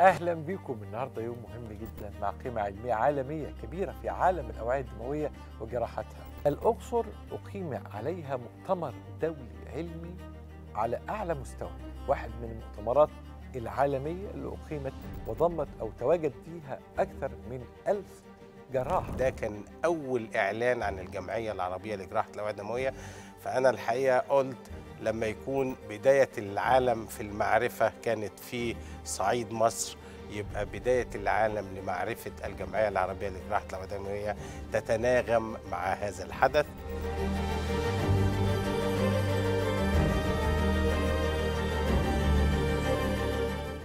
أهلا بكم النهارده يوم مهم جدا مع قيمة علمية عالمية كبيرة في عالم الأوعية الدموية وجراحتها. الأقصر أقيم عليها مؤتمر دولي علمي على أعلى مستوى، واحد من المؤتمرات العالمية اللي أقيمت وضمت أو تواجد فيها أكثر من ألف جراح. ده كان أول إعلان عن الجمعية العربية لجراحة الأوعية الدموية فأنا الحقيقة قلت لما يكون بداية العالم في المعرفة كانت في صعيد مصر يبقى بداية العالم لمعرفة الجمعية العربية لجراحة الأوعية الدموية تتناغم مع هذا الحدث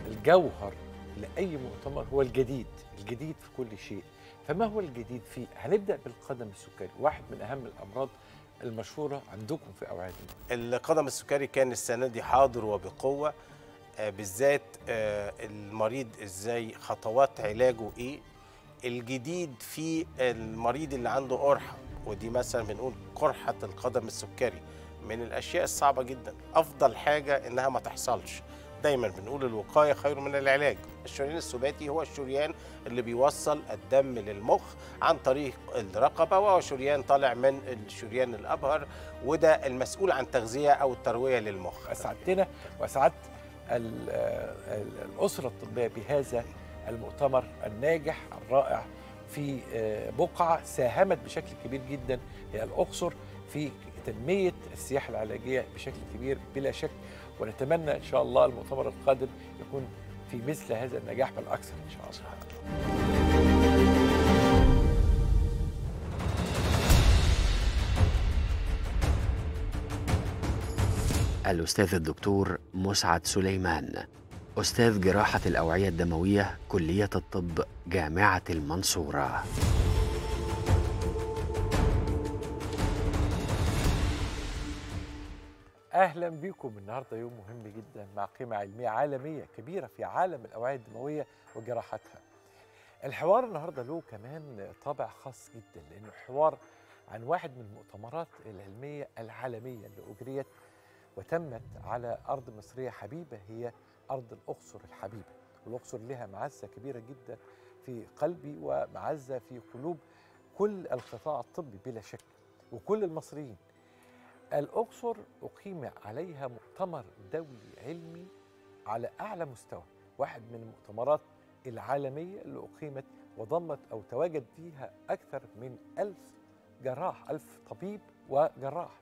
الجوهر لأي مؤتمر هو الجديد، الجديد في كل شيء. فما هو الجديد فيه؟ هنبدأ بالقدم السكري، واحد من أهم الأمراض المشهورة عندكم في أوعية. القدم السكري كان السنة دي حاضر وبقوة آه، بالذات آه، المريض إزاي خطوات علاجه إيه؟ الجديد في المريض اللي عنده قرحة ودي مثلا بنقول قرحة القدم السكري من الأشياء الصعبة جدا. أفضل حاجة إنها ما تحصلش. دايما بنقول الوقاية خير من العلاج. الشريان السباتي هو الشريان اللي بيوصل الدم للمخ عن طريق الرقبة وهو شريان طالع من الشريان الأبهر وده المسؤول عن تغذية أو التروية للمخ. أسعدتنا وأسعدت ال- ال- الأسرة الطبية بهذا المؤتمر الناجح الرائع في آه، بقعة ساهمت بشكل كبير جدا هي الأقصر في تنمية السياحة العلاجية بشكل كبير بلا شك. ونتمنى إن شاء الله المؤتمر القادم يكون في مثل هذا النجاح بل أكثر إن شاء الله. الأستاذ الدكتور مسعد سليمان أستاذ جراحة الأوعية الدموية كلية الطب جامعة المنصورة أهلا بكم النهارده يوم مهم جدا مع قيمة علمية عالمية كبيرة في عالم الأوعية الدموية وجراحتها. الحوار النهارده له كمان طابع خاص جدا لأنه حوار عن واحد من المؤتمرات العلمية العالمية اللي أجريت وتمت على أرض مصرية حبيبة هي أرض الأقصر الحبيبة، والأقصر لها معزة كبيرة جدا في قلبي ومعزة في قلوب كل القطاع الطبي بلا شك وكل المصريين. الأقصر أقيم عليها مؤتمر دولي علمي على أعلى مستوى واحد من المؤتمرات العالمية اللي أقيمت وضمت أو تواجد فيها أكثر من ألف جراح ألف طبيب وجراح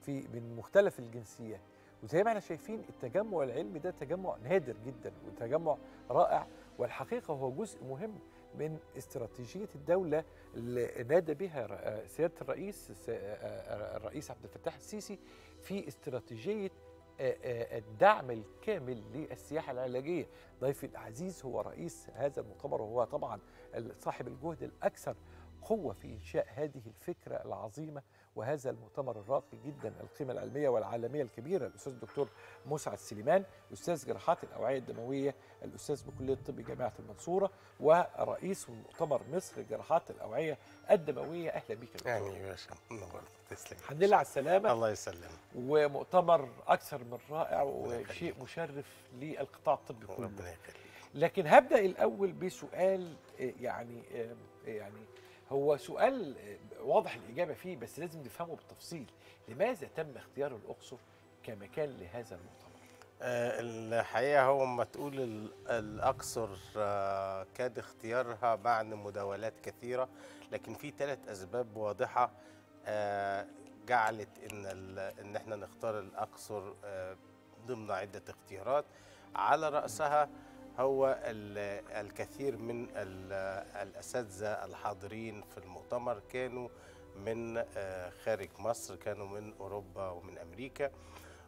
في من مختلف الجنسيات. وزي ما إحنا شايفين التجمع العلمي ده تجمع نادر جدا وتجمع رائع والحقيقة هو جزء مهم من استراتيجية الدولة اللي نادى بها ر- سيادة الرئيس س- الرئيس عبد الفتاح السيسي في استراتيجية آه، آه، الدعم الكامل للسياحة العلاجية. ضيفي العزيز هو رئيس هذا المؤتمر وهو طبعا صاحب الجهد الأكثر قوة في إنشاء هذه الفكرة العظيمة وهذا المؤتمر الراقي جدا القيمة العلمية والعالمية الكبيرة الأستاذ الدكتور مسعد سليمان أستاذ جراحات الأوعية الدموية الأستاذ بكلية الطب جامعة المنصورة ورئيس مؤتمر مصر لجراحات الأوعية الدموية. أهلا بك يا دكتور. يعني يا باشا. تسلم. الحمد لله على السلامة. الله يسلم ومؤتمر أكثر من رائع. وشيء مشرف للقطاع الطبي كله. ربنا يخليك. لكن هبدأ الأول بسؤال آه، يعني آه، يعني هو سؤال واضح الإجابة فيه بس لازم نفهمه بالتفصيل. لماذا تم اختيار الأقصر كمكان لهذا المؤتمر؟ آه، الحقيقة هو ما تقول ال- الأقصر آه، كاد اختيارها بعد مداولات كثيرة لكن في ثلاث أسباب واضحة آه، جعلت إن إن إحنا نختار الأقصر ضمن عدة اختيارات. على رأسها هو ال- الكثير من ال- الأساتذة الحاضرين في المؤتمر كانوا من آه، خارج مصر كانوا من أوروبا ومن أمريكا.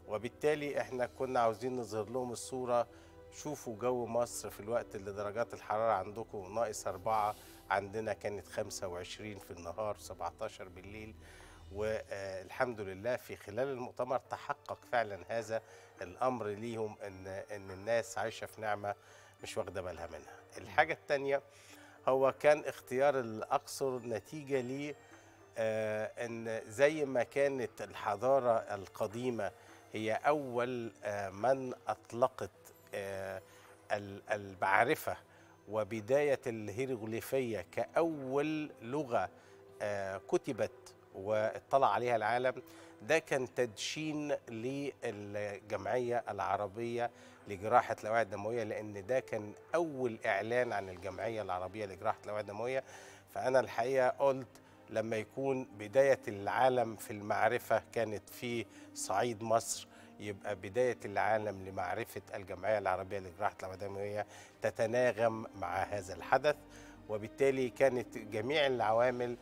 وبالتالي إحنا كنا عاوزين نظهر لهم الصورة. شوفوا جو مصر في الوقت اللي درجات الحرارة عندكم ناقص أربعة عندنا كانت 25 في النهار 17 بالليل. والحمد لله في خلال المؤتمر تحقق فعلا هذا الأمر ليهم إن إن الناس عايشة في نعمة مش واخدة بالها منها. الحاجة التانية هو كان اختيار الأقصر نتيجة ليه آه، إن زي ما كانت الحضارة القديمة هي أول آه، من أطلقت آه، ال- المعرفة وبداية الهيروغليفية كأول لغة آه، كتبت واطلع عليها العالم ده كان تدشين للجمعية العربية لجراحة الأوعية الدموية لأن ده كان أول إعلان عن الجمعية العربية لجراحة الأوعية الدموية. فأنا الحقيقة قلت لما يكون بداية العالم في المعرفة كانت في صعيد مصر يبقى بداية العالم لمعرفة الجمعية العربية لجراحة الأوعية الدموية تتناغم مع هذا الحدث. وبالتالي كانت جميع العوامل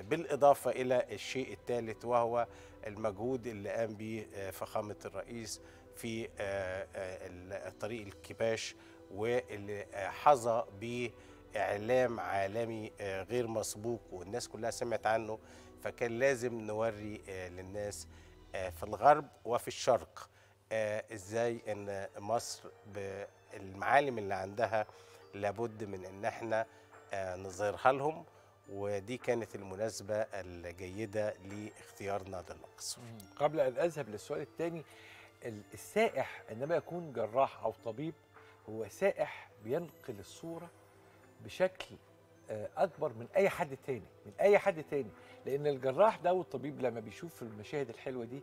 بالإضافة إلى الشيء الثالث وهو المجهود اللي قام به آه، فخامة الرئيس في آه، آه، طريق الكباش واللي آه، حظى بإعلام عالمي آه، غير مسبوق والناس كلها سمعت عنه فكان لازم نوري آه، للناس آه، في الغرب وفي الشرق آه، إزاي إن مصر بالمعالم اللي عندها لابد من إن إحنا آه، نظهرها لهم ودي كانت المناسبة الجيدة لاختيارنا للأقصر قبل أن أذهب للسؤال الثاني السائح عندما يكون جراح أو طبيب هو سائح بينقل الصورة بشكل آه، أكبر من أي حد تاني من أي حد تاني. لأن الجراح ده والطبيب لما بيشوف المشاهد الحلوة دي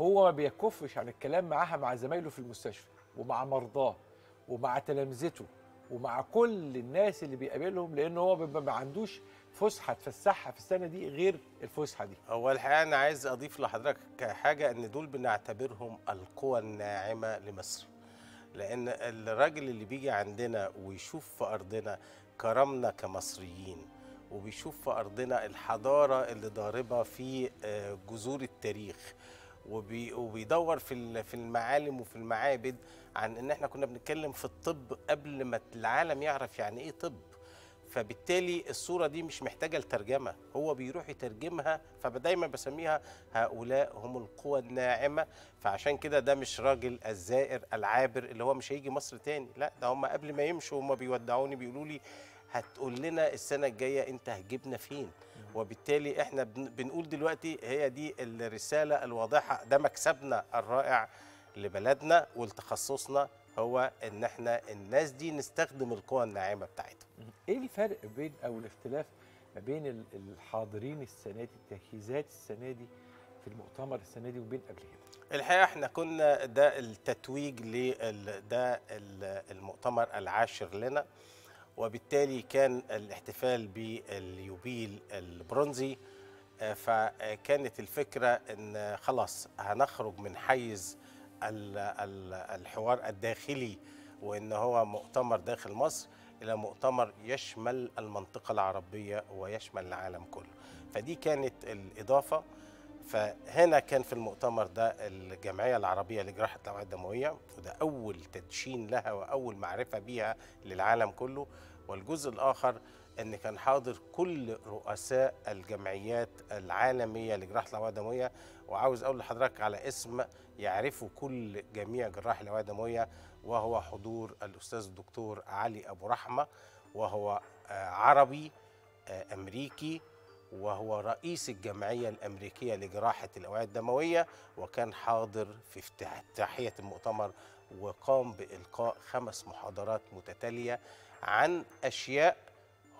هو ما بيكفش عن الكلام معاها مع زمايله في المستشفى ومع مرضاه ومع تلامذته ومع كل الناس اللي بيقابلهم لأن هو ما عندوش فسحة تفسحها في السنة دي غير الفسحة دي. هو الحقيقة أنا عايز أضيف لحضرتك حاجة إن دول بنعتبرهم القوى الناعمة لمصر. لأن الراجل اللي بيجي عندنا ويشوف في أرضنا كرمنا كمصريين وبيشوف في أرضنا الحضارة اللي ضاربة في آه، جذور التاريخ وبي وبيدور في في المعالم وفي المعابد عن إن إحنا كنا بنتكلم في الطب قبل ما العالم يعرف يعني إيه طب. فبالتالي الصورة دي مش محتاجة لترجمة. هو بيروح يترجمها فدايما بسميها هؤلاء هم القوى الناعمة. فعشان كده ده مش راجل الزائر العابر اللي هو مش هيجي مصر تاني. لا ده هم قبل ما يمشوا هم بيودعوني بيقولوا لي هتقول لنا السنة الجاية انت هتجيبنا فين. وبالتالي إحنا بن- بنقول دلوقتي هي دي الرسالة الواضحة. ده مكسبنا الرائع لبلدنا ولتخصصنا هو إن إحنا الناس دي نستخدم القوى الناعمة بتاعتهم. إيه الفرق بين أو الاختلاف ما بين ال- الحاضرين السنة دي التجهيزات السنة دي في المؤتمر السنة دي وبين قبل كده الحقيقة إحنا كنا ده التتويج لل ده ال- المؤتمر العاشر لنا وبالتالي كان الاحتفال باليوبيل البرونزي. آه، فكانت الفكرة إن خلاص هنخرج من حيز الحوار الداخلي وإن هو مؤتمر داخل مصر إلى مؤتمر يشمل المنطقة العربية ويشمل العالم كله. فدي كانت الإضافة. فهنا كان في المؤتمر ده الجمعية العربية لجراحة الاوعيه الدموية وده أول تدشين لها وأول معرفة بيها للعالم كله. والجزء الآخر إن كان حاضر كل رؤساء الجمعيات العالمية لجراحة الأوعية الدموية وعاوز أقول لحضرتك على اسم يعرفه كل جميع جراح الأوعية الدموية وهو حضور الأستاذ الدكتور علي أبو رحمة وهو آه، عربي آه، أمريكي وهو رئيس الجمعية الأمريكية لجراحة الأوعية الدموية وكان حاضر في افتتاح- افتتاحية المؤتمر وقام بإلقاء خمس محاضرات متتالية عن أشياء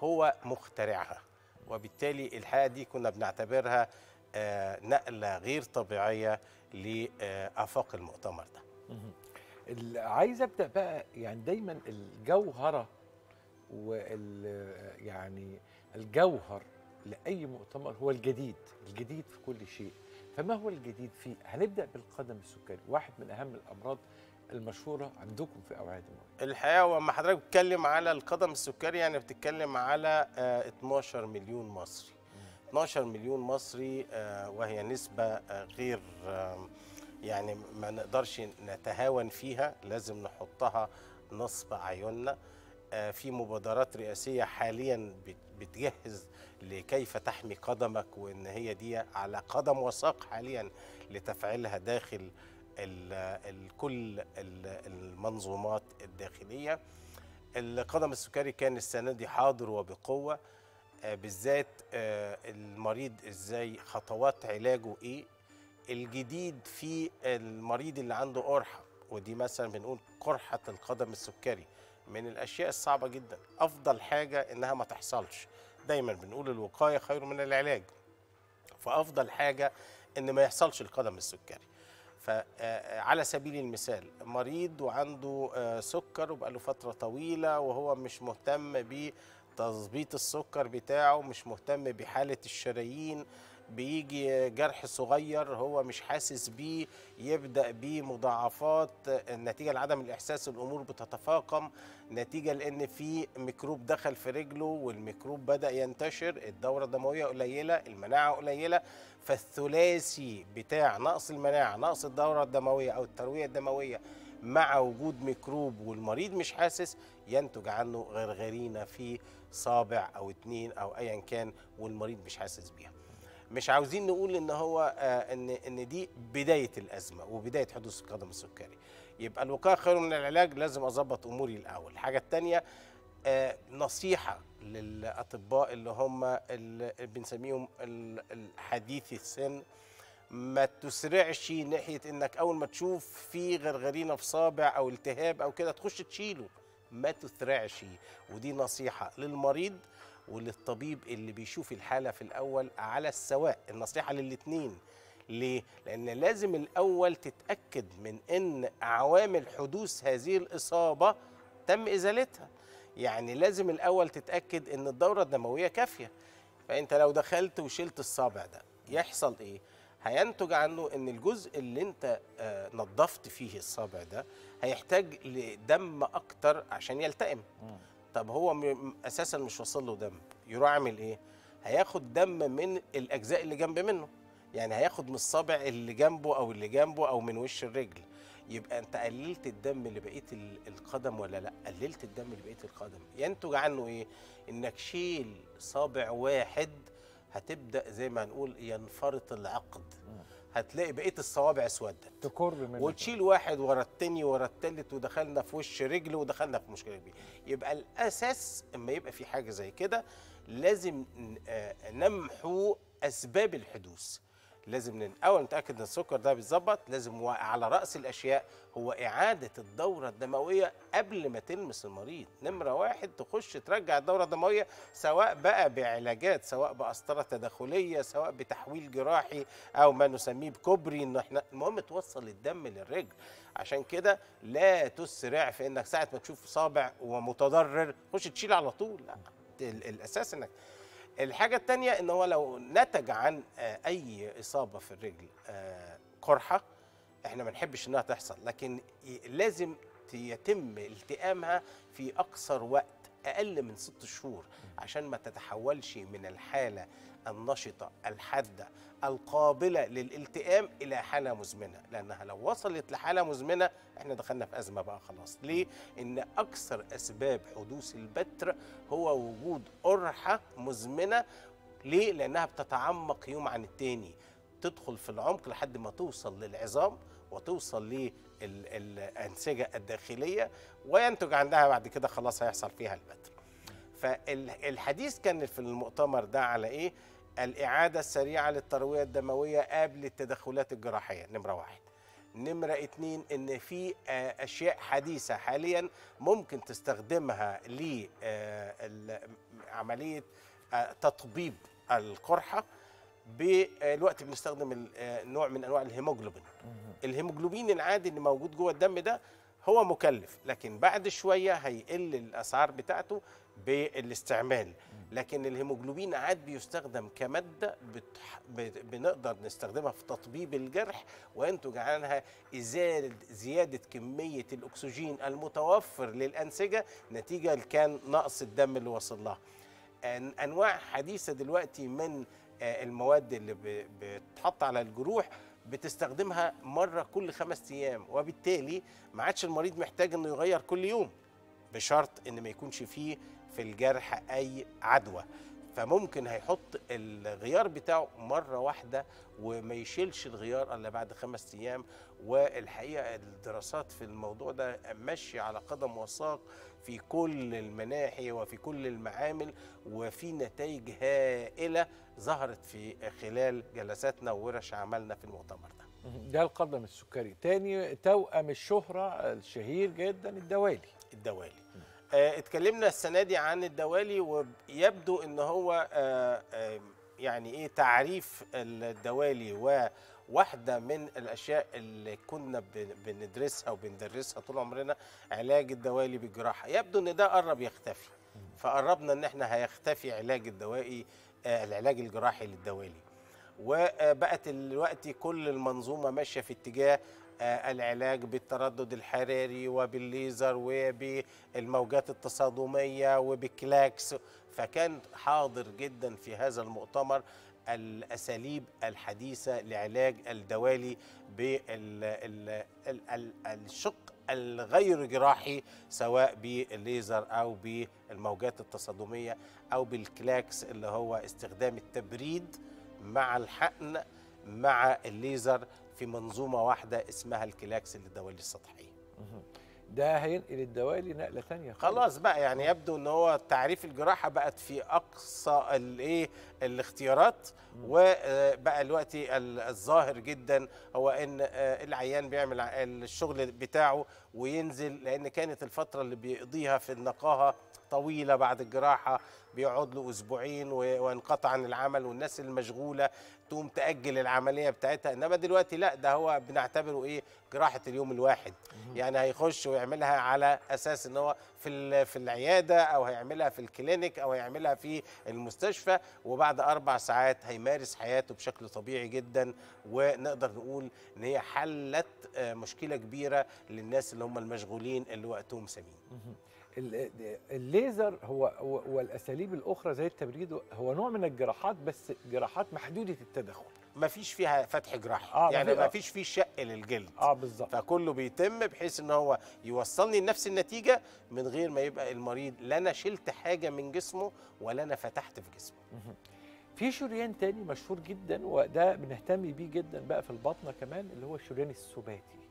هو مخترعها وبالتالي الحقيقة دي كنا بنعتبرها آه، نقلة غير طبيعية لآفاق المؤتمر ده. عايز أبدأ بقى يعني دايما الجوهرة وال يعني الجوهر لأي مؤتمر هو الجديد الجديد في كل شيء. فما هو الجديد فيه؟ هنبدأ بالقدم السكري واحد من أهم الأمراض المشهورة عندكم في أوعية دمويه الحقيقة وما حضرتك بتتكلم على القدم السكري يعني بتتكلم على آه، 12 مليون مصري. 12 مليون مصري آه، وهي نسبة آه، غير يعني ما نقدرش نتهاون فيها لازم نحطها نصب عيوننا. آه، في مبادرات رئاسية حاليا بت- بتجهز لكيف تحمي قدمك وإن هي دي على قدم وساق حاليا لتفعيلها داخل كل ال- المنظومات الداخلية. القدم السكري كان السنة دي حاضر وبقوة. آه، بالذات آه، المريض إزاي خطوات علاجه إيه. الجديد في المريض اللي عنده قرحة ودي مثلا بنقول قرحة القدم السكري من الأشياء الصعبة جدا. أفضل حاجة إنها ما تحصلش. دايما بنقول الوقاية خير من العلاج. فأفضل حاجة إن ما يحصلش القدم السكري. فعلى سبيل المثال مريض وعنده آه، سكر وبقاله فترة طويلة وهو مش مهتم بتظبيط السكر بتاعه مش مهتم بحالة الشرايين بيجي جرح صغير هو مش حاسس بيه يبدأ بيه مضاعفات نتيجة لعدم الإحساس الأمور بتتفاقم نتيجة لأن في ميكروب دخل في رجله والميكروب بدأ ينتشر الدورة الدموية قليلة المناعة قليلة فالثلاثي بتاع نقص المناعة نقص الدورة الدموية أو التروية الدموية مع وجود ميكروب والمريض مش حاسس ينتج عنه غرغرينة في صابع أو اتنين أو ايا كان والمريض مش حاسس بيها. مش عاوزين نقول إن هو آه إن إن دي بداية الأزمة وبداية حدوث القدم السكري. يبقى الوقايه خير من العلاج لازم أظبط أموري الأول. الحاجة الثانية آه نصيحة للأطباء اللي هم اللي بنسميهم ال- الحديث السن. ما تسرعش ناحية إنك أول ما تشوف في غرغرينة في صابع أو التهاب أو كده تخش تشيله. ما تسرعش. ودي نصيحة للمريض وللطبيب اللي بيشوف الحالة في الأول على السواء النصيحة للاثنين ليه؟ لأن لازم الأول تتأكد من إن عوامل حدوث هذه الإصابة تم إزالتها. يعني لازم الأول تتأكد إن الدورة الدموية كافية. فأنت لو دخلت وشلت الصابع ده يحصل إيه؟ هينتج عنه إن الجزء اللي أنت آه، نظفت فيه الصابع ده هيحتاج لدم أكتر عشان يلتئم. طب هو م- أساسا مش واصل له دم يروح عامل إيه؟ هياخد دم من الأجزاء اللي جنب منه. يعني هياخد من الصابع اللي جنبه أو اللي جنبه أو من وش الرجل. يبقى أنت قللت الدم لبقية ال- القدم ولا لأ؟ قللت الدم لبقية القدم. ينتج عنه إيه؟ إنك شيل صابع واحد هتبدأ زي ما هنقول ينفرط العقد. هتلاقي بقية الصوابع اسودت. تكر منه وتشيل واحد ورا التاني ورا التالت ودخلنا في وش رجل ودخلنا في مشكلة كبيرة. يبقى الأساس أما يبقى في حاجة زي كده لازم آه، نمحو أسباب الحدوث. لازم ن- اول نتأكد إن السكر ده بيتظبط. لازم على رأس الأشياء. هو إعادة الدورة الدموية قبل ما تلمس المريض. نمرة واحد تخش ترجع الدورة الدموية سواء بقى بعلاجات سواء بقسطره تداخلية سواء بتحويل جراحي أو ما نسميه بكوبري. إن إحنا المهم توصل الدم للرجل. عشان كده لا تسرع في إنك ساعة ما تشوف صابع ومتضرر خش تشيل على طول. لا ال- الأساس إنك الحاجة الثانية إن هو لو نتج عن آه، أي إصابة في الرجل آه، قرحة إحنا ما نحبش إنها تحصل لكن لازم يتم التئامها في أقصر وقت أقل من ست شهور عشان ما تتحولش من الحالة النشطة الحادة القابلة للالتئام إلى حالة مزمنة. لأنها لو وصلت لحالة مزمنة إحنا دخلنا في أزمة بقى خلاص. ليه؟ إن أكثر أسباب حدوث البتر هو وجود قرحة مزمنة. ليه؟ لأنها بتتعمق يوم عن التاني. تدخل في العمق لحد ما توصل للعظام وتوصل للأنسجة الداخلية وينتج عنها بعد كده خلاص هيحصل فيها البتر. فالحديث كان في المؤتمر ده على إيه؟ الإعادة السريعة للتروية الدموية قبل التدخلات الجراحية. نمرة واحد. نمرة اتنين إن في آه، أشياء حديثة حاليا ممكن تستخدمها لعملية تطبيب القرحة بالوقت بنستخدم آه، نوع من أنواع الهيموجلوبين. الهيموجلوبين العادي اللي موجود جوه الدم ده هو مكلف لكن بعد شوية هيقل الأسعار بتاعته بالاستعمال. لكن الهيموجلوبين عاد بيستخدم كمادة بتح... بنقدر نستخدمها في تطبيب الجرح وينتج عنها ازاله زيادة كمية الأكسجين المتوفر للأنسجة نتيجة كان نقص الدم اللي وصل لها. أنواع حديثة دلوقتي من آه، المواد اللي ب- بتحط على الجروح بتستخدمها مرة كل خمس أيام وبالتالي ما عادش المريض محتاج إنه يغير كل يوم بشرط إن ما يكونش فيه في الجرح أي عدوى. فممكن هيحط الغيار بتاعه مرة واحدة وما يشيلش الغيار إلا بعد خمس أيام. والحقيقة الدراسات في الموضوع ده ماشية على قدم وساق في كل المناحي وفي كل المعامل وفي نتائج هائلة ظهرت في خلال جلساتنا وورش عملنا في المؤتمر ده. ده القدم السكري. تاني توأم الشهرة الشهير جدا الدوالي. الدوالي. اتكلمنا السنة دي عن الدوالي ويبدو إن هو آه آه يعني إيه تعريف الدوالي وواحدة من الأشياء اللي كنا بن- بندرسها وبندرسها طول عمرنا علاج الدوالي بالجراحة. يبدو إن ده قرب يختفي فقربنا إن إحنا هيختفي علاج الدوائي آه العلاج الجراحي للدوالي. وبقت دلوقتي كل المنظومة ماشية في اتجاه آه، العلاج بالتردد الحراري وبالليزر وبالموجات التصادمية وبالكلاكس فكان حاضر جدا في هذا المؤتمر الأساليب الحديثة لعلاج الدوالي بالشق الغير جراحي سواء بالليزر أو بالموجات التصادمية أو بال CLaCS اللي هو استخدام التبريد مع الحقن مع الليزر في منظومة واحدة اسمها ال CLaCS للدوالي السطحية. ده هينقل الدوالي نقلة تانية. خالص. خلاص بقى يعني يبدو إن هو تعريف الجراحة بقت في أقصى الإيه الاختيارات وبقى الوقت ال- الظاهر جدا هو إن آه، العيان بيعمل الشغل بتاعه وينزل لأن كانت الفترة اللي بيقضيها في النقاهة طويلة بعد الجراحة بيقعد له أسبوعين و- وينقطع عن العمل والناس المشغولة تقوم تأجل العملية بتاعتها إنما دلوقتي لا ده هو بنعتبره إيه؟ جراحة اليوم الواحد. يعني هيخش ويعملها على أساس إن هو في في العيادة أو هيعملها في الكلينيك أو هيعملها في المستشفى وبعد أربع ساعات هيمارس حياته بشكل طبيعي جدا ونقدر نقول إن هي حلت آه، مشكلة كبيرة للناس اللي هم المشغولين اللي وقتهم ثمين ال- الليزر هو والاساليب الأخرى زي التبريد هو نوع من الجراحات بس جراحات محدودة التدخل. ما فيش فيها فتح جراحي آه، يعني ما فيش فيه شق للجلد. آه بالظبط. فكله بيتم بحيث إن هو يوصلني لنفس النتيجة من غير ما يبقى المريض لا أنا شلت حاجة من جسمه ولا أنا فتحت في جسمه. في شريان تاني مشهور جدا وده بنهتم بيه جدا بقى في البطنة كمان اللي هو الشريان السباتي.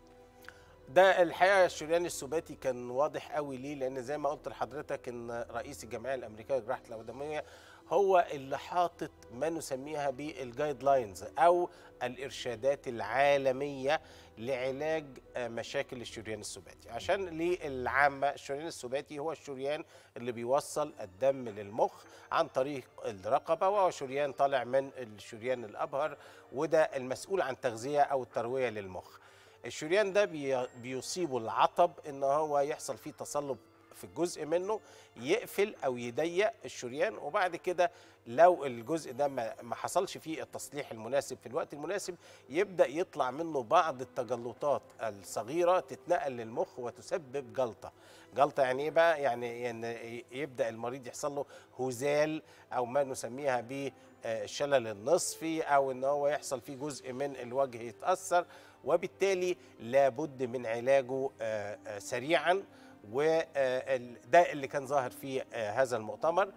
ده الحقيقة الشريان السباتي كان واضح قوي ليه لأن زي ما قلت لحضرتك إن رئيس الجمعية الأمريكية لجراحه الأودمية هو اللي حاطط ما نسميها بال guidelines أو الإرشادات العالمية لعلاج مشاكل الشريان السباتي. عشان للعامة الشريان السباتي هو الشريان اللي بيوصل الدم للمخ عن طريق الرقبة وهو شريان طالع من الشريان الأبهر وده المسؤول عن تغذية أو التروية للمخ. الشريان ده بي- بيصيبه العطب إن هو يحصل فيه تصلب في الجزء منه يقفل أو يضيق الشريان وبعد كده لو الجزء ده ما حصلش فيه التصليح المناسب في الوقت المناسب يبدأ يطلع منه بعض التجلطات الصغيرة تتنقل للمخ وتسبب جلطة. جلطة يعني إيه بقى؟ يعني, يعني يبدأ المريض يحصل له هزال أو ما نسميها بالشلل النصفي أو إن هو يحصل فيه جزء من الوجه يتأثر وبالتالي لابد من علاجه آه، آه، سريعا وده اللي كان ظاهر في آه، هذا المؤتمر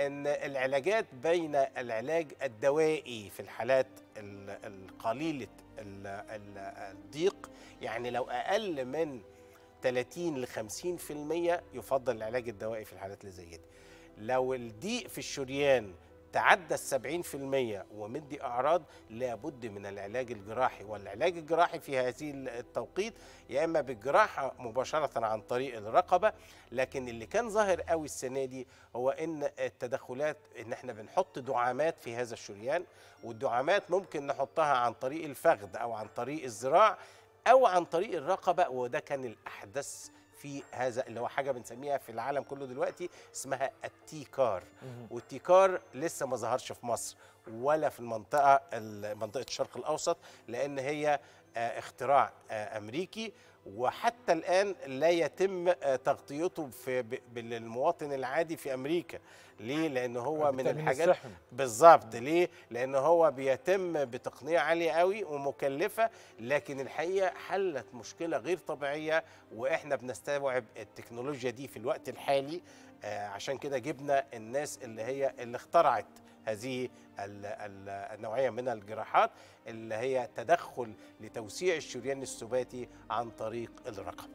إن العلاجات بين العلاج الدوائي في الحالات ال- القليلة ال- ال- الضيق يعني لو أقل من 30 ل 50% يفضل العلاج الدوائي في الحالات اللي زي دي. لو الضيق في الشريان تعدى السبعين في المية ومدي أعراض لابد من العلاج الجراحي والعلاج الجراحي في هذه التوقيت يا إما بالجراحة مباشرة عن طريق الرقبة لكن اللي كان ظاهر قوي السنة دي هو إن التدخلات إن إحنا بنحط دعامات في هذا الشريان والدعامات ممكن نحطها عن طريق الفخذ أو عن طريق الذراع أو عن طريق الرقبة وده كان الأحدث في هذا اللي هو حاجة بنسميها في العالم كله دلوقتي اسمها التيكار. والتيكار لسه ما ظهرش في مصر ولا في المنطقة ال- منطقة الشرق الأوسط لأن هي آه، اختراع آه، أمريكي وحتى الآن لا يتم آه، تغطيته في بالمواطن العادي في أمريكا. ليه؟ لأن هو من التأمين الحاجات. بالظبط. ليه؟ لأن هو بيتم بتقنيه عاليه قوي ومكلفة لكن الحقيقة حلت مشكلة غير طبيعية وإحنا بنستوعب التكنولوجيا دي في الوقت الحالي. آه، عشان كده جبنا الناس اللي هي اللي اخترعت هذه النوعية من الجراحات اللي هي تدخل لتوسيع الشريان السباتي عن طريق الرقبة.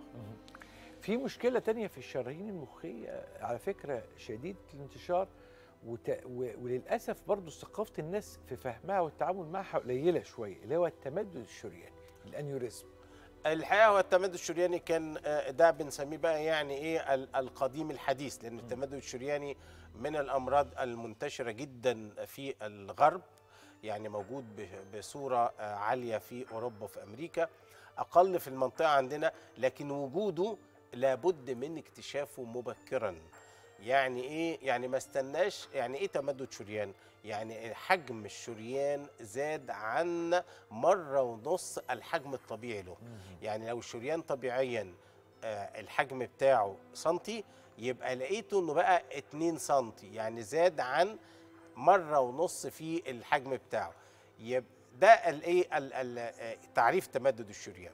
في مشكلة تانية في الشرايين المخية على فكرة شديدة الانتشار وت... و... وللأسف برضو ثقافة الناس في فهمها والتعامل معها قليلة شوية اللي هو التمدد الشرياني الانيوريزم. الحقيقة هو التمدد الشرياني كان آه، ده بنسميه بقى يعني إيه ال- القديم الحديث لأن التمدد الشرياني من الأمراض المنتشرة جدا في الغرب يعني موجود ب- بصورة آه، عالية في أوروبا وفي أمريكا أقل في المنطقة عندنا لكن وجوده لابد من اكتشافه مبكرا. يعني إيه؟ يعني ما استناش يعني إيه تمدد شريان؟ يعني حجم الشريان زاد عن مرة ونص الحجم الطبيعي له. يعني لو الشريان طبيعيا آه، الحجم بتاعه سنتي يبقى لقيته إنه بقى 2 سنتي يعني زاد عن مرة ونص في الحجم بتاعه. يبقى ده الايه ال- ال- آه، تعريف تمدد الشريان.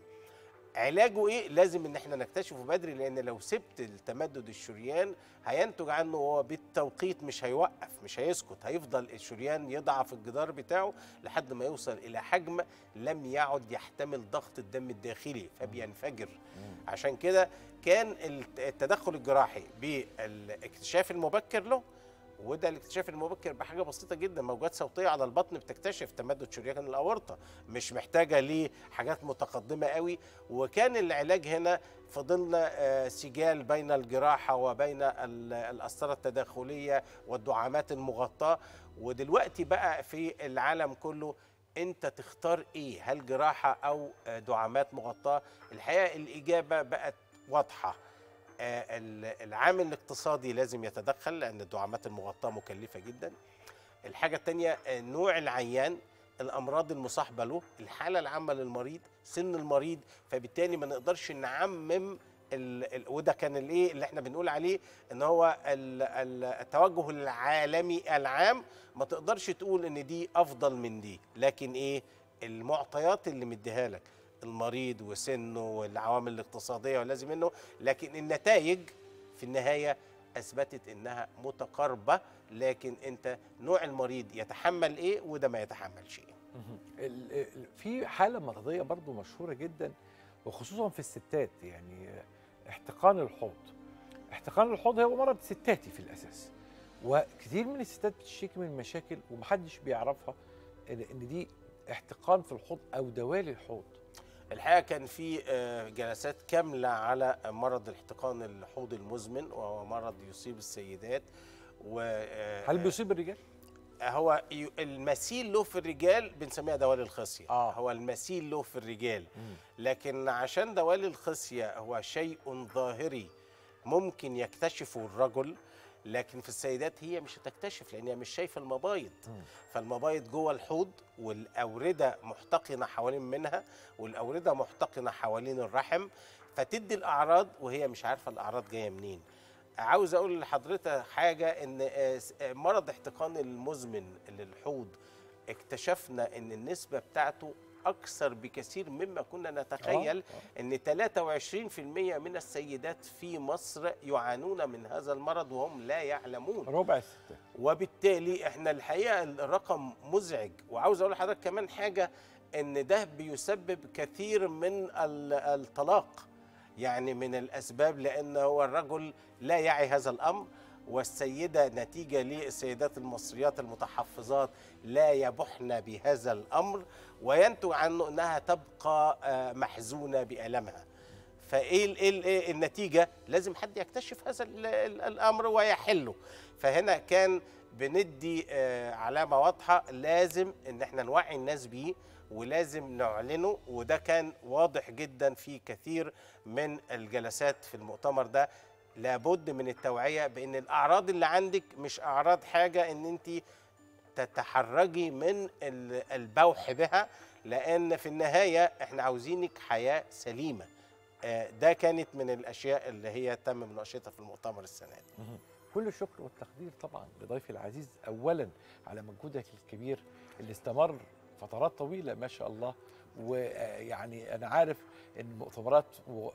علاجه إيه؟ لازم إن إحنا نكتشفه بدري لأن لو سبت التمدد الشريان هينتج عنه هو بالتوقيت مش هيوقف مش هيسكت هيفضل الشريان يضعف الجدار بتاعه لحد ما يوصل إلى حجم لم يعد يحتمل ضغط الدم الداخلي فبينفجر. عشان كده كان الت- التدخل الجراحي بالإكتشاف المبكر له وده الاكتشاف المبكر بحاجة بسيطة جدا. موجات صوتية على البطن بتكتشف تمدد شريان الأورطة مش محتاجة لحاجات متقدمة قوي. وكان العلاج هنا فضلنا آه، سجال بين الجراحة وبين ال- القسطره التداخلية والدعامات المغطاة. ودلوقتي بقى في العالم كله انت تختار إيه؟ هل جراحة أو آه، دعامات مغطاة؟ الحقيقة الإجابة بقت واضحة. العامل الاقتصادي لازم يتدخل لأن الدعامات المغطاة مكلفة جدا. الحاجة الثانية نوع العيان الأمراض المصاحبة له الحالة العامة للمريض سن المريض فبالتالي ما نقدرش نعمم وده كان الإيه اللي إحنا بنقول عليه إن هو ال- ال- التوجه العالمي العام. ما تقدرش تقول إن دي أفضل من دي لكن إيه؟ المعطيات اللي مديها لك. المريض وسنه والعوامل الاقتصادية ولازم منه لكن النتائج في النهاية أثبتت إنها متقاربة لكن أنت نوع المريض يتحمل إيه وده ما يتحملش إيه. في حالة مرضية برضو مشهورة جدا وخصوصا في الستات يعني احتقان الحوض. احتقان الحوض هو مرض ستاتي في الأساس وكثير من الستات بتشتكي من مشاكل ومحدش بيعرفها إن دي احتقان في الحوض أو دوالي الحوض. الحقيقة كان في آه، جلسات كاملة على مرض الاحتقان الحوض المزمن وهو مرض يصيب السيدات و آه، هل بيصيب الرجال؟ هو ي- المثيل له في الرجال بنسميها دوالي الخصية آه. هو المثيل له في الرجال لكن عشان دوالي الخصية هو شيء ظاهري ممكن يكتشفه الرجل لكن في السيدات هي مش هتكتشف لأن هي مش شايفة المبايض. فالمبايض جوه الحوض والأوردة محتقنة حوالين منها والأوردة محتقنة حوالين الرحم فتدي الأعراض وهي مش عارفة الأعراض جاية منين. عاوز أقول لحضرتك حاجة إن آه، آه، مرض احتقان المزمن للحوض اكتشفنا إن النسبة بتاعته أكثر بكثير مما كنا نتخيل آه. إن 23% من السيدات في مصر يعانون من هذا المرض وهم لا يعلمون. ربع الستات وبالتالي إحنا الحقيقة الرقم مزعج. وعاوز أقول لحضرتك كمان حاجة إن ده بيسبب كثير من ال- الطلاق يعني من الأسباب لأن هو الرجل لا يعي هذا الأمر. والسيدة نتيجة للسيدات المصريات المتحفظات لا يبحن بهذا الأمر وينتج عنه انها تبقى آه، محزونة بألمها. فإيه ال- إيه النتيجة؟ لازم حد يكتشف هذا ال- ال- الأمر ويحله. فهنا كان بندي آه، علامة واضحة لازم إن إحنا نوعي الناس بيه ولازم نعلنه وده كان واضح جدا في كثير من الجلسات في المؤتمر ده. لابد من التوعية بإن الأعراض اللي عندك مش أعراض حاجة إن انت تتحرجي من ال- البوح بها لأن في النهاية إحنا عاوزينك حياة سليمة. آه، ده كانت من الأشياء اللي هي تم مناقشتها في المؤتمر السنة دي. كل الشكر والتقدير طبعا لضيفي العزيز اولا على مجهودك الكبير اللي استمر فترات طويلة ما شاء الله ويعني أنا عارف إن مؤتمرات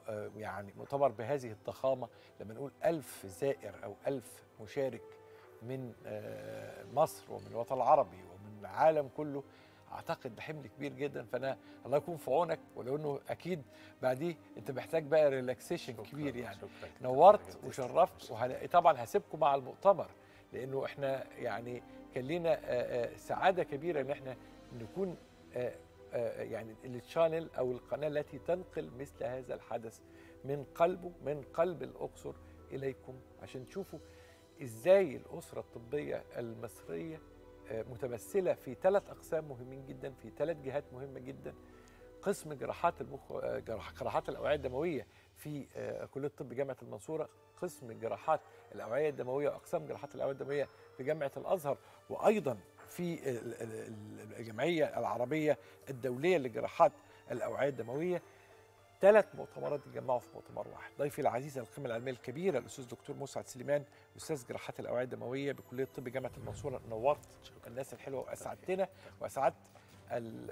آه يعني مؤتمر بهذه الضخامة لما نقول ألف زائر أو ألف مشارك من آه، مصر ومن الوطن العربي ومن العالم كله أعتقد ده حمل كبير جدا. فأنا الله يكون في عونك ولو إنه أكيد بعديه أنت محتاج بقى ريلاكسيشن كبير يعني. شكرا نورت وشرفت وطبعا هسيبكم مع المؤتمر لأنه إحنا يعني كان لنا آه، سعادة كبيرة إن إحنا نكون يعني الشانل أو القناة التي تنقل مثل هذا الحدث من قلبه من قلب الأقصر إليكم عشان تشوفوا إزاي الأسرة الطبية المصرية آه، متمثلة في ثلاث أقسام مهمين جدا في ثلاث جهات مهمة جدا. قسم جراحات المخ آه، جراح- جراحات الأوعية الدموية في آه، كلية الطب جامعة المنصورة قسم جراحات الأوعية الدموية وأقسام جراحات الأوعية الدموية في جامعة الأزهر وأيضا في ال- ال- ال- الجمعية العربية الدولية لجراحات الأوعية الدموية. ثلاث مؤتمرات اتجمعوا في مؤتمر واحد. ضيفي العزيز القيمة العلمية الكبيرة الأستاذ دكتور مسعد سليمان أستاذ جراحات الأوعية الدموية بكلية الطب جامعة المنصورة. نورت الناس الحلوة وأسعدتنا وأسعدت ال-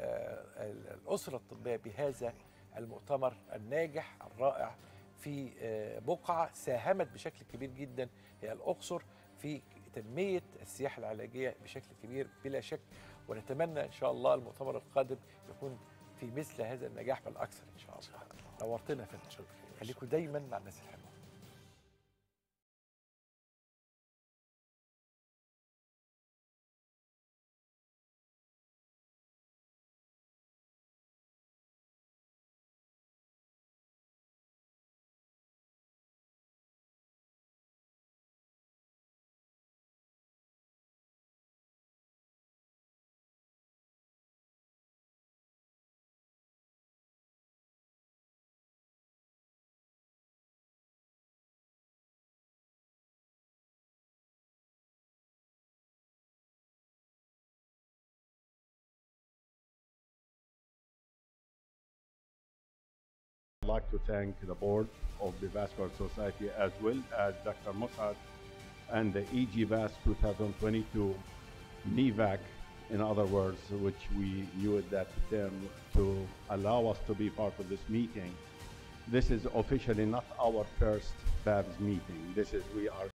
ال- الأسرة الطبية بهذا المؤتمر الناجح الرائع في آه، بقعة ساهمت بشكل كبير جدا. هي الأقصر في تنمية السياحة العلاجية بشكل كبير بلا شك ونتمنى إن شاء الله المؤتمر القادم يكون في مثل هذا النجاح بل أكثر إن شاء الله. نورتنا فندم خليكم دايما مع الناس الحلوة. Like to thank the board of the Vascular Society as well as Dr. Mossad and the EGVAS 2022 NEVAC, in other words, which we used that term to allow us to be part of this meeting. This is officially not our first BAVS meeting. This is, we are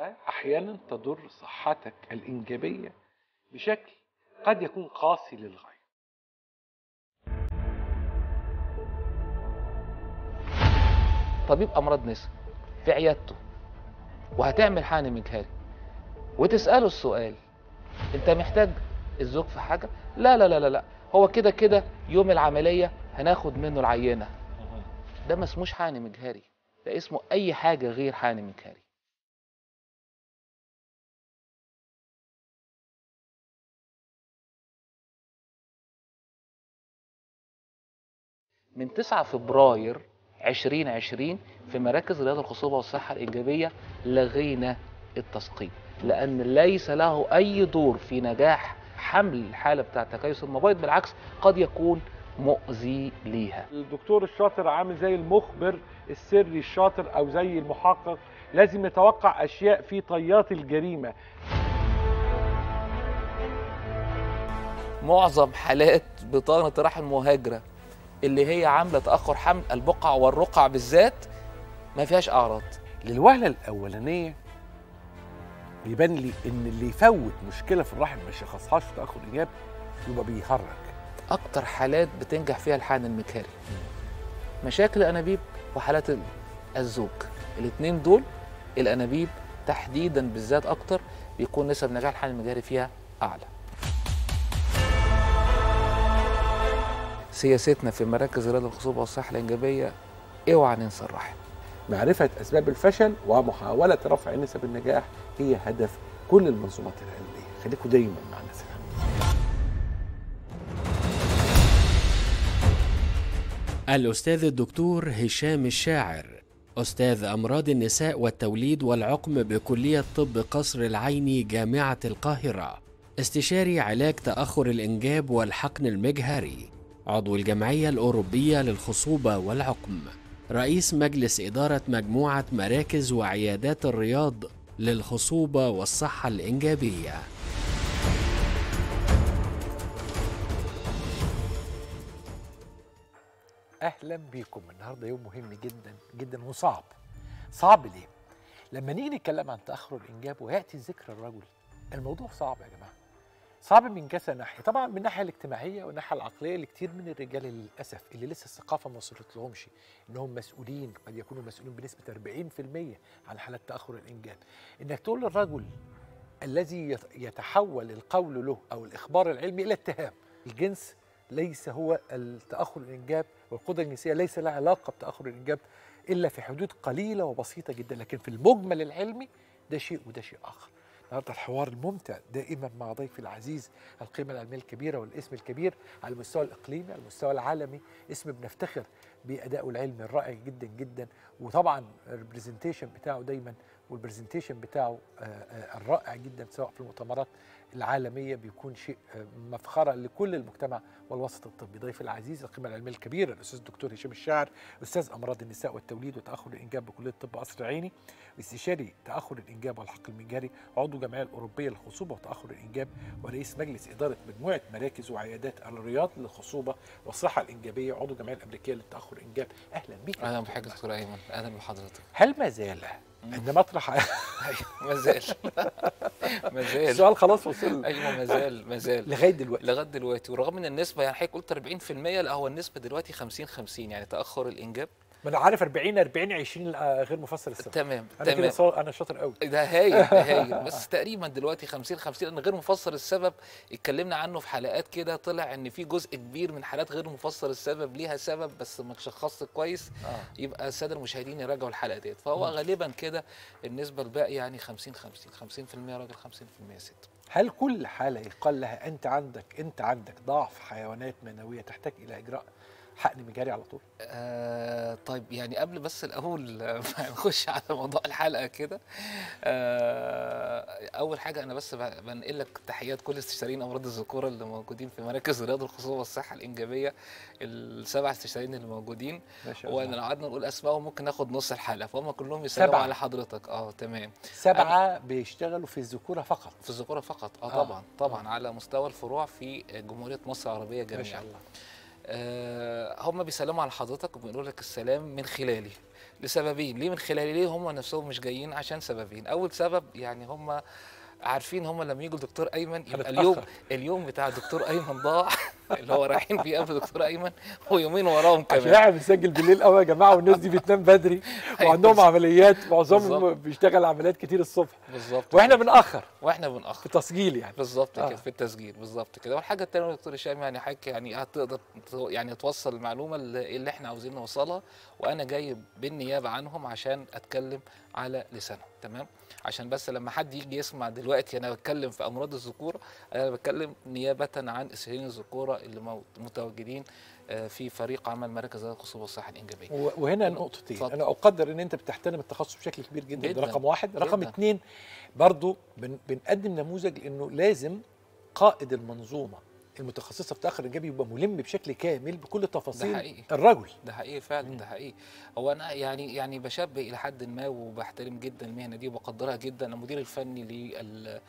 أحيانا تضر صحتك الإنجابية بشكل قد يكون قاسي للغاية. طبيب أمراض نساء في عيادته وهتعمل حقن مجهري وتسأله السؤال أنت محتاج الزوج في حاجة؟ لا لا لا لا لا. هو كده كده يوم العملية هناخد منه العينه ده ما اسموش حقن مجهري ده اسمه أي حاجة غير حقن مجهري من 9 فبراير 2020 في مراكز رياض الخصوبة والصحة الإيجابية لغينا التسقيط لأن ليس له أي دور في نجاح حمل الحالة بتاعة تكيس المبيض بالعكس قد يكون مؤذي ليها. الدكتور الشاطر عامل زي المخبر السري الشاطر أو زي المحقق لازم يتوقع أشياء في طيات الجريمة. معظم حالات بطانة الرحم المهاجرة اللي هي عاملة تأخر حمل البقع والرقع بالذات ما فيهاش أعراض. للوهلة الأولانية يبان لي إن اللي يفوت مشكلة في الرحم ما يشخصهاش في تاخر الانجاب يبقى بيهرج. أكتر حالات بتنجح فيها الحقن المجهري مشاكل الأنابيب وحالات ال- الزوج. الاتنين دول الأنابيب تحديدا بالذات أكتر بيكون نسب نجاح الحقن المجهري فيها أعلى. سياستنا في مراكز رياض الخصوبة والصحة الإنجابية اوعى ننسى الرحم. معرفة أسباب الفشل ومحاولة رفع نسب النجاح هي هدف كل المنظومات العلمية. خليكم دايما مع الناس الأستاذ الدكتور هشام الشاعر أستاذ أمراض النساء والتوليد والعقم بكلية طب قصر العيني جامعة القاهرة. استشاري علاج تأخر الإنجاب والحقن المجهري. عضو الجمعية الأوروبية للخصوبة والعقم رئيس مجلس إدارة مجموعة مراكز وعيادات الرياض للخصوبة والصحة الإنجابية. أهلا بيكم. النهارده يوم مهم جدا جدا وصعب. صعب ليه؟ لما نيجي نتكلم عن تأخر الإنجاب ويأتي ذكر الرجل الموضوع صعب يا جماعة. صعب من كذا ناحية. طبعا من الناحيه الاجتماعية والناحيه العقلية لكتير من الرجال للأسف اللي لسه الثقافة ما وصلت لهمش انهم مسؤولين قد يكونوا مسؤولين بنسبة 40% عن حالات تأخر الانجاب إنك تقول للرجل الذي يت- يتحول القول له أو الإخبار العلمي إلى اتهام الجنس ليس هو التأخر الإنجاب والقدرة الجنسية ليس لها علاقة بتأخر الإنجاب إلا في حدود قليلة وبسيطة جدا لكن في المجمل العلمي ده شيء وده شيء آخر. النهارده الحوار الممتع دائما مع ضيفي العزيز القيمة العلمية الكبيرة والاسم الكبير على المستوى الإقليمي على المستوى العالمي اسم بنفتخر بادائه العلمي الرائع جدا جدا. وطبعا ال presentation بتاعه دايما وال presentation بتاعه آه، آه، الرائع جدا سواء في المؤتمرات العالمية بيكون شيء آه، مفخرة لكل المجتمع والوسط الطبي. ضيفي العزيز القيمة العلمية الكبيرة الأستاذ الدكتور هشام الشاعر أستاذ أمراض النساء والتوليد وتأخر الإنجاب بكلية الطب قصر العيني استشاري تأخر الإنجاب والحقن المجهري عضو الجمعيه الأوروبية للخصوبة وتأخر الإنجاب ورئيس مجلس إدارة مجموعة مراكز وعيادات الرياض للخصوبة والصحة الإنجابية عضو الجمعيه الأمريكية للتأخر الإنجاب. أهلا بك أهلا بحضرتك. دكتور أيمن. أهلا بحضرتك. هل ما زال أن مطرح؟ ما زال. ما زال. السؤال خلاص وصل. أيوه ما زال ما زال. لغاية دلوقتي. لغاية دلوقتي. ورغم إن النسبة يعني حضرتك قلت 40% لا هو النسبة دلوقتي 50 50 يعني تأخر الإنجاب. ما أنا عارف 40 40 20 آه، غير مفسر السبب تمام أنا كده تمام. صار أنا شاطر قوي ده هايل ده هايل. بس تقريبا دلوقتي 50 50 لأن غير مفسر السبب اتكلمنا عنه في حلقات كده طلع إن في جزء كبير من حالات غير مفسر السبب ليها سبب بس ما شخصت كويس. آه. يبقى السادة المشاهدين يراجعوا الحلقة ديت. فهو غالبا كده النسبة الباقية يعني 50 50 50% راجل 50% ست. هل كل حاله يقال لها أنت عندك أنت عندك ضعف حيوانات منوية تحتاج إلى إجراء؟ حقن مجاري على طول. آه طيب يعني قبل بس الأول ما نخش على موضوع الحلقة كده. آه أول حاجة أنا بس بنقل لك تحيات كل استشاريين أمراض الذكورة اللي موجودين في مراكز رياض الخصوبة والصحة الإنجابية السبع استشاريين اللي موجودين. ولو الله. قعدنا نقول أسمائهم ممكن ناخد نص الحلقة فهم كلهم يسلموا. على حضرتك. آه تمام. سبعة بيشتغلوا في الذكورة فقط. في الذكورة فقط. آه آه، طبعا طبعا على مستوى الفروع في جمهورية مصر العربية جميعا ما شاء الله. آه، هم بيسلموا على حضرتك وبيقولوا لك السلام من خلالي. لسببين. ليه من خلال ليه هم نفسهم مش جايين؟ عشان سببين. أول سبب يعني هم عارفين هم لما يجوا دكتور أيمن يبقى. اليوم اليوم بتاع دكتور أيمن ضاع. اللي هو رايحين فيه قبل دكتور أيمن ويومين وراهم عشان كمان. إحنا بنسجل بالليل قوي يا جماعة والناس دي بتنام بدري وعندهم عمليات معظمهم. بيشتغل عمليات كتير الصبح. بالظبط. وإحنا بنأخر. وإحنا بنأخر. في تسجيل يعني. بالظبط آه. كده في التسجيل بالظبط كده. والحاجة الثانية دكتور هشام يعني حضرتك يعني هتقدر يعني توصل المعلومة اللي إحنا عاوزين نوصلها وأنا جاي بالنيابة عنهم عشان أتكلم على لسانهم. تمام؟ عشان بس لما حد يجي يسمع دلوقتي أنا بتكلم في أمراض الذكورة أنا بتكلم نيابه عن اسهالين الذكورة اللي متواجدين آه، في فريق عمل مركز ذات والصحه الإنجابية وهنا نقطتين. أنا أقدر إن أنت بتحترم التخصص بشكل كبير جدا, جداً، ده رقم واحد رقم جداً. اتنين برضو بن بنقدم نموذج لأنه لازم قائد المنظومة المتخصصة في تاخر الإنجابي يبقى ملم بشكل كامل بكل تفاصيل حقيقي. الرجل ده حقيقي فعلا ده حقيقي هو أنا يعني يعني بشبه إلى حد ما وبحترم جدا المهنة دي وبقدرها جدا المدير الفني لل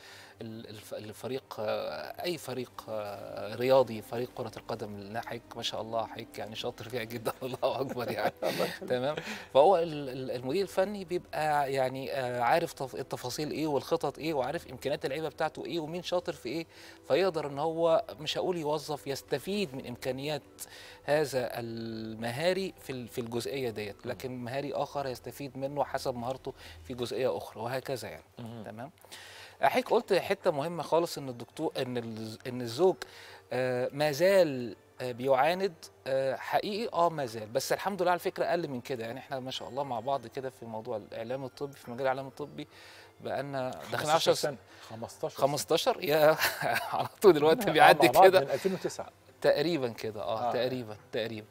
الفريق آه، أي فريق آه، رياضي فريق كرة القدم حضرتك ما شاء الله حضرتك يعني شاطر فيها جدا الله أكبر يعني. تمام؟ فهو ال- ال- المدير الفني بيبقى يعني آه، عارف تف- التفاصيل إيه والخطط إيه وعارف إمكانيات اللعيبة بتاعته إيه ومين شاطر في إيه فيقدر إن هو مش هقول يوظف يستفيد من إمكانيات هذا المهاري في في الجزئية ديت لكن مهاري آخر يستفيد منه حسب مهارته في جزئية أخرى وهكذا يعني. تمام؟ حضرتك قلت حتة مهمة خالص إن الدكتور إن إن الزوج آه، ما زال آه، بيعاند آه، حقيقي آه ما زال. بس الحمد لله على فكرة أقل من كده. يعني إحنا ما شاء الله مع بعض كده في موضوع الإعلام الطبي في مجال الإعلام الطبي بقالنا داخلين 10 سنة. 15 15 يا على طول دلوقتي بيعدي كده. من 2009 تقريبا كده آه, آه. تقريبا تقريبا.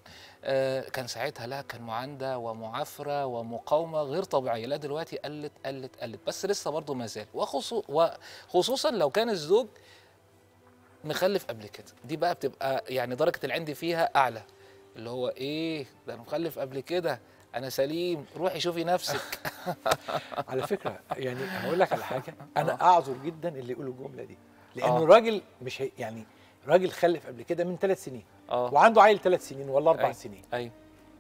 كان ساعتها لا كان معانده ومعافرة ومقاومة غير طبيعية. لا دلوقتي قلت قلت قلت. بس لسه برضه ما زال. وخصو وخصوصا لو كان الزوج مخلف قبل كده. دي بقى بتبقى يعني درجة العند فيها أعلى. اللي هو إيه؟ ده أنا مخلف قبل كده. أنا سليم. روحي شوفي نفسك. على فكرة يعني هقول لك على حاجة. أنا أعذر جدا اللي يقول الجملة دي. لأنه آه. الراجل مش يعني راجل خلف قبل كده من ثلاث سنين. آه. وعنده عيل ثلاث سنين ولا أربع أيوة. سنين. أيوه.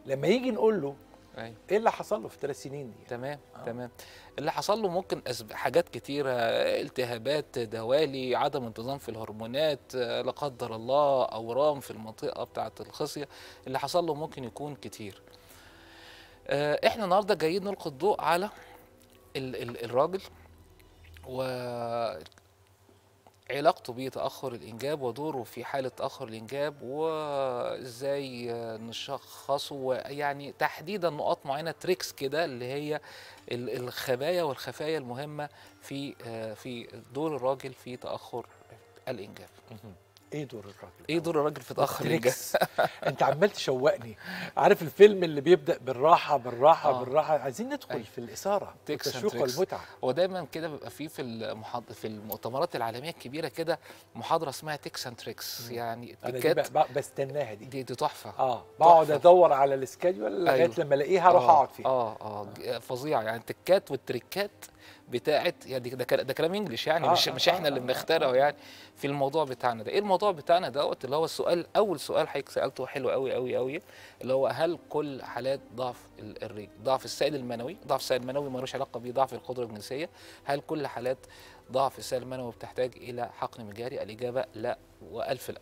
لما يجي نقول له أيوه. إيه اللي حصل له في الثلاث سنين دي؟ تمام آه. تمام. اللي حصل له ممكن أسب... حاجات كتيرة التهابات دوالي عدم انتظام في الهرمونات لا قدر الله أورام في المنطقة بتاعة الخصية اللي حصل له ممكن يكون كتير. آه، إحنا النهاردة جايين نلقي الضوء على ال... ال... الراجل و علاقته بتأخر الإنجاب ودوره في حالة تأخر الإنجاب وإزاي نشخصه ويعني تحديدا نقاط معينة تريكس كده اللي هي ال- الخبايا والخفايا المهمة في في دور الراجل في تأخر الإنجاب. إيه دور الراجل إيه دور الراجل في؟ تريكس أنت عمال تشوقني. عارف الفيلم اللي بيبدأ بالراحة بالراحة آه. بالراحة؟ عايزين ندخل أيوة. في الإثارة tricks. والمتعه هو دايما كده بيبقى فيه في المحاض... في المؤتمرات العالمية الكبيرة كده محاضرة اسمها tips and tricks يعني تكات. بقى- بقى بستناها دي. دي دي تحفة. آه. بقعد. أدور على schedule لغاية أيوة. لما ألاقيها أروح آه، أقعد فيها. آه. آه. فظيعه يعني التكات وال tricks ات بتاعت يعني ده ده كلام انجلش يعني آه، مش آه، مش آه، إحنا اللي آه، بنخترعه يعني في الموضوع بتاعنا ده. إيه الموضوع بتاعنا دوت؟ اللي هو السؤال أول سؤال حضرتك سألته حلو قوي قوي قوي اللي هو هل كل حالات ضعف ال- الرجل ضعف السائل المنوي ضعف السائل المنوي ملوش علاقة بضعف القدرة الجنسية هل كل حالات ضعف السائل المنوي بتحتاج إلى حقن مجاري؟ الإجابة لا وألف لا.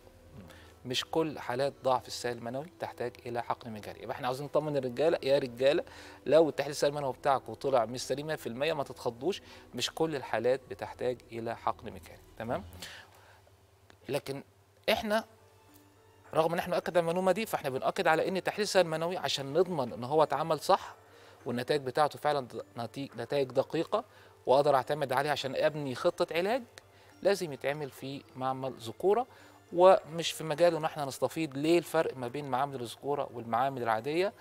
مش كل حالات ضعف السائل المنوي تحتاج إلى حقن مجاري. يبقى إحنا عاوزين نطمن الرجالة يا رجالة لو التحليل السائل المنوي بتاعكم طلع مش سليم 100% ما تتخضوش مش كل الحالات بتحتاج إلى حقن مجاري. تمام؟ لكن إحنا رغم إن إحنا نؤكد على المعلومة دي فإحنا بنؤكد على إن تحليل السائل المنوي عشان نضمن إن هو اتعمل صح والنتائج بتاعته فعلا نتائج دقيقة وأقدر أعتمد عليها عشان أبني خطة علاج لازم يتعمل في معمل ذكورة. ومش في مجاله إن إحنا نستفيض ليه الفرق ما بين معامل الذكورة والمعامل العادية؟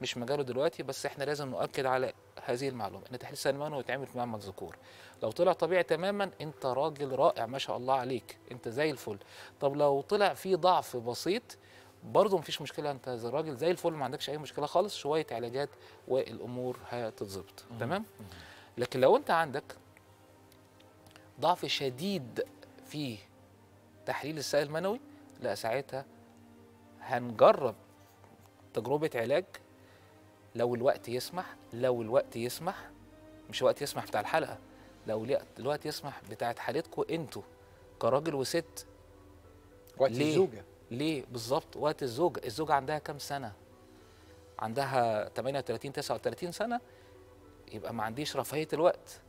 مش مجاله دلوقتي بس إحنا لازم نؤكد على هذه المعلومة إن تحليل المنوي يتعمل في معمل ذكور لو طلع طبيعي تماما أنت راجل رائع ما شاء الله عليك. أنت زي الفل. طب لو طلع فيه ضعف بسيط برضه مفيش مشكلة. أنت زي راجل زي الفل ما عندكش أي مشكلة خالص. شوية علاجات والأمور هتتظبط. تمام؟ لكن لو أنت عندك ضعف شديد في تحليل السائل المنوي لا ساعتها هنجرب تجربة علاج. لو الوقت يسمح لو الوقت يسمح مش وقت يسمح بتاع الحلقة. لو الوقت- يسمح بتاعت حالتكم أنتوا كراجل وست. وقت ليه؟ الزوجة. ليه؟ بالظبط وقت الزوجة. الزوجة عندها كام سنة؟ عندها 38 39 سنة؟ يبقى ما عنديش رفاهية الوقت.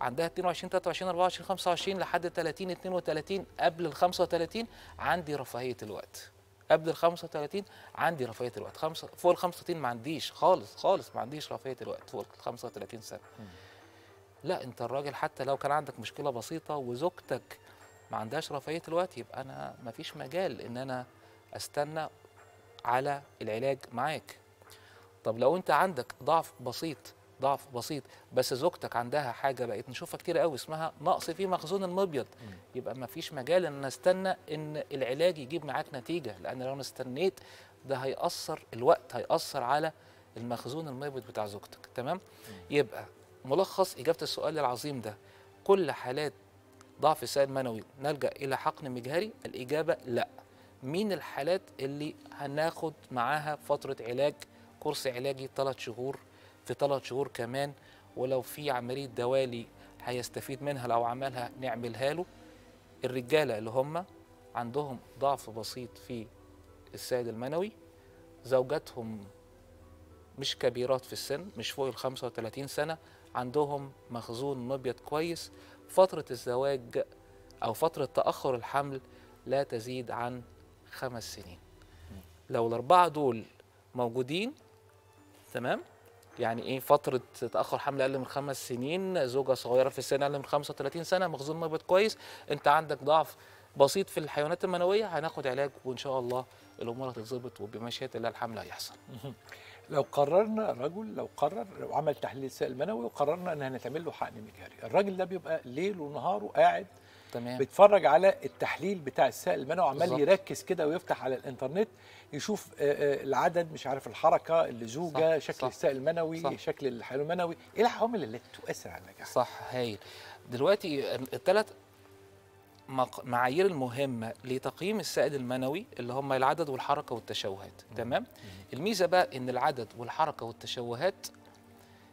عندها 22 23 24 25 لحد 30 32 قبل ال 35 عندي رفاهية الوقت. قبل ال 35 عندي رفاهية الوقت. خمسة فوق ال 35 ما عنديش خالص خالص ما عنديش رفاهية الوقت فوق ال 35 سنة. لا انت الراجل حتى لو كان عندك مشكلة بسيطة وزوجتك ما عندهاش رفاهية الوقت يبقى أنا ما فيش مجال إن أنا أستنى على العلاج معاك. طب لو أنت عندك ضعف بسيط ضعف بسيط بس زوجتك عندها حاجة بقت نشوفها كتير قوي اسمها نقص في مخزون المبيض. يبقى ما فيش مجال إن أنا استنى إن العلاج يجيب معاك نتيجة لأن لو استنيت ده هيأثر الوقت هيأثر على المخزون المبيض بتاع زوجتك. تمام؟ يبقى ملخص إجابة السؤال العظيم ده كل حالات ضعف السائل المنوي نلجأ إلى حقن مجهري؟ الإجابة لا. مين الحالات اللي هناخد معاها فترة علاج كورس علاجي ثلاث شهور؟ في ثلاث شهور كمان ولو في عملية دوالي هيستفيد منها لو عملها نعملها له. الرجالة اللي هم عندهم ضعف بسيط في السائل المنوي زوجاتهم مش كبيرات في السن مش فوق ال 35 سنة عندهم مخزون مبيض كويس. فترة الزواج أو فترة تأخر الحمل لا تزيد عن خمس سنين. لو الأربعة دول موجودين تمام؟ يعني إيه فترة تأخر حمل أقل من خمس سنين زوجة صغيرة في السن أقل من 35 سنة مخزون مبيض كويس أنت عندك ضعف بسيط في الحيوانات المنوية هناخد علاج وإن شاء الله الأمور هتتظبط وبمشيئة الله الحمل هيحصل. لو قررنا الرجل لو قرر لو عمل تحليل سائل منوي وقررنا إن هنتعمل له حقن مجهري الراجل ده بيبقى ليل ونهاره قاعد تمام. بيتفرج على التحليل بتاع السائل المنوي عمال بالظبط. يركز كده ويفتح على الإنترنت يشوف آه، آه، العدد مش عارف الحركة اللزوجة صح، شكل صح، السائل المنوي صح. شكل الحيوان المنوي إيه العوامل اللي تؤثر على النجاح؟ صح هايل. دلوقتي الثلاث معايير المهمة لتقييم السائل المنوي اللي هم العدد والحركة والتشوهات تمام؟ الميزة بقى إن العدد والحركة والتشوهات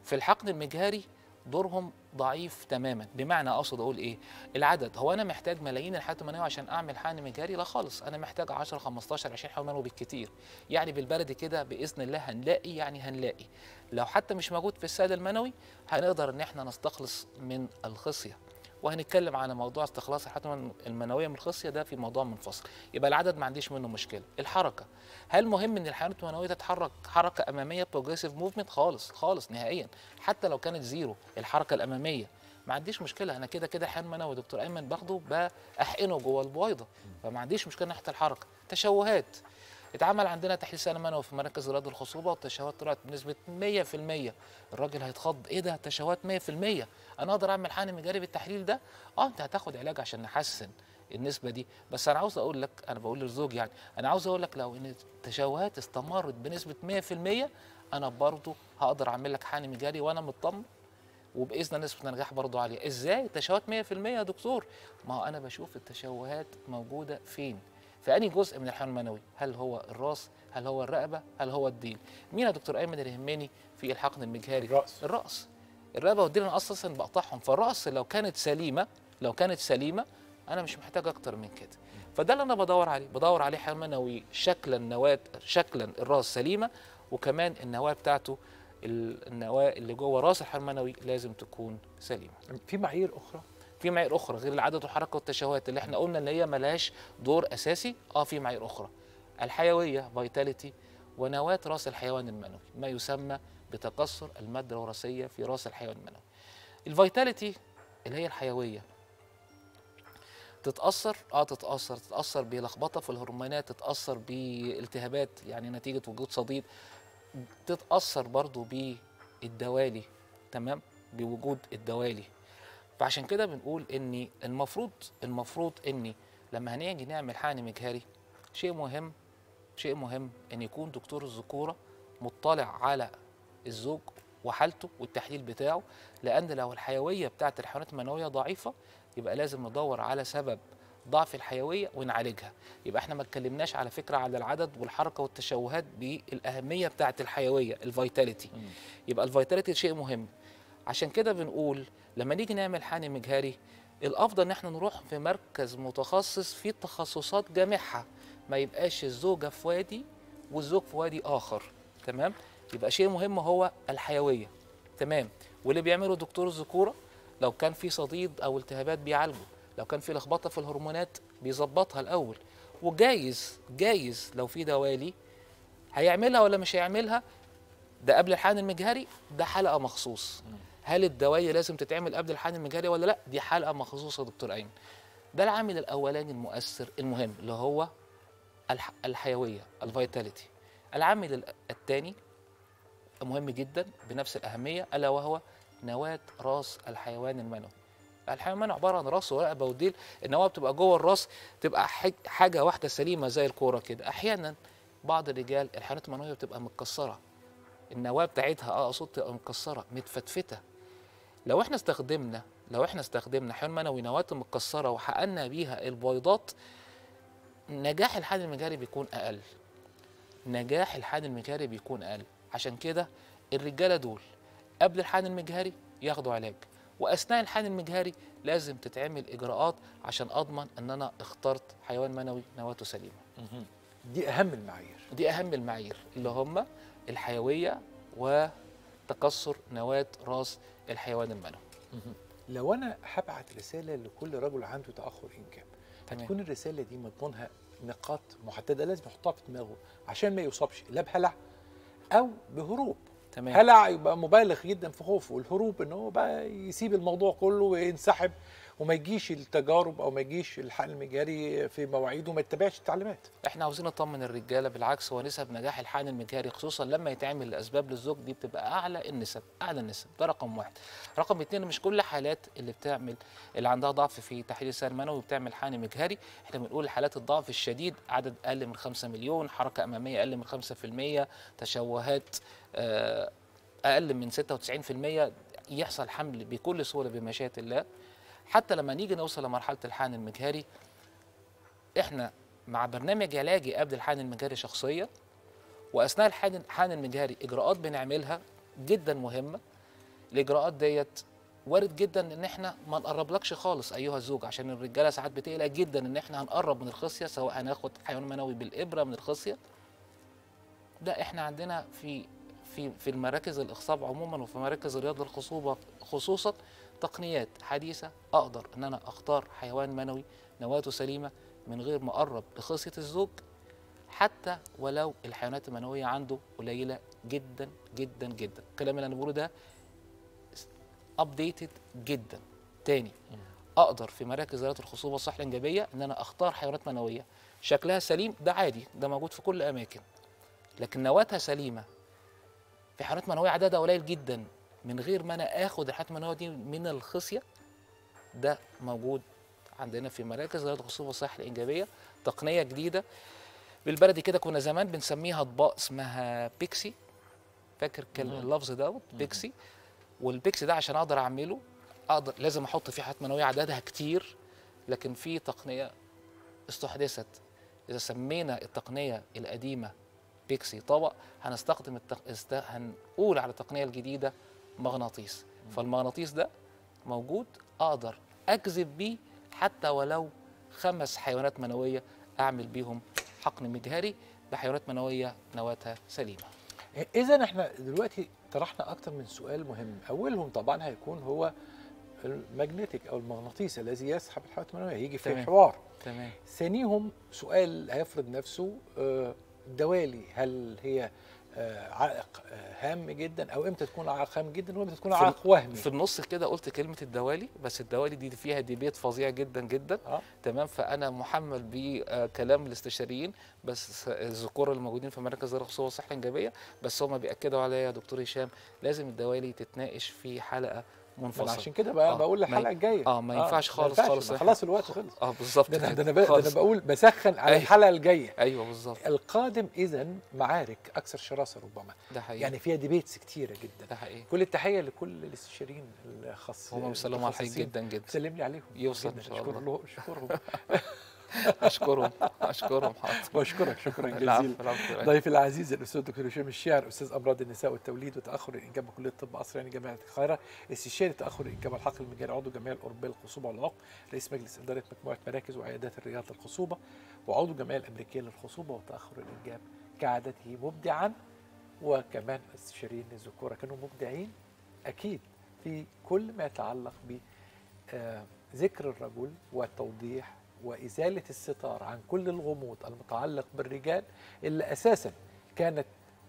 في الحقن المجهري دورهم ضعيف تماما. بمعنى أقصد أقول إيه؟ العدد. هو أنا محتاج ملايين الحالات المنويه عشان أعمل حقن مجهري لا خالص. أنا محتاج 10 15 20 حيوان بالكتير. يعني بالبلدي كده بإذن الله هنلاقي يعني هنلاقي. لو حتى مش موجود في السائل المنوي هنقدر إن إحنا نستخلص من الخصية. وهنتكلم على موضوع استخلاص الحالات المنوية من الخصيه ده في موضوع منفصل. يبقى العدد ما عنديش منه مشكلة. الحركة. هل مهم إن الحيوانات المنوية تتحرك حركة أمامية progressive movement خالص خالص نهائيا. حتى لو كانت زيرو الحركة الأمامية. ما عنديش مشكلة. أنا كده كده حيوان منوي دكتور أيمن باخده بحقنه جوه البويضة. فما عنديش مشكلة ناحية الحركة. تشوهات. اتعمل عندنا تحليل سنة منوي في مراكز رياض الخصوبة والتشوهات طلعت بنسبة 100% الراجل هيتخض. إيه ده؟ تشوهات 100% أنا أقدر أعمل حقن مجاري بالتحليل ده؟ آه أنت هتاخد علاج عشان نحسن النسبة دي. بس أنا عاوز أقول لك أنا بقول للزوج يعني أنا عاوز أقول لك لو إن التشوهات استمرت بنسبة 100% أنا برضه هقدر أعمل لك حقن مجاري وأنا مطمن وبإذن نسبة النجاح برضه عالية. إزاي؟ تشوهات 100% يا دكتور. ما هو أنا بشوف التشوهات موجودة فين؟ في أي جزء من الحيوان المنوي هل هو الراس؟ هل هو الرقبة؟ هل هو الديل مين يا دكتور أيمن اللي يهمني في الحقن المجهري؟ الرأس. الرأس. الرقبة والديل أنا أصلا بقطعهم. فالرأس لو كانت سليمة لو كانت سليمة أنا مش محتاج أكتر من كده. فده اللي أنا بدور عليه. بدور عليه حيوان منوي شكلا نواة شكلا الراس سليمة وكمان النواة بتاعته ال- النواة اللي جوه راس الحيوان المنوي لازم تكون سليمة. في معايير أخرى؟ في معايير أخرى غير العدد والحركة والتشوهات اللي إحنا قلنا إن هي ملهاش دور أساسي. آه في معايير أخرى. الحيوية vitality ونواة رأس الحيوان المنوي ما يسمى بتكسر المادة الوراثية في رأس الحيوان المنوي. ال vitality اللي هي الحيوية تتأثر آه تتأثر تتأثر بلخبطة في الهرمونات تتأثر بالتهابات يعني نتيجة وجود صديد تتأثر برضو بالدوالي تمام؟ بوجود الدوالي. فعشان كده بنقول ان المفروض المفروض إني لما هنيجي نعمل حقن مجهري شيء مهم شيء مهم إن يكون دكتور الذكورة مطلع على الزوج وحالته والتحليل بتاعه لأن لو الحيوية بتاعه الحيوانات المنوية ضعيفة يبقى لازم ندور على سبب ضعف الحيوية ونعالجها. يبقى إحنا ما اتكلمناش على فكرة على العدد والحركة والتشوهات بالأهمية بتاعه الحيوية الفيتاليتي. يبقى الفيتاليتي شيء مهم. عشان كده بنقول لما نيجي نعمل حقن مجهري الأفضل إن إحنا نروح في مركز متخصص في تخصصات جامعه ما يبقاش الزوجه في وادي والزوج في وادي آخر تمام؟ يبقى شيء مهم هو الحيوية تمام؟ واللي بيعمله دكتور الذكوره لو كان في صديد أو التهابات بيعالجه لو كان في لخبطة في الهرمونات بيظبطها الأول. وجايز جايز لو في دوالي هيعملها ولا مش هيعملها؟ ده قبل الحقن المجهري ده حلقة مخصوص. هل الدواية لازم تتعمل قبل الحقن المجهري ولا لأ؟ دي حلقة مخصوصة يا دكتور أيمن. ده العامل الأولاني المؤثر المهم اللي هو الح... الحيوية الفيتاليتي. العامل ال- الثاني مهم جدا بنفس الأهمية ألا وهو نواة راس الحيوان المنوي. الحيوان المنوي عبارة عن راس ورقبه وديل النواه بتبقى جوه الراس تبقى حاج- حاجة واحدة سليمة زي الكورة كده. أحيانا بعض الرجال الحيوانات المنوية بتبقى متكسرة. النواة بتاعتها آه أقصد تبقى متكسرة متفتفتة. لو إحنا استخدمنا لو إحنا استخدمنا حيوان منوي نواته متكسره وحققنا بيها البيضات نجاح الحقن المجاري بيكون أقل. نجاح الحقن المجهري بيكون أقل. عشان كده الرجالة دول قبل الحقن المجهري ياخدوا علاج. وأثناء الحقن المجهري لازم تتعمل إجراءات عشان أضمن إن أنا اخترت حيوان منوي نواته سليمة. دي أهم المعايير. دي أهم المعايير اللي هم الحيوية وتكسر نواة راس الحيوان المنوي. لو أنا هبعت رسالة لكل رجل عنده تأخر انجاب. هتكون الرسالة دي مضمونها نقاط محددة لازم يحطها في دماغه عشان ما يصابش لا بهلع أو بهروب. تمام. هلع يبقى مبالغ جدا في خوفه والهروب إن هو بقى يسيب الموضوع كله وينسحب. وما يجيش التجارب أو ما يجيش الحقن المجاري في مواعيده وما يتبعش التعليمات. إحنا عاوزين نطمن الرجالة بالعكس هو نسب نجاح الحقن المجهري خصوصا لما يتعمل لأسباب للزوج دي بتبقى أعلى النسب أعلى النسب ده رقم واحد. رقم اتنين مش كل حالات اللي بتعمل اللي عندها ضعف في تحليل السائل المنوي بتعمل حقن مجهري إحنا بنقول حالات الضعف الشديد عدد أقل من 5 مليون حركة أمامية أقل من 5% تشوهات آه، أقل من 96% يحصل حمل بكل سهولة بمشيئة الله. حتى لما نيجي نوصل لمرحلة الحقن المجهري إحنا مع برنامج علاجي قبل الحقن المجهري شخصيا وأثناء الحقن المجهري إجراءات بنعملها جدا مهمة. الإجراءات ديت وارد جدا إن إحنا ما نقربلكش خالص أيها الزوج عشان الرجالة ساعات بتقلق جدا إن إحنا هنقرب من الخصية سواء هناخد حيوان منوي بالإبرة من الخصية. ده إحنا عندنا في في في المراكز الاخصاب عموما وفي مراكز رياض الخصوبة خصوصا تقنيات حديثة أقدر أن أنا أختار حيوان منوي نواته سليمة من غير ما اقرب لخصية الزوج حتى ولو الحيوانات المنوية عنده قليلة جدا جدا جدا. الكلام اللي أنا بقوله ده ابديتد جدا. تاني أقدر في مراكز رياض الخصوبة والصحه الإنجابية أن أنا أختار حيوانات منوية. شكلها سليم ده عادي ده موجود في كل الأماكن. لكن نواتها سليمة في حيوانات منوية عددها قليل جدا. من غير ما أنا آخد الحيوانات المنويه دي من الخصية ده موجود عندنا في مراكز رياض الخصوبه والصحة الإنجابية تقنية جديدة بالبلدي كده كنا زمان بنسميها أطباق اسمها PICSI. فاكر اللفظ دوت؟ PICSI. وال PICSI ده عشان أقدر أعمله أقدر لازم أحط فيه حيوانات منويه عددها كتير لكن في تقنية استحدثت. إذا سمينا التقنية القديمة بيكسي طبق هنستخدم التق... است... هنقول على التقنية الجديدة مغناطيس. فالمغناطيس ده موجود أقدر اجذب بيه حتى ولو خمس حيوانات منوية أعمل بيهم حقن مجهري بحيوانات منوية نواتها سليمة. اذا إحنا دلوقتي طرحنا أكتر من سؤال مهم. أولهم طبعا هيكون هو المagnetic أو المغناطيس الذي يسحب الحيوانات المنوية. هيجي في تمام. الحوار. تمام. ثانيهم سؤال هيفرض نفسه آه، الدوالي. هل هي عائق آه، هام جدا أو إمتى تكون عائق هام جدا وإمتى تكون عائق وهمي. في النص كده قلت كلمة الدوالي بس الدوالي دي فيها ديبيت فظيع جدا جدا. آه. تمام؟ فأنا محمل بكلام الاستشاريين بس الذكور الموجودين في مركز الرخصه والصحه الانجابيه بس هم بيأكدوا عليا يا دكتور هشام لازم الدوالي تتناقش في حلقة منفصل. عشان كده بقى آه، بقول الحلقة الجاية. آه ما ينفعش خالص ينفعش، خالص. ما إحنا- خلاص الوقت خلص. آه بالظبط. ده. ده أنا ده أنا خالص. بقول بسخن على أيوة. الحلقة الجاية. أيوه بالظبط. القادم اذا معارك أكثر شراسة ربما. ده حقيقي. يعني فيها ديبيتس كتيرة جدا. ده حقيقي. كل التحية لكل الاستشاريين الخاص هم بيسلموا على المتخصصين. جدا جدا. سلم لي عليهم. يوصل. إن شاء الله. له أشكرهم. أشكرهم أشكرهم حاضر. وأشكرك شكرا جزيلا. ضيفي العزيز الأستاذ الدكتور هشام الشاعر أستاذ أمراض النساء والتوليد وتأخر الإنجاب بكلية الطب عصري جامعه القاهرة استشاري تأخر الانجاب والحقل المجاري عضو الجمعيه الاوروبيه للخصوبة والعقم رئيس مجلس إدارة مجموعة مراكز وعيادات الرياض للخصوبة وعضو الجمعيه الأمريكية للخصوبة وتأخر الإنجاب كعادته مبدعا وكمان استشاريين الذكوره كانوا مبدعين أكيد في كل ما يتعلق ب آه، ذكر الرجل والتوضيح وإزالة الستار عن كل الغموض المتعلق بالرجال اللي أساسا كانت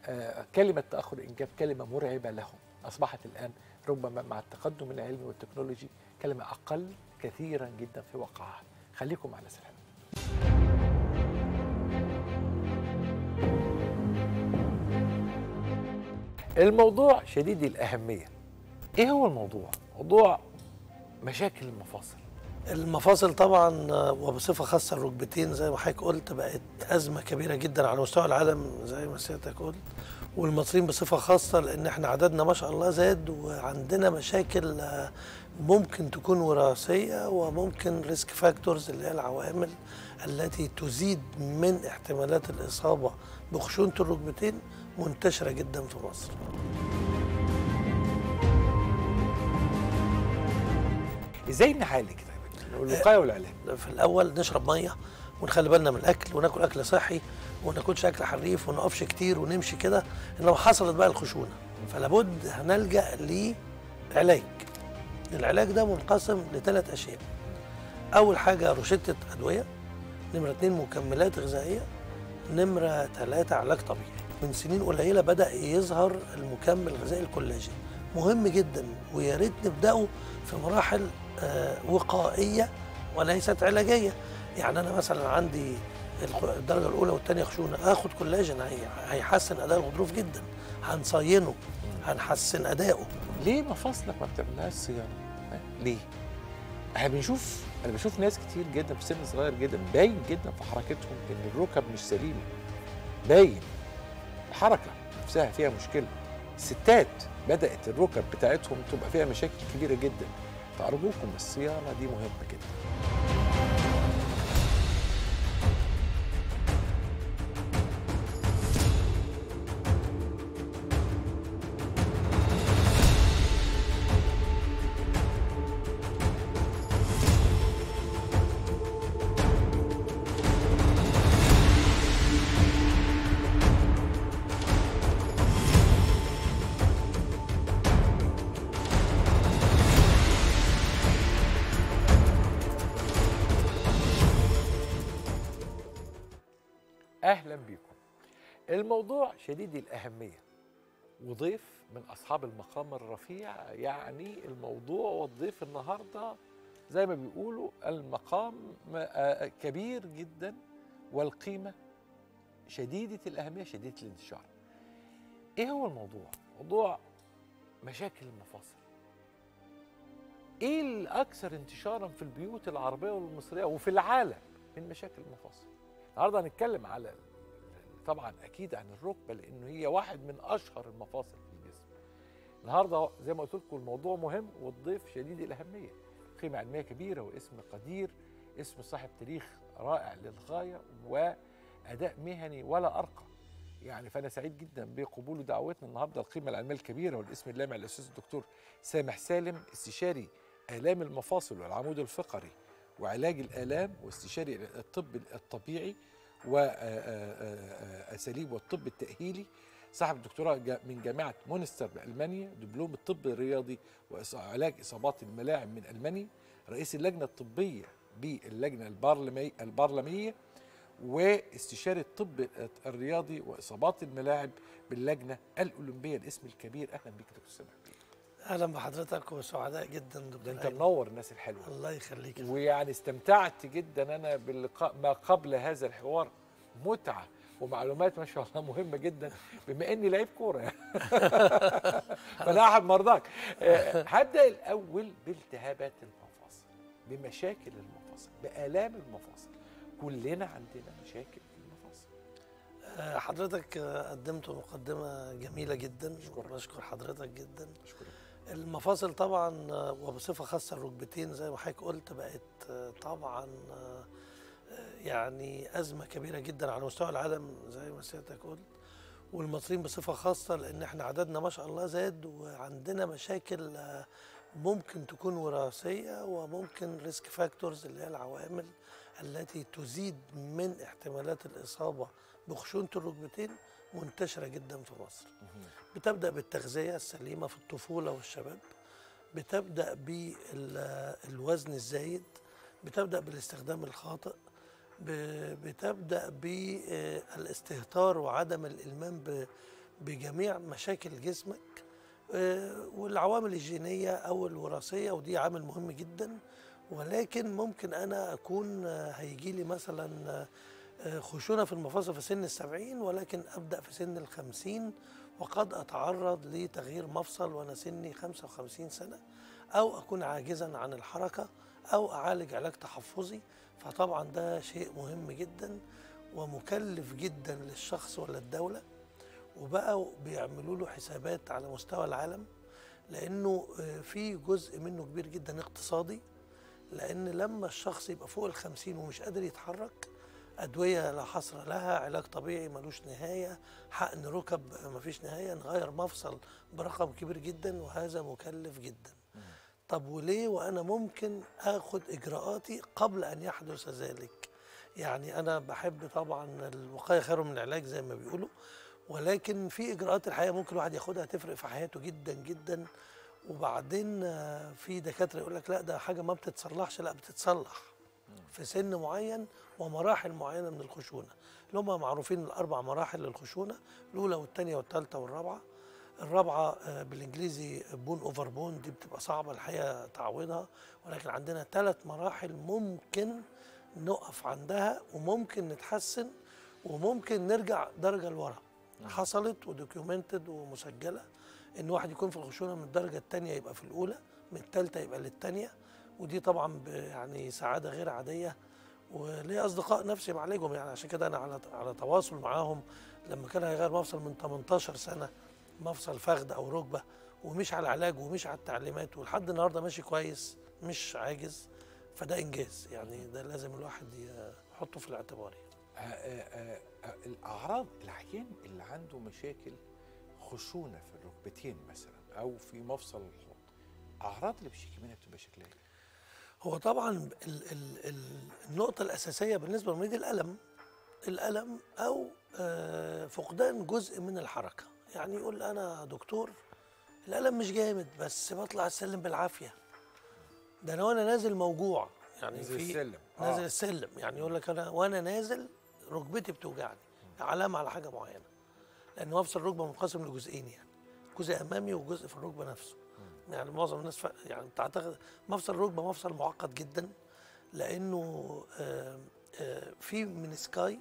آه، كلمة تأخر الإنجاب كلمة مرعبة لهم. أصبحت الآن ربما مع التقدم العلمي والتكنولوجي كلمة أقل كثيرا جدا في وقعها. خليكم معنا سلام. الموضوع شديد الأهمية. إيه هو الموضوع؟ موضوع مشاكل المفاصل. المفاصل طبعا آه، وبصفة خاصة الركبتين زي ما حضرتك قلت بقت أزمة كبيرة جدا على مستوى العالم زي ما سيادتك قلت والمصريين بصفة خاصة لأن إحنا عددنا ما شاء الله زاد وعندنا مشاكل آه، ممكن تكون وراثية وممكن risk factors اللي هي العوامل التي تزيد من احتمالات الإصابة بخشونة الركبتين منتشرة جدا في مصر. إزاي نعالج ده الوقايه والعلاج في الأول نشرب مية ونخلي بالنا من الأكل وناكل أكل صحي وما ناكلش أكل حريف وما نقفش كتير ونمشي كده. انما حصلت بقى الخشونة فلابد هنلجأ لعلاج العلاج ده منقسم لثلاث أشياء. أول حاجة روشتة أدوية. نمرة اتنين مكملات غذائية. نمرة ثلاثة علاج طبيعي. من سنين قليلة بدأ يظهر المكمل الغذائي الكولاجين. مهم جدا ويا ريت نبدأه في مراحل آه، وقائية وليست علاجية. يعني أنا مثلا عندي الدرجة الأولى والثانيه خشونة آخد كولاجين هي- هيحسن أداء الغضروف جدا هنصينه هنحسن أداؤه. ليه مفاصلك ما بتعملهاش صيانة؟ ليه؟ إحنا بنشوف أنا بشوف ناس كتير جدا في سن صغير جدا باين جدا في حركتهم إن الركب مش سليمة. باين. الحركه نفسها فيها مشكلة. الستات بدأت الركب بتاعتهم تبقى فيها مشاكل كبيرة جدا. فارجوكم الصيانه دي مهمة جدا. الموضوع شديد الأهمية. وضيف من أصحاب المقام الرفيع يعني الموضوع والضيف النهارده زي ما بيقولوا المقام م- آه كبير جدا والقيمة شديدة الأهمية شديدة الانتشار. إيه هو الموضوع؟ موضوع مشاكل المفاصل. إيه الأكثر انتشارا في البيوت العربية والمصرية وفي العالم من مشاكل المفاصل؟ النهارده هنتكلم على طبعا أكيد عن الركبة لأنه هي واحد من أشهر المفاصل في الجسم. النهارده زي ما قلت لكم الموضوع مهم والضيف شديد الأهمية. قيمه علمية كبيرة واسم قدير اسم صاحب تاريخ رائع للغاية وأداء مهني ولا أرقى. يعني فأنا سعيد جدا بقبول دعوتنا النهارده القيمه العلمية الكبيرة والاسم اللامع الاستاذ الدكتور سامح سالم استشاري آلام المفاصل والعمود الفقري وعلاج الآلام واستشاري الطب الطبيعي وأساليب والطب التأهيلي صاحب دكتوراه جا- من جامعة مونستر بالمانيا دبلوم الطب الرياضي وعلاج إصابات الملاعب من ألمانيا رئيس اللجنة الطبية باللجنة البرلمي البرلمية واستشاري الطب الرياضي وإصابات الملاعب باللجنة الأولمبية الاسم الكبير. أهلا بك دكتور سامح. أهلا بحضرتك وسعداء جدا دكتور أنت. منور الناس الحلوة. الله يخليك ويعني استمتعت جدا أنا باللقاء ما قبل هذا الحوار. متعة ومعلومات ما شاء الله مهمة جدا بما إني لعيب كورة. فأنا احد مرضاك. آه، هبدأ الأول بالتهابات المفاصل بمشاكل المفاصل بآلام المفاصل. كلنا عندنا مشاكل آه، حضرتك قدمت مقدمة جميلة جدا. بشكر حضرتك جدا. أشكرك. المفاصل طبعا آه، وبصفة خاصة الركبتين زي ما حضرتك قلت بقت آه، طبعا آه، يعني أزمة كبيرة جدا على مستوى العالم زي ما سيادتك قلت. والمصريين بصفة خاصة لأن إحنا عددنا ما شاء الله زاد وعندنا مشاكل ممكن تكون وراثية وممكن risk factors اللي هي العوامل التي تزيد من احتمالات الإصابة بخشونة الركبتين. منتشرة جدا في مصر. بتبدأ بالتغذية السليمة في الطفولة والشباب بتبدأ بالوزن الزايد بتبدأ بالاستخدام الخاطئ ب- بتبدأ بالإستهتار وعدم الإلمام ب- بجميع مشاكل جسمك. آه، والعوامل الجينية أو الوراثية ودي عامل مهم جدا. ولكن ممكن أنا أكون آه، هيجي لي مثلا آه، خشونة في المفاصل في سن السبعين ولكن أبدأ في سن الخمسين وقد أتعرض لتغيير مفصل وأنا سني 55 سنة أو أكون عاجزا عن الحركة أو أعالج علاج تحفظي. فطبعا ده شيء مهم جدا ومكلف جدا للشخص ولا الدولة. وبقوا بيعملوا له حسابات على مستوى العالم لأنه آه، في جزء منه كبير جدا اقتصادي لأن لما الشخص يبقى فوق الخمسين ومش قادر يتحرك أدوية لا حصر لها علاج طبيعي ملوش نهاية حقن ركب مفيش نهاية نغير مفصل برقم كبير جدا وهذا مكلف جدا. طب وليه؟ وأنا ممكن أخد إجراءاتي قبل أن يحدث ذلك. يعني أنا بحب طبعا الوقاية خير من العلاج زي ما بيقولوا ولكن في إجراءات الحقيقة ممكن الواحد ياخدها تفرق في حياته جدا جدا. وبعدين في دكاترة يقول لك لا ده حاجة ما بتتصلحش لا بتتصلح. في سن معين ومراحل معينة من الخشونة. اللي هم معروفين الأربع مراحل للخشونة الأولى والثانية والثالثة والرابعة. الرابعة آه، بالإنجليزي بون أوفر بون دي بتبقى صعبة الحقيقة تعويضها. ولكن عندنا ثلاث مراحل ممكن نقف عندها وممكن نتحسن وممكن نرجع درجة لورا. حصلت ودوكيومنتد ومسجلة إن واحد يكون في الخشونة من الدرجة الثانية يبقى في الأولى من الثالثة يبقى للثانية ودي طبعا يعني سعادة غير عادية وليا أصدقاء نفسي بعالجهم يعني عشان كده أنا على على تواصل معاهم لما كان هيغير مفصل من 18 سنة مفصل فخذ أو ركبة ومش على العلاج ومش على التعليمات ولحد النهارده ماشي كويس مش عاجز فده إنجاز يعني ده لازم الواحد يحطه في الاعتبار يعني. آه، آه، آه، الأعراض العيان اللي عنده مشاكل خشونة في الركبتين مثلا أو في مفصل الحوض اعراض اللي بيشتكي منها بتبقى شكلها إيه؟ هو طبعا ال ال ال النقطة الأساسية بالنسبة للمريض الألم الألم أو آه، فقدان جزء من الحركة. يعني يقول أنا دكتور الألم مش جامد بس بطلع السلم بالعافية. ده أنا وأنا نازل موجوع. يعني نزل في السلم. نازل آه. السلم. يعني يقول لك أنا وأنا نازل ركبتي بتوجعني علامة على حاجة معينة. لأن مفصل الركبة منقسم لجزئين يعني جزء أمامي وجزء في الركبة نفسه. يعني معظم الناس. يعني بتعتقد مفصل الركبه مفصل معقد جدا لأنه آه، آه، في منسكاي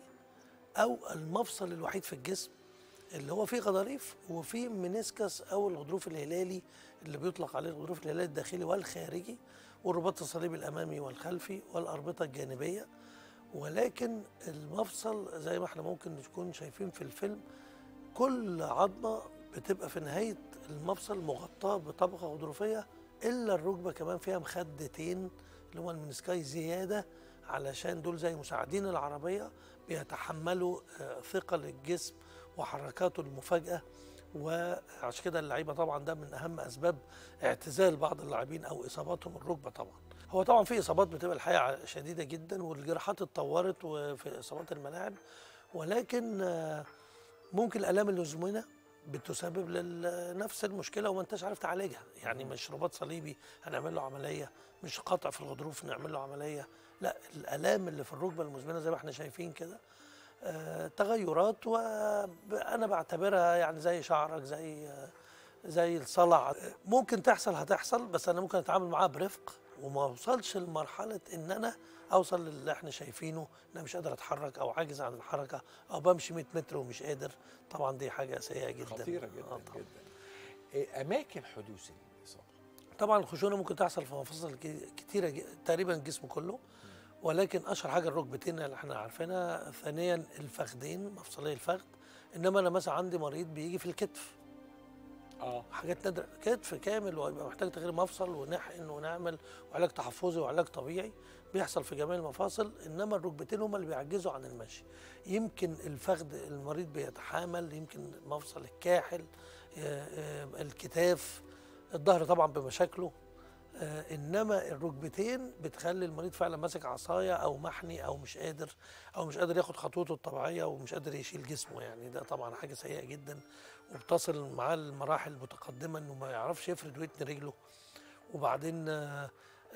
أو المفصل الوحيد في الجسم اللي هو فيه غضاريف وفي منسكس أو الغضروف الهلالي اللي بيطلق عليه الغضروف الهلالي الداخلي والخارجي والرباط الصليبي الأمامي والخلفي والأربطة الجانبية ولكن المفصل زي ما إحنا ممكن نكون شايفين في الفيلم كل عظمة بتبقى في نهاية المفصل مغطاه بطبقة غضروفية إلا الركبة كمان فيها مخدتين اللي هو المنسكاي زيادة علشان دول زي مساعدين العربية بيتحملوا آه، ثقل الجسم وحركاته المفاجئة. وعشان كده اللعيبة طبعا ده من أهم أسباب اعتزال بعض اللاعبين أو إصاباتهم الركبة طبعا. هو طبعا في إصابات بتبقى الحقيقة شديدة جدا والجراحات اتطورت وفي إصابات الملاعب ولكن آه، ممكن الألام المزمنه بتسبب لل- نفس المشكلة وما انتش عارف تعالجها يعني مش رباط صليبي هنعمل له عملية مش قطع في الغضروف نعمل له عملية. لا الألام اللي في الركبة المزمنة زي ما إحنا شايفين كده آه، تغيرات وأنا بعتبرها يعني زي شعرك زي آه، زي الصلع. ممكن تحصل هتحصل بس أنا ممكن أتعامل معاها برفق وما أوصلش لمرحلة إن أنا أوصل للي إحنا شايفينه ان أنا مش قادر أتحرك أو عاجز عن الحركة أو بمشي 100 متر ومش قادر. طبعا دي حاجة سيئة جدا. خطيرة جدا آه طبعاً. جدا. إيه أماكن حدوث الإصابة؟ طبعا الخشونة ممكن تحصل في مفاصل كتيرة تقريبا الجسم كله. ولكن أشهر حاجة الركبتين اللي إحنا عارفينها ثانيا الفخذين مفصلي الفخذ إنما أنا مثلا عندي مريض بيجي في الكتف. آه. حاجات نادرة. كتف كامل ويبقى محتاج تغيير مفصل ونحقن ونعمل وعلاج تحفظي وعلاج طبيعي. بيحصل في جميع المفاصل إنما الركبتين هم اللي بيعجزوا عن المشي. يمكن الفخذ المريض بيتحامل يمكن مفصل الكاحل الكتاف الظهر طبعا بمشاكله إنما الركبتين بتخلي المريض فعلا ماسك عصاية أو محني أو مش قادر أو مش قادر ياخد خطوته الطبيعية ومش قادر يشيل جسمه يعني. ده طبعا حاجة سيئة جدا وبتصل معاه المراحل المتقدمه انه ما يعرفش يفرد ويتن رجله. وبعدين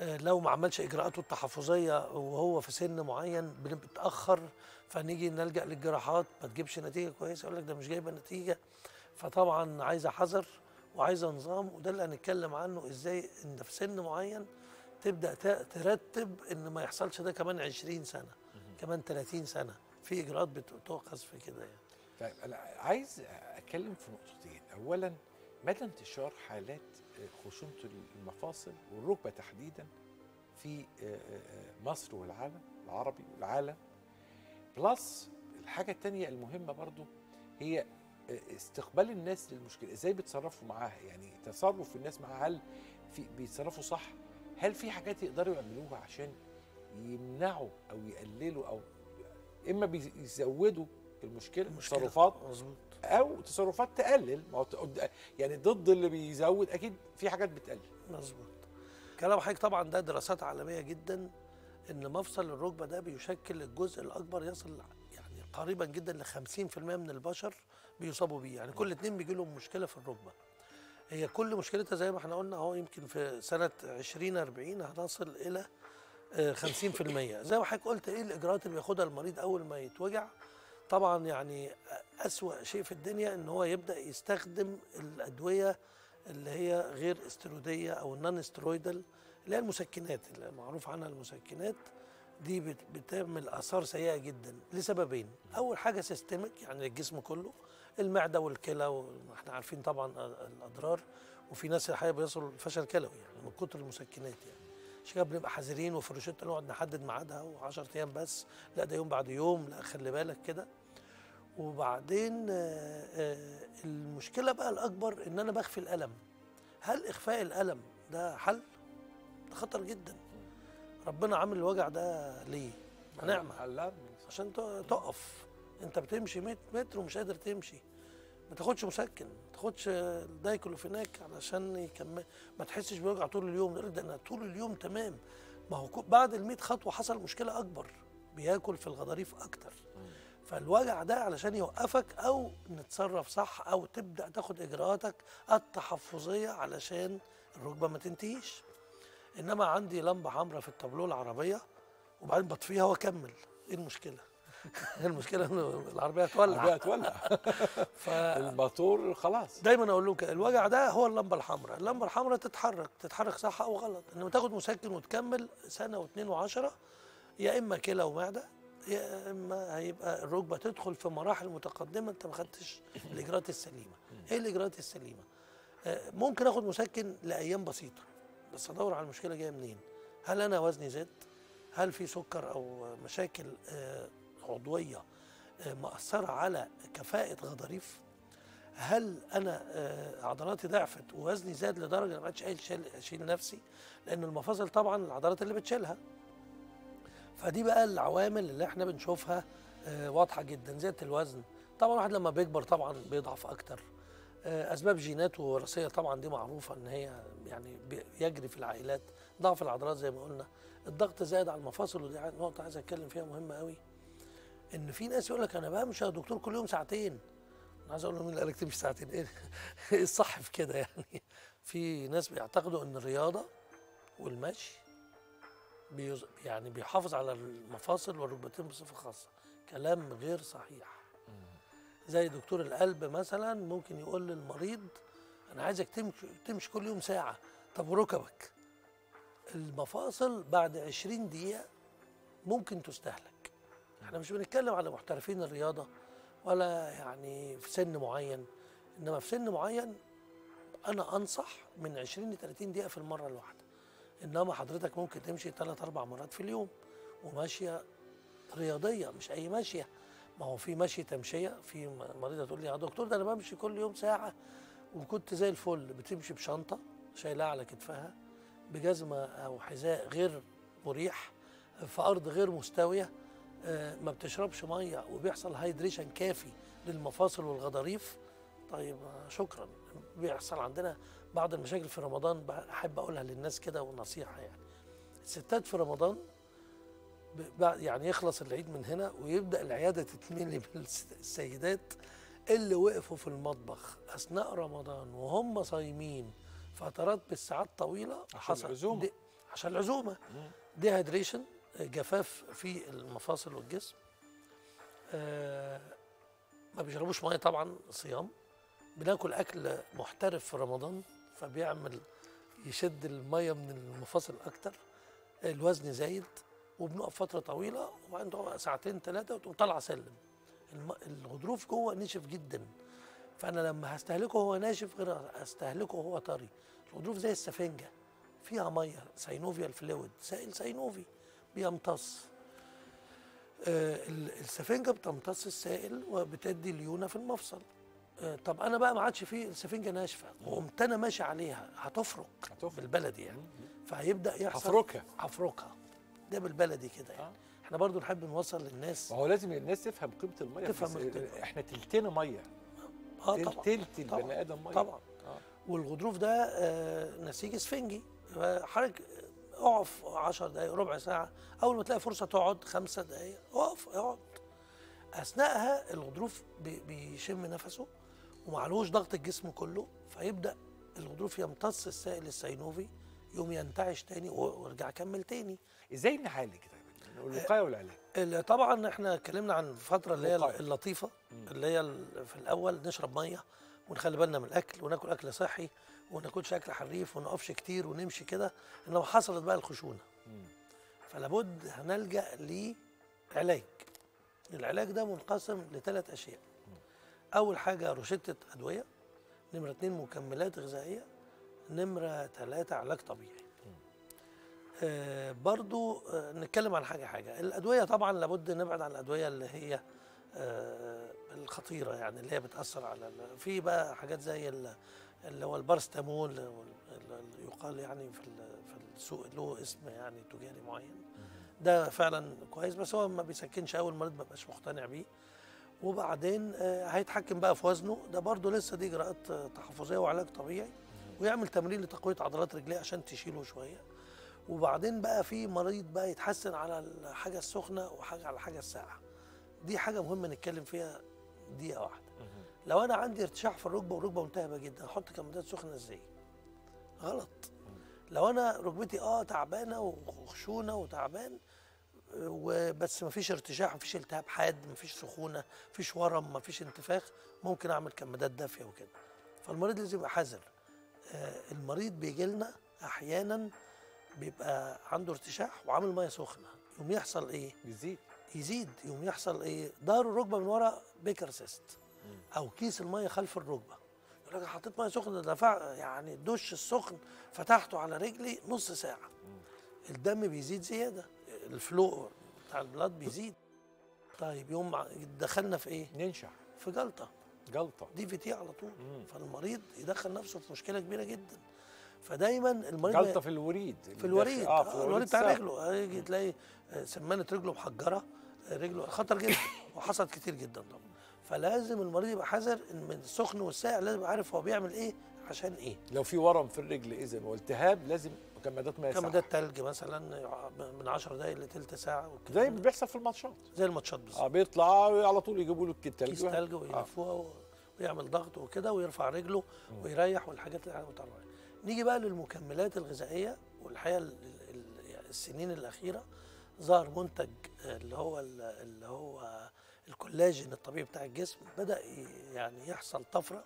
لو ما عملش إجراءاته التحفظية وهو في سن معين بنتأخر فنيجي نلجأ للجراحات ما تجيبش نتيجة كويسة يقول لك ده مش جايبة نتيجة. فطبعا عايزه حذر وعايزه نظام وده اللي هنتكلم عنه إزاي إن في سن معين تبدأ ترتب إن ما يحصلش ده كمان 20 سنة كمان 30 سنة. في إجراءات بتؤخذ في كده يعني. طيب أنا عايز أتكلم في نقطتين. اولا مدى انتشار حالات خشونة المفاصل والركبة تحديدا في مصر والعالم العربي والعالم. بلس الحاجة الثانية المهمة برضو هي استقبال الناس للمشكلة. إزاي بيتصرفوا معاها؟ يعني تصرف الناس معاها هل في بيتصرفوا صح؟ هل في حاجات يقدروا يعملوها عشان يمنعوا أو يقللوا أو إما بيزودوا المشكلة المشكلة. تصرفات مظبوط. أو تصرفات تقلل. ما يعني ضد اللي بيزود أكيد في حاجات بتقلل. مظبوط. كلام حضرتك طبعا ده دراسات عالمية جدا إن مفصل الركبة ده بيشكل الجزء الأكبر يصل يعني قريبا جدا ل 50% من البشر بيصابوا بيه. يعني كل اتنين بيجي لهم مشكلة في الركبة. هي كل مشكلتها زي ما إحنا قلنا أهو يمكن في سنة 2040 هنصل إلى آه، 50% زي ما حضرتك قلت إيه الإجراءات اللي بياخدها المريض أول ما يتوجع؟ طبعا يعني أسوأ شيء في الدنيا إن هو يبدأ يستخدم الأدوية اللي هي غير استرويديه أو النون استرويدال اللي هي المسكنات اللي معروف عنها المسكنات. دي بت- بتعمل آثار سيئة جدا لسببين. أول حاجة سيستمك يعني الجسم كله. المعدة والكلى وإحنا عارفين طبعا الأضرار. وفي ناس الحقيقة بيصلوا لفشل كلوي يعني من كتر المسكنات يعني. عشان كده بنبقى حذرين وفي الروشته نقعد نحدد ميعادها و10 أيام بس لا ده يوم بعد يوم لا خلي بالك كده. وبعدين آه، آه، المشكلة بقى الأكبر إن أنا بخفي الألم. هل إخفاء الألم ده حل؟ ده خطر جدا. ربنا عامل الوجع ده ليه؟ نعمة. عشان تقف. أنت بتمشي 100 متر ومش قادر تمشي. ما تاخدش مسكن ما تاخدش دايكلوفيناك علشان يكمل. ما تحسش بوجع طول اليوم. ده أنا طول اليوم تمام. ما هو بعد ال 100 خطوة حصل مشكلة أكبر. بياكل في الغضاريف أكتر. فالوجع ده علشان يوقفك أو نتصرف صح أو تبدأ تاخد إجراءاتك التحفظية علشان الركبة ما تنتهيش. إنما عندي لمبة حمراء في التابلو العربية وبعدين بطفيها وأكمل. إيه المشكلة؟ المشكلة إن العربية العربية تولع تولع ف الموتور خلاص. دايما أقول لهم كده الوجع ده هو اللمبة الحمراء. اللمبة الحمراء تتحرك تتحرك صح أو غلط. إنما تاخد مسكن وتكمل سنة واثنين وعشرة يا إما كلى ومعدة يا إما هيبقى الركبة تدخل في مراحل متقدمة أنت ما خدتش الإجراءات السليمة. إيه الإجراءات السليمة؟ آه، ممكن آخد مسكن لأيام بسيطة بس ادور على المشكلة جاية منين؟ هل أنا وزني زاد؟ هل في سكر أو مشاكل آه، عضوية آه، مأثرة على كفاءة غضاريف؟ هل أنا عضلاتي ضعفت ووزني زاد لدرجة ما بقتش قادر أشيل نفسي؟ لأن المفاصل طبعا العضلات اللي بتشيلها. فدي بقى العوامل اللي إحنا بنشوفها آه، واضحة جدا زيادة الوزن. طبعا الواحد لما بيكبر طبعا بيضعف أكتر. آه، أسباب جينات ووراثيه طبعا دي معروفة إن هي يعني يجري في العائلات ضعف العضلات زي ما قلنا. الضغط زايد على المفاصل ودي نقطة عايز أتكلم فيها مهمة قوي. إن في ناس يقول لك أنا بمشي يا دكتور كل يوم ساعتين. أنا عايز أقول له مين اللي قال لك تمشي ساعتين. إيه إيه الصح في كده يعني؟ في ناس بيعتقدوا إن الرياضة والمشي بيز... يعني بيحافظ على المفاصل والركبتين بصفة خاصة. كلام غير صحيح. زي دكتور القلب مثلا ممكن يقول للمريض أنا عايزك تمشي تمشي كل يوم ساعة. طب وركبك؟ المفاصل بعد 20 دقيقة ممكن تستهلك. إحنا مش بنتكلم على محترفين الرياضة ولا يعني في سن معين. إنما في سن معين أنا أنصح من 20 ل 30 دقيقة في المرة الواحدة. إنما حضرتك ممكن تمشي ثلاث أربع مرات في اليوم ومشية رياضية مش أي مشية. ما هو في مشي تمشية في مريضة تقول لي يا دكتور ده أنا بمشي كل يوم ساعة وكنت زي الفل بتمشي بشنطة شايلها على كتفها بجزمة أو حذاء غير مريح في أرض غير مستوية آه، ما بتشربش مية وبيحصل hydration كافي للمفاصل والغضاريف. طيب شكرا. بيحصل عندنا بعض المشاكل في رمضان بحب أقولها للناس كده ونصيحة يعني. الستات في رمضان يعني يخلص العيد من هنا ويبدأ العيادة تتملي بالسيدات اللي وقفوا في المطبخ أثناء رمضان وهم صايمين فترات بالساعات طويلة عشان العزومة. دي عشان العزومة. دي هيدريشن جفاف في المفاصل والجسم. آه ما بيشربوش مية طبعا صيام. بناكل أكل محترف في رمضان فبيعمل يشد المية من المفاصل أكتر. الوزن زايد وبنقف فترة طويلة وبعدين ساعتين ثلاثة وتقوم طالعة سلم. الغضروف جوه نشف جدا. فأنا لما هستهلكه هو ناشف غير استهلكه وهو طري. الغضروف زي السفنجة فيها مية synovial fluid سائل سينوفي بيمتص. آه، ال- السفنجة بتمتص السائل وبتدي ليونة في المفصل. طب أنا بقى ما عادش فيه السفنجه ناشفة وقمت أنا ماشي عليها هتفرك هتفرك. بالبلدي يعني. فهيبدأ يحصل هفركها. هفركها. ده بالبلدي كده يعني. إحنا برضو نحب نوصل للناس. ما هو لازم الناس تفهم قيمة المية. تفهم. إحنا تلتنا مية. آه طبعا. تلت البني آدم مية. طبعا. آه. والغضروف ده آه، نسيج اسفنجي حضرتك اقف 10 دقايق ربع ساعة. أول ما تلاقي فرصة تقعد خمسة دقايق اقف اقعد. أثناءها الغضروف بي- بيشم نفسه. ومعلوش ضغط الجسم كله فيبدأ الغضروف يمتص السائل السينوفي يقوم ينتعش تاني وارجع كمل تاني. إزاي نعالج ده الوقايه والعلاج ال- طبعا إحنا اتكلمنا عن الفترة اللي هي. اللطيفة اللي هي في الأول نشرب مية ونخلي بالنا من الأكل وناكل أكل صحي وما ناكلش اكل حريف وما نقفش كتير ونمشي كده إنما حصلت بقى الخشونة. فلابد هنلجأ لعلاج. العلاج ده منقسم لثلاث أشياء. أول حاجة روشتة أدوية نمرة اتنين مكملات غذائية نمرة ثلاثة علاج طبيعي. آه، برضو آه، نتكلم عن حاجة حاجة. الأدوية طبعا لابد نبعد عن الأدوية اللي هي آه، الخطيرة يعني اللي هي بتأثر على في بقى حاجات زي ال- اللي هو البارستامول وال- ال- يقال يعني في في السوق له اسم يعني تجاري معين. ده فعلا كويس بس هو ما بيسكنش أول المريض ما بقاش مقتنع بيه. وبعدين آه، هيتحكم بقى في وزنه. ده برضو لسه دي إجراءات آه، تحفظية وعلاج طبيعي. ويعمل تمرين لتقوية عضلات رجليه عشان تشيله شوية. وبعدين بقى في مريض بقى يتحسن على الحاجة السخنة وحاجة على الحاجة الساقعة. دي حاجة مهمة نتكلم فيها دقيقة واحدة. لو أنا عندي ارتشاح في الركبة والركبه ملتهبه جدا أحط كمادات سخنة إزاي؟ غلط. لو أنا ركبتي آه تعبانة وخشونة وتعبان وبس مفيش ارتشاح مفيش التهاب حاد مفيش سخونة مفيش ورم مفيش انتفاخ ممكن أعمل كمادات دافية وكده. فالمريض لازم يبقى حذر. آه، المريض بيجي لنا أحيانا بيبقى عنده ارتشاح وعامل مية سخنة. يقوم يحصل إيه؟ بيزيد يزيد. يقوم يحصل إيه؟ ظهر الركبة من ورا Baker cyst أو كيس المية خلف الركبة. يقول لك حطيت مية سخنة دفا يعني الدش السخن فتحته على رجلي نص ساعة. الدم بيزيد زيادة. ال flow بتاع ال blood بيزيد. طيب يوم دخلنا في إيه؟ نخش في جلطة. جلطة. DVT على طول. مم. فالمريض يدخل نفسه في مشكلة كبيرة جدا. فدايما المريض جلطة في الوريد. في الوريد. آه في الوريد بتاع. رجله. هيجي تلاقي آه، سمانة رجله محجرة. آه، رجله خطر جدا. وحصلت كتير جدا طبعا. فلازم المريض يبقى حذر من السخن والساقع لازم يبقى عارف هو بيعمل إيه عشان إيه. لو في ورم في الرجل إذا والتهاب لازم مكمدات ميه كمادات تلج مثلا من 10 دقائق لتلت ساعة وكده. زي ما بيحصل في الماتشات. زي الماتشات بالظبط. آه بيطلع على طول يجيبوا له الكيس كيس تلج ويلفوها و- ويعمل ضغط وكده ويرفع رجله ويريح والحاجات اللي إحنا عليها. نيجي بقى للمكملات الغذائية والحقيقة ال- ال- ال- السنين الأخيرة. ظهر منتج اللي هو ال- اللي هو الكولاجين الطبيعي بتاع الجسم. بدأ يعني يحصل طفرة.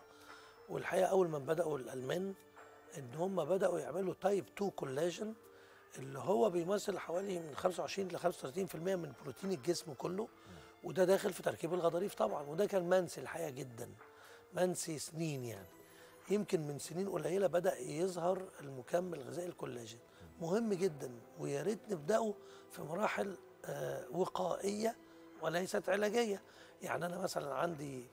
والحقيقة أول ما بدأوا الألمان إن هم بدأوا يعملوا تايب 2 كولاجين اللي هو بيمثل حوالي من 25 ل 35% من بروتين الجسم كله. وده داخل في تركيب الغضاريف طبعا وده كان منسي الحقيقة جدا منسي سنين يعني. يمكن من سنين قليلة بدأ يظهر المكمل الغذائي الكولاجين. مهم جدا ويا ريت نبدأه في مراحل آه وقائية وليست علاجية. يعني أنا مثلا عندي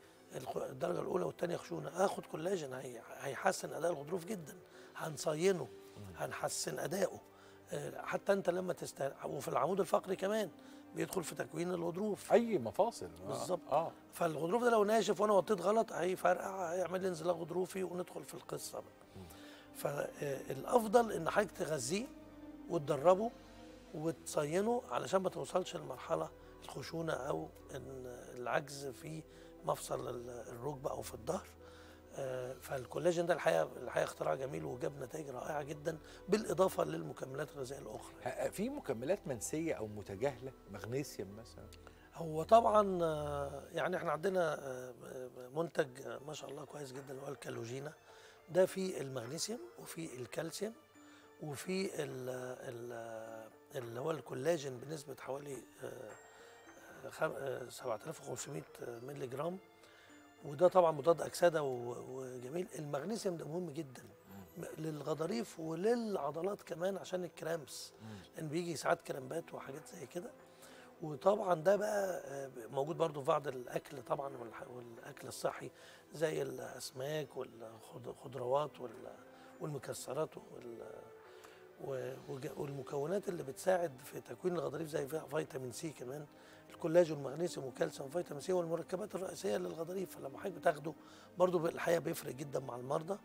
الدرجة الأولى والثانيه خشونة آخد كولاجين هي- هيحسن أداء الغضروف جدا. هنصينه هنحسن اداؤه آه، حتى أنت لما تست وفي العمود الفقري كمان بيدخل في تكوين الغضروف. أي مفاصل. آه. بالظبط. آه. فالغضروف ده لو ناشف وأنا وطيت غلط هيفرقع هيعمل لي إنزلاق غضروفي وندخل في القصة بقى. فالافضل إن حضرتك تغذيه وتدربه وتصينه علشان ما توصلش لمرحلة الخشونة أو العجز في مفصل ال- الركبة أو في الظهر. آه، فالكولاجين ده الحقيقة الحقيقة اختراع جميل وجاب نتائج رائعة جدا بالإضافة للمكملات الغذائية الأخرى. في مكملات منسية أو متجاهلة؟ مغنيسيوم مثلا؟ هو طبعا آه، يعني إحنا عندنا آه، منتج آه، ما شاء الله كويس جدا اللي هو الكالوجينا. ده فيه المغنيسيوم وفيه الكالسيوم ال- اللي هو الكولاجين بنسبة حوالي آه، آه، خم- آه، 7500 مللي جرام. وده طبعا مضاد أكسدة و- وجميل. المغنيسيوم ده مهم جدا للغضاريف وللعضلات كمان عشان ال cramps لأن بيجي ساعات cramp ات وحاجات زي كده. وطبعا ده بقى آه، موجود برضو في بعض الأكل طبعا والأكل الصحي زي الأسماك والخضروات وال- والمكسرات وال- والمكونات اللي بتساعد في تكوين الغضاريف زي فيتامين سي كمان الكولاجين والمغنيسيوم والكالسيوم وفيتامين سي والمركبات الرئيسية للغضاريف فلما حضرتك بتاخده برضو الحقيقة بيفرق جدا مع المرضى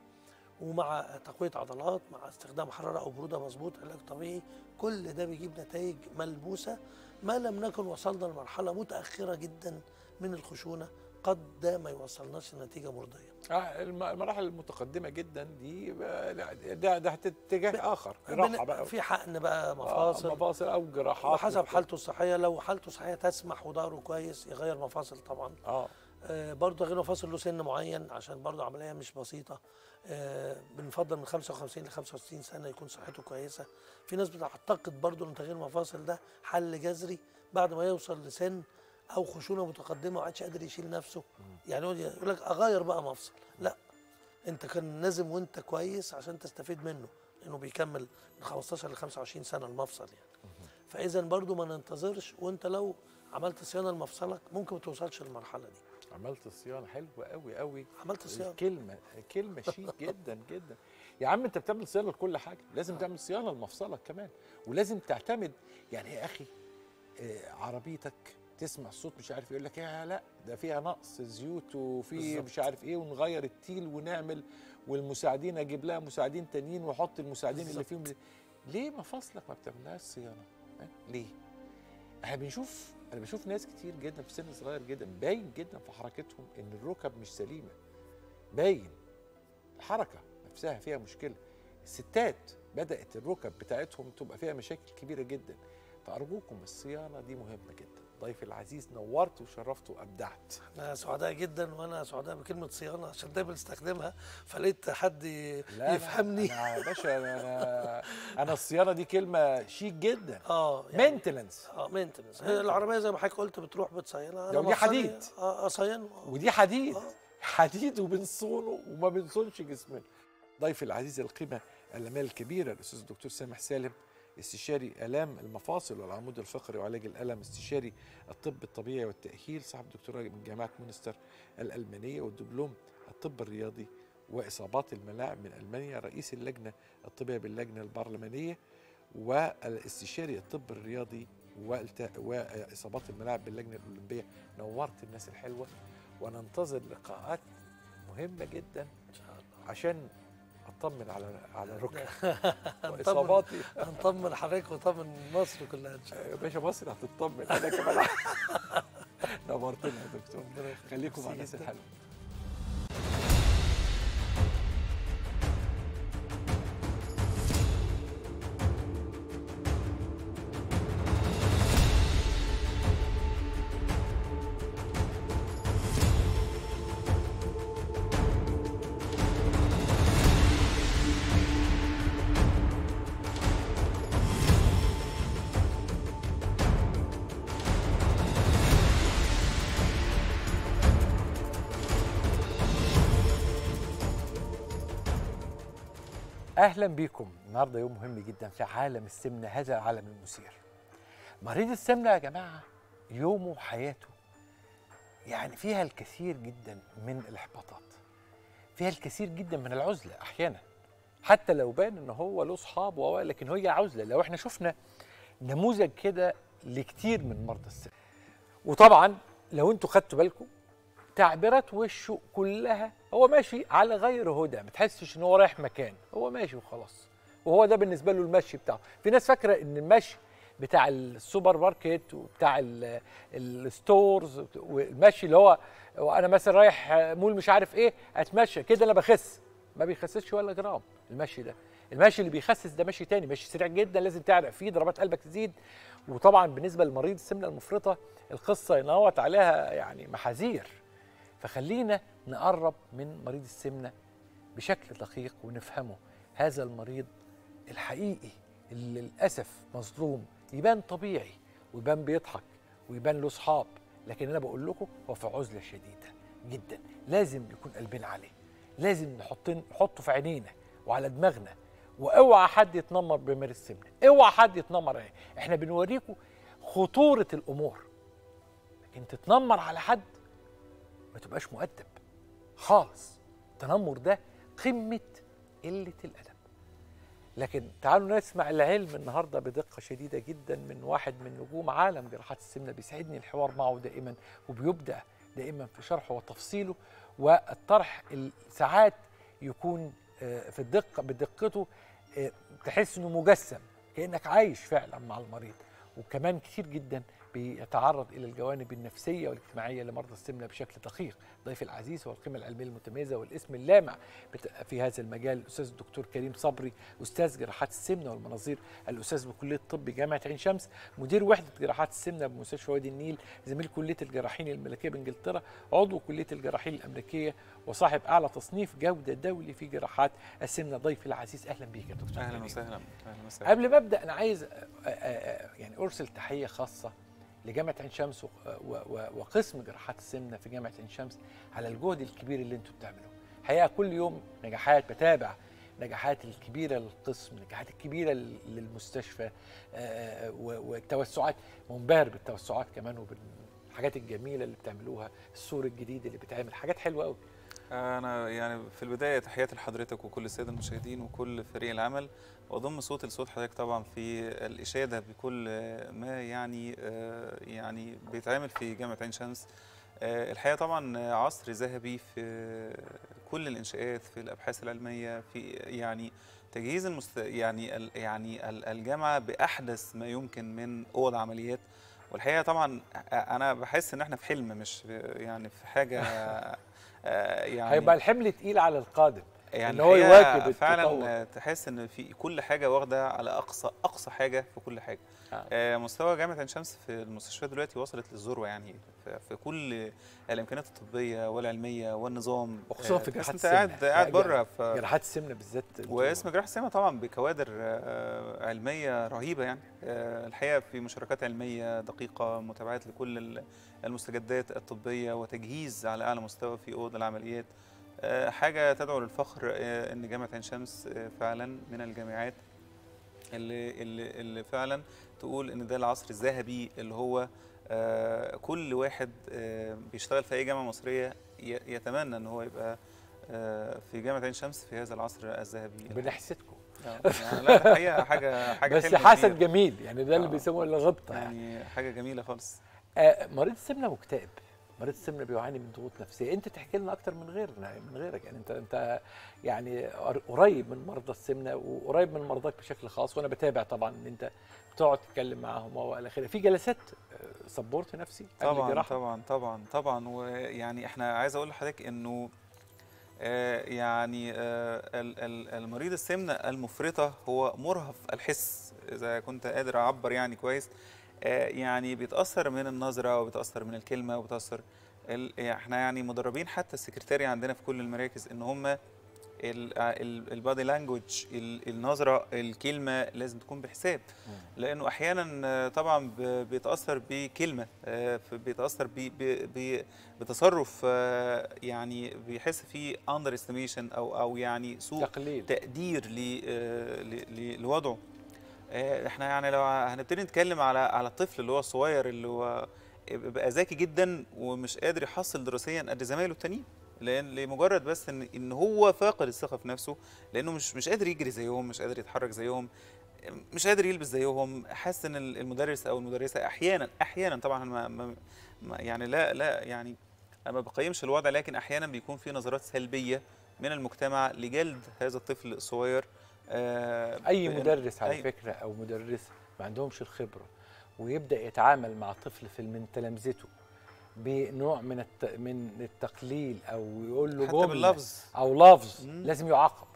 ومع تقوية عضلات مع استخدام حرارة أو برودة مظبوط علاج طبيعي كل ده بيجيب نتائج ملموسة ما لم نكن وصلنا لمرحلة متأخرة جدا من الخشونة. قد ده ما يوصلناش لنتيجة مرضية. آه الم- المراحل المتقدمة جدا دي ده ده اتجاه آخر جراحه بقى. في حقن بقى آه، مفاصل. مفاصل أو جراحات وحسب حالته الصحية لو حالته الصحيه تسمح وضهره كويس يغير مفاصل طبعا. آه. آه برضه غير مفاصل له سن معين عشان برضه عملية مش بسيطة. آه بنفضل من 55 ل 65 سنة يكون صحته كويسة. في ناس بتعتقد برضه إن تغيير المفاصل ده حل جذري بعد ما يوصل لسن أو خشونة متقدمة وما عادش قادر يشيل نفسه. يعني يقول لك أغير بقى مفصل. لا أنت كان لازم وأنت كويس عشان تستفيد منه لأنه بيكمل من 15 ل 25 سنة المفصل يعني. فإذا برضه ما ننتظرش وأنت لو عملت صيانة لمفصلك ممكن ما توصلش للمرحلة دي. عملت صيانة حلوة قوي قوي عملت صيانة. الكلمة كلمة شيك جدا جدا. يا عم أنت بتعمل صيانة لكل حاجة. لازم تعمل صيانة لمفصلك كمان. ولازم تعتمد يعني يا أخي آه، عربيتك تسمع الصوت مش عارف يقول لك يا لا ده فيها نقص زيوت وفي. مش عارف إيه ونغير التيل ونعمل والمساعدين أجيب لها مساعدين تانيين وأحط المساعدين اللي فيهم ليه مفاصلك ما بتعملهاش صيانة؟ ليه؟ إحنا بنشوف أنا بشوف ناس كتير جدا في سن صغير جدا باين جدا في حركتهم إن الركب مش سليمة. باين. الحركة نفسها فيها مشكلة. الستات بدأت الركب بتاعتهم تبقى فيها مشاكل كبيرة جدا. فأرجوكم الصيانة دي مهمة جدا. ضيفي العزيز نورت وشرفت وأبدعت. أنا سعداء جدا وأنا سعداء بكلمة صيانة عشان دايما بستخدمها فلقيت حد ي- لا يفهمني. أنا باشا أنا أنا الصيانة دي كلمة شيك جدا. آه يعني maintenance آه maintenance هي العربية زي ما حضرتك قلت بتروح بتصينها. أنا ودي حديد. آه أصينه. ودي حديد. آه. حديد وبنصونه وما بنصونش جسمنا. ضيفي العزيز القيمة العلمية الكبيرة الأستاذ الدكتور سامح سالم استشاري آلام المفاصل والعمود الفقري وعلاج الألم استشاري الطب الطبيعي والتأهيل صاحب دكتوراه من جامعة مونستر الألمانية والدبلوم الطب الرياضي وإصابات الملاعب من ألمانيا رئيس اللجنة الطبية باللجنة البرلمانية والاستشاري الطب الرياضي وإصابات الملاعب باللجنة الأولمبية. نورت الناس الحلوة وننتظر لقاءات مهمة جدا إن شاء الله. عشان اطمن على على هنطمن وإصاباتي. هنطمن حضرتك وطمن مصر كلها إن شاء الله. يا باشا مصر هتطمن. أنا كمان. نورتنا يا دكتور. خليكم مع الناس. الحلوة. أهلا بيكم. النهارده يوم مهم جدا في عالم السمنة هذا العالم المثير. مريض السمنة يا جماعة يومه وحياته يعني فيها الكثير جدا من الإحباطات فيها الكثير جدا من العزلة أحيانا حتى لو بان إن هو له اصحاب و لكن هي عزلة. لو إحنا شفنا نموذج كده لكتير من مرضى السمنة. وطبعا لو إنتوا خدتوا بالكم تعبيرات وشه كلها هو ماشي على غير هدى ما تحسش إن هو رايح مكان هو ماشي وخلاص. وهو ده بالنسبة له المشي بتاعه. في ناس فاكرة إن المشي بتاع السوبر ماركت وبتاع ال- ال stores والمشي اللي هو وأنا مثلا رايح مول مش عارف إيه أتمشى كده أنا بخس. ما بيخسسش ولا جرام المشي ده. المشي اللي بيخسس ده مشي تاني مشي سريع جدا لازم تعرق فيه ضربات قلبك تزيد. وطبعا بالنسبة لمريض السمنة المفرطة القصة ينوت عليها يعني محاذير. فخلينا نقرب من مريض السمنة بشكل دقيق ونفهمه. هذا المريض الحقيقي اللي للأسف مظلوم يبان طبيعي ويبان بيضحك ويبان له اصحاب لكن أنا بقول لكم هو في عزلة شديدة جدا. لازم يكون قلبنا عليه. لازم نحط نحطه في عينينا وعلى دماغنا. وأوعى حد يتنمر بمريض السمنة. أوعى حد يتنمر. عليه إحنا بنوريكم خطورة الأمور. لكن تتنمر على حد ما تبقاش مؤدب. خالص. التنمر ده قمة قلة الأدب. لكن تعالوا نسمع العلم النهارده بدقة شديدة جدا من واحد من نجوم عالم جراحات السمنة بيسعدني الحوار معه دائما وبيبدأ دائما في شرحه وتفصيله والطرح ال- ساعات يكون آه، في الدقة بدقته آه، تحس إنه مجسم كأنك عايش فعلا مع المريض. وكمان كتير جدا بيتعرض إلى الجوانب النفسية والاجتماعية لمرضى السمنة بشكل دقيق. ضيف العزيز هو القيمه العلمية المتميزة والاسم اللامع في هذا المجال الأستاذ الدكتور كريم صبري أستاذ جراحات السمنة والمناظير الأستاذ بكلية الطب جامعة عين شمس مدير وحدة جراحات السمنة بمستشفى وادي النيل زميل كلية الجراحين الملكية بإنجلترا عضو كلية الجراحين الأمريكية وصاحب أعلى تصنيف جودة دولي في جراحات السمنة. ضيفي العزيز أهلا بيك يا دكتور أهلا. وسهلا. أهلا وسهلا. قبل ما أبدأ أنا عايز أ- أ- أ- يعني أرسل تحية خاصة لجامعة عين شمس وقسم جراحات السمنة في جامعة عين شمس على الجهد الكبير اللي أنتم بتعملوه. الحقيقة كل يوم نجاحات بتابع نجاحات الكبيرة للقسم نجاحات الكبيرة لل- للمستشفى آه، و- والتوسعات منبهر بالتوسعات كمان وبالحاجات الجميلة اللي بتعملوها السور الجديد اللي بيتعمل حاجات حلوة قوي أنا يعني في البداية تحياتي لحضرتك وكل السادة المشاهدين وكل فريق العمل وأضم صوتي لصوت حضرتك طبعا في الإشادة بكل ما يعني آه، يعني بيتعمل في جامعة عين شمس آه، الحقيقة طبعا عصر ذهبي في كل الإنشاءات في الأبحاث العلمية في يعني تجهيز المست... يعني. يعني ال- الجامعة بأحدث ما يمكن من اوض عمليات والحقيقة طبعا أنا بحس إن إحنا في حلم مش يعني في حاجة يعني هيبقى الحمل تقيل على القادم يعني إن هو يواكب فعلا التطور. آه، تحس إن في كل حاجة واخدة على أقصى أقصى حاجة في كل حاجة آه. آه. مستوى جامعة عين شمس في المستشفيات دلوقتي وصلت للذروة يعني في, كل الإمكانيات الطبية والعلمية والنظام وخصوصا آه، في جراحات أنت قاعد. قاعد بره في جراحات السمنة بالذات واسم جراحة السمنة طبعا بكوادر آه، علمية رهيبة يعني آه، الحقيقة في مشاركات علمية دقيقة متابعات لكل المستجدات الطبية وتجهيز على أعلى مستوى في أوض العمليات آه، حاجة تدعو للفخر آه، إن جامعة عين شمس آه، فعلا من الجامعات اللي اللي اللي فعلا تقول إن ده العصر الذهبي اللي هو كل واحد بيشتغل في أي جامعة مصرية يتمنى إن هو يبقى في جامعة عين شمس في هذا العصر الذهبي بنحسدكم يعني لا حاجة حاجة بس كبيرة. جميل يعني ده اللي. بيسموه الغبطة يعني. يعني حاجة جميلة خالص مريض السمنة مكتئب. مريض السمنة بيعاني من ضغوط نفسية. انت تحكي لنا أكتر من غيرنا من غيرك. يعني انت انت يعني قر- قريب من مرضى السمنة وقريب من مرضاك بشكل خاص وأنا بتابع طبعا إن انت بتقعد تتكلم معاهم وإلى آخره. في جلسات سبورت نفسي؟ قبل طبعا الجراحة؟ طبعا طبعا طبعا. ويعني إحنا عايز أقول لحضرتك إنه آه، يعني آه، ال- ال- المريض السمنة المفرطة هو مرهف الحس. إذا كنت قادر أعبر يعني كويس آه، يعني بيتأثر من النظرة وبيتأثر من الكلمة وبيتأثر ال- إحنا يعني مدربين حتى السكرتاري عندنا في كل المراكز إن هم ال body language النظرة الكلمة لازم تكون بحساب. لأنه أحيانا آه، طبعا بيتأثر بكلمة آه، بيتأثر بتصرف آه، يعني بيحس فيه under estimation أو أو يعني سوء تقليل. تقدير آه، لوضعه. آه، إحنا يعني لو هنبتدي نتكلم على على الطفل اللي هو الصغير اللي هو بقى ذكي جدا ومش قادر يحصل دراسيا قد زمايله التانيين. لأن لمجرد بس إن إن هو فاقد الثقة في نفسه لأنه مش مش قادر يجري زيهم مش قادر يتحرك زيهم مش قادر يلبس زيهم حاسس إن المدرس أو المدرسة أحيانا أحيانا طبعا ما ما يعني لا لا يعني ما بقيمش الوضع لكن أحيانا بيكون في نظرات سلبية من المجتمع لجلد هذا الطفل الصغير. آه، أي بأن- مدرس على أي- فكرة أو مدرسه ما عندهمش الخبرة ويبدأ يتعامل مع طفل في من تلامذته بنوع من الت... من التقليل أو يقول له حتى جملة باللفظ. أو لفظ. لازم يعاقب.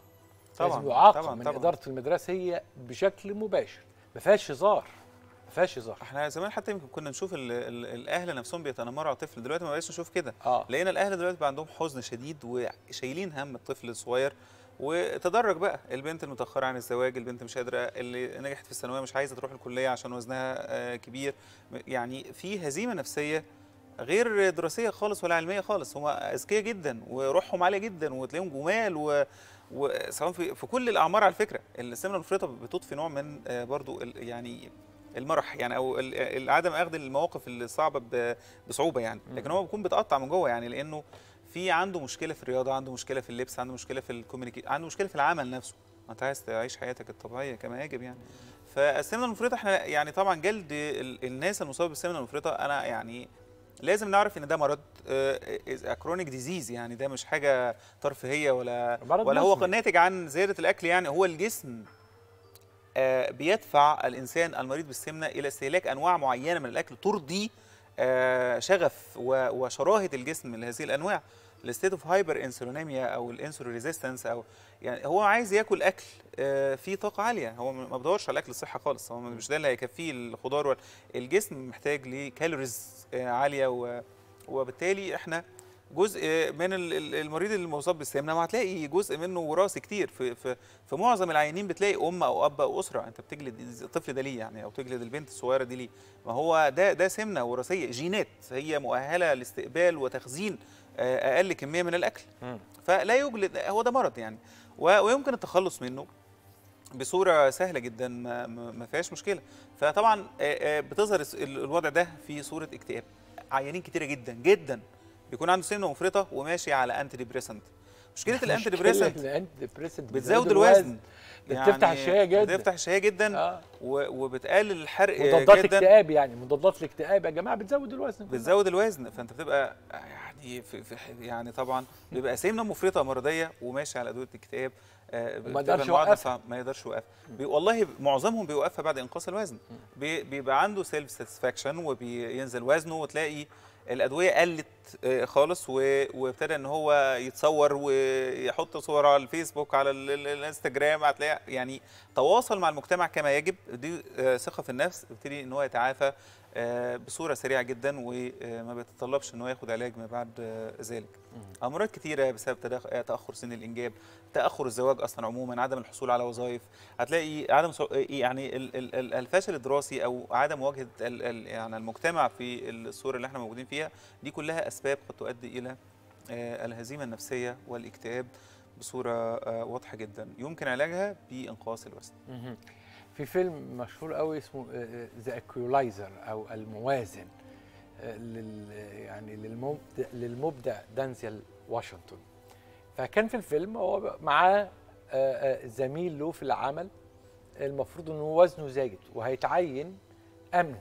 طبعا لازم يعاقب طبعا من طبعا. إدارة المدرسة هي بشكل مباشر ما فيهاش هزار ما فيهاش هزار. إحنا زمان حتى يمكن كنا نشوف ال ال الأهل نفسهم بيتنمروا على الطفل دلوقتي ما بقاش نشوف كده. آه. لقينا الأهل دلوقتي بقى عندهم حزن شديد وشايلين هم الطفل الصغير وتدرج بقى. البنت المتأخرة عن الزواج البنت مش قادرة اللي نجحت في الثانوية مش عايزة تروح الكلية عشان وزنها آه، كبير. يعني في هزيمة نفسية غير دراسية خالص ولا علمية خالص. هم أذكياء جدا وروحهم عالية جدا وتلاقيهم جمال و وسواء في, في كل الأعمار على فكرة. السمنة المفرطة بتضفي نوع من آه، برضو يعني المرح يعني أو عدم أخذ المواقف الصعبة بصعوبة يعني. لكن هو بيكون بيتقطع من جوه يعني لأنه في عنده مشكلة في الرياضة عنده مشكلة في اللبس عنده مشكلة في ال communication عنده مشكلة في العمل نفسه. ما انت عايز تعيش حياتك الطبيعية كما يجب يعني. فالسمنه المفرطة إحنا يعني طبعا جلد ال- الناس المصابة بالسمنه المفرطة أنا يعني لازم نعرف إن ده مرض chronic disease يعني ده مش حاجة ترفيهية ولا ولا هو. ناتج عن زيادة الأكل يعني. هو الجسم آه، بيدفع الإنسان المريض بالسمنة إلى استهلاك أنواع معينة من الأكل ترضي آه، شغف و- وشراهة الجسم لهذه الأنواع ال state of hyperinsulinemia أو ال insulin resistance أو يعني هو عايز ياكل أكل آه، فيه طاقة عالية. هو ما بيدورش على الأكل الصحي خالص. هو مش ده اللي هيكفيه الخضار الجسم محتاج ل calories آه، عالية وبالتالي إحنا جزء من ال- ال- المريض اللي مصاب بالسمنة وهتلاقي جزء منه وراثي كتير. في في في معظم العيانين بتلاقي أم أو أب أو أسرة. أنت بتجلد الطفل ده ليه يعني؟ أو تجلد البنت الصغيرة دي ليه؟ ما هو ده ده سمنة وراثية جينات. هي مؤهلة لاستقبال وتخزين آه، أقل كمية من الأكل. فلا يجلد هو ده مرض يعني. ويمكن التخلص منه بصورة سهلة جدا ما, فيهاش مشكلة. فطبعا آه، آه، بتظهر الوضع ده في صورة اكتئاب. عيانين كتيرة جدا جدا. بيكون عنده سمنه مفرطه وماشي على antidepressant مشكلة ال antidepressant بتزود الوزن. بتفتح الشهية جدا. بتفتح الشهية جدا و- وبتقلل الحرق مضادات جدا. اكتئاب يعني مضادات الاكتئاب. يا جماعة بتزود الوزن بتزود الوزن. فأنت بتبقى يعني في في يعني طبعا بيبقى سمنه مفرطة مرضية وماشي على أدوية اكتئاب آه، بتبقى يقدرش يوقفها. ما يقدرش يوقفها. بي والله معظمهم بيوقفها بعد إنقاص الوزن. بي بيبقى عنده self satisfaction وبينزل وزنه وتلاقي الأدوية قلت آه، خالص وابتدى إن هو يتصور ويحط صور على الفيسبوك على ال- ال- الإنستجرام هتلاقي يعني تواصل مع المجتمع كما يجب. دي آه، ثقة في النفس يبتدي إن هو يتعافى بصورة سريعة جدا وما بيتطلبش ان هو ياخد علاج ما بعد آه، ذلك. أمراض كتيرة بسبب آه، تأخر سن الإنجاب تأخر الزواج أصلا عموما عدم الحصول على وظائف. هتلاقي عدم يعني ال- ال- ال- الفشل الدراسي أو عدم مواجهه يعني المجتمع في الصورة اللي إحنا موجودين فيها دي كلها أسباب قد تؤدي إلى آه، الهزيمة النفسية والاكتئاب بصورة آه، واضحة جدا. يمكن علاجها بإنقاص الوزن. في فيلم مشهور قوي اسمه ذا اكولايزر أو الموازن آه، لل يعني للمبدع للمبدع دانزيال واشنطن. فكان في الفيلم هو معاه آه، آه، زميل له في العمل المفروض إنه وزنه زايد وهيتعين أمن.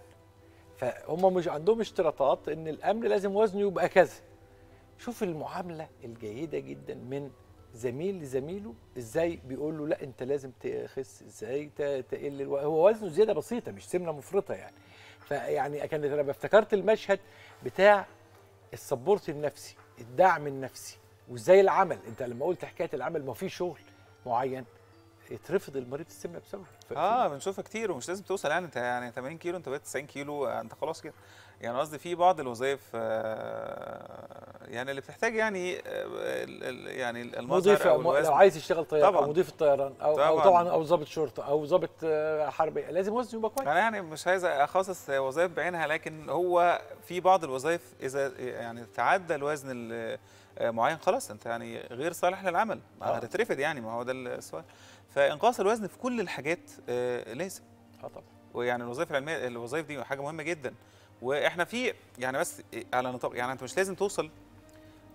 فهم مش عندهم اشتراطات إن الأمن لازم وزنه يبقى كذا. شوف المعاملة الجيدة جدا من زميل لزميله إزاي بيقول له لا أنت لازم تخس إزاي تقل ألو... هو وزنه زيادة بسيطة مش سمنة مفرطة يعني. فيعني كانت أنا افتكرت المشهد بتاع السبورت النفسي الدعم النفسي وإزاي العمل. أنت لما قلت حكاية العمل ما في شغل معين يترفض المريض السمنة بسببه. آه بنشوفها كتير ومش لازم توصل يعني أنت يعني 80 كيلو أنت بقيت 90 كيلو أنت خلاص كده. يعني قصدي في بعض الوظائف آه، يعني اللي بتحتاج يعني آه، يعني المظهر أو لو عايز يشتغل طيار طبعاً. أو مضيف الطيران أو أو طبعاً. طبعا أو ضابط شرطة أو ضابط آه، حربية لازم وزنه يبقى كويس. أنا يعني مش عايز أخصص وظائف بعينها لكن هو في بعض الوظائف إذا يعني تعدى الوزن ال- معين خلاص أنت يعني غير صالح للعمل. هتترفد يعني ما هو ده السؤال. فإنقاص الوزن في كل الحاجات لازم. آه طبعا. ويعني الوظائف العلمية الوظائف دي حاجة مهمة جدا. وإحنا في يعني بس على نطاق يعني انت مش لازم توصل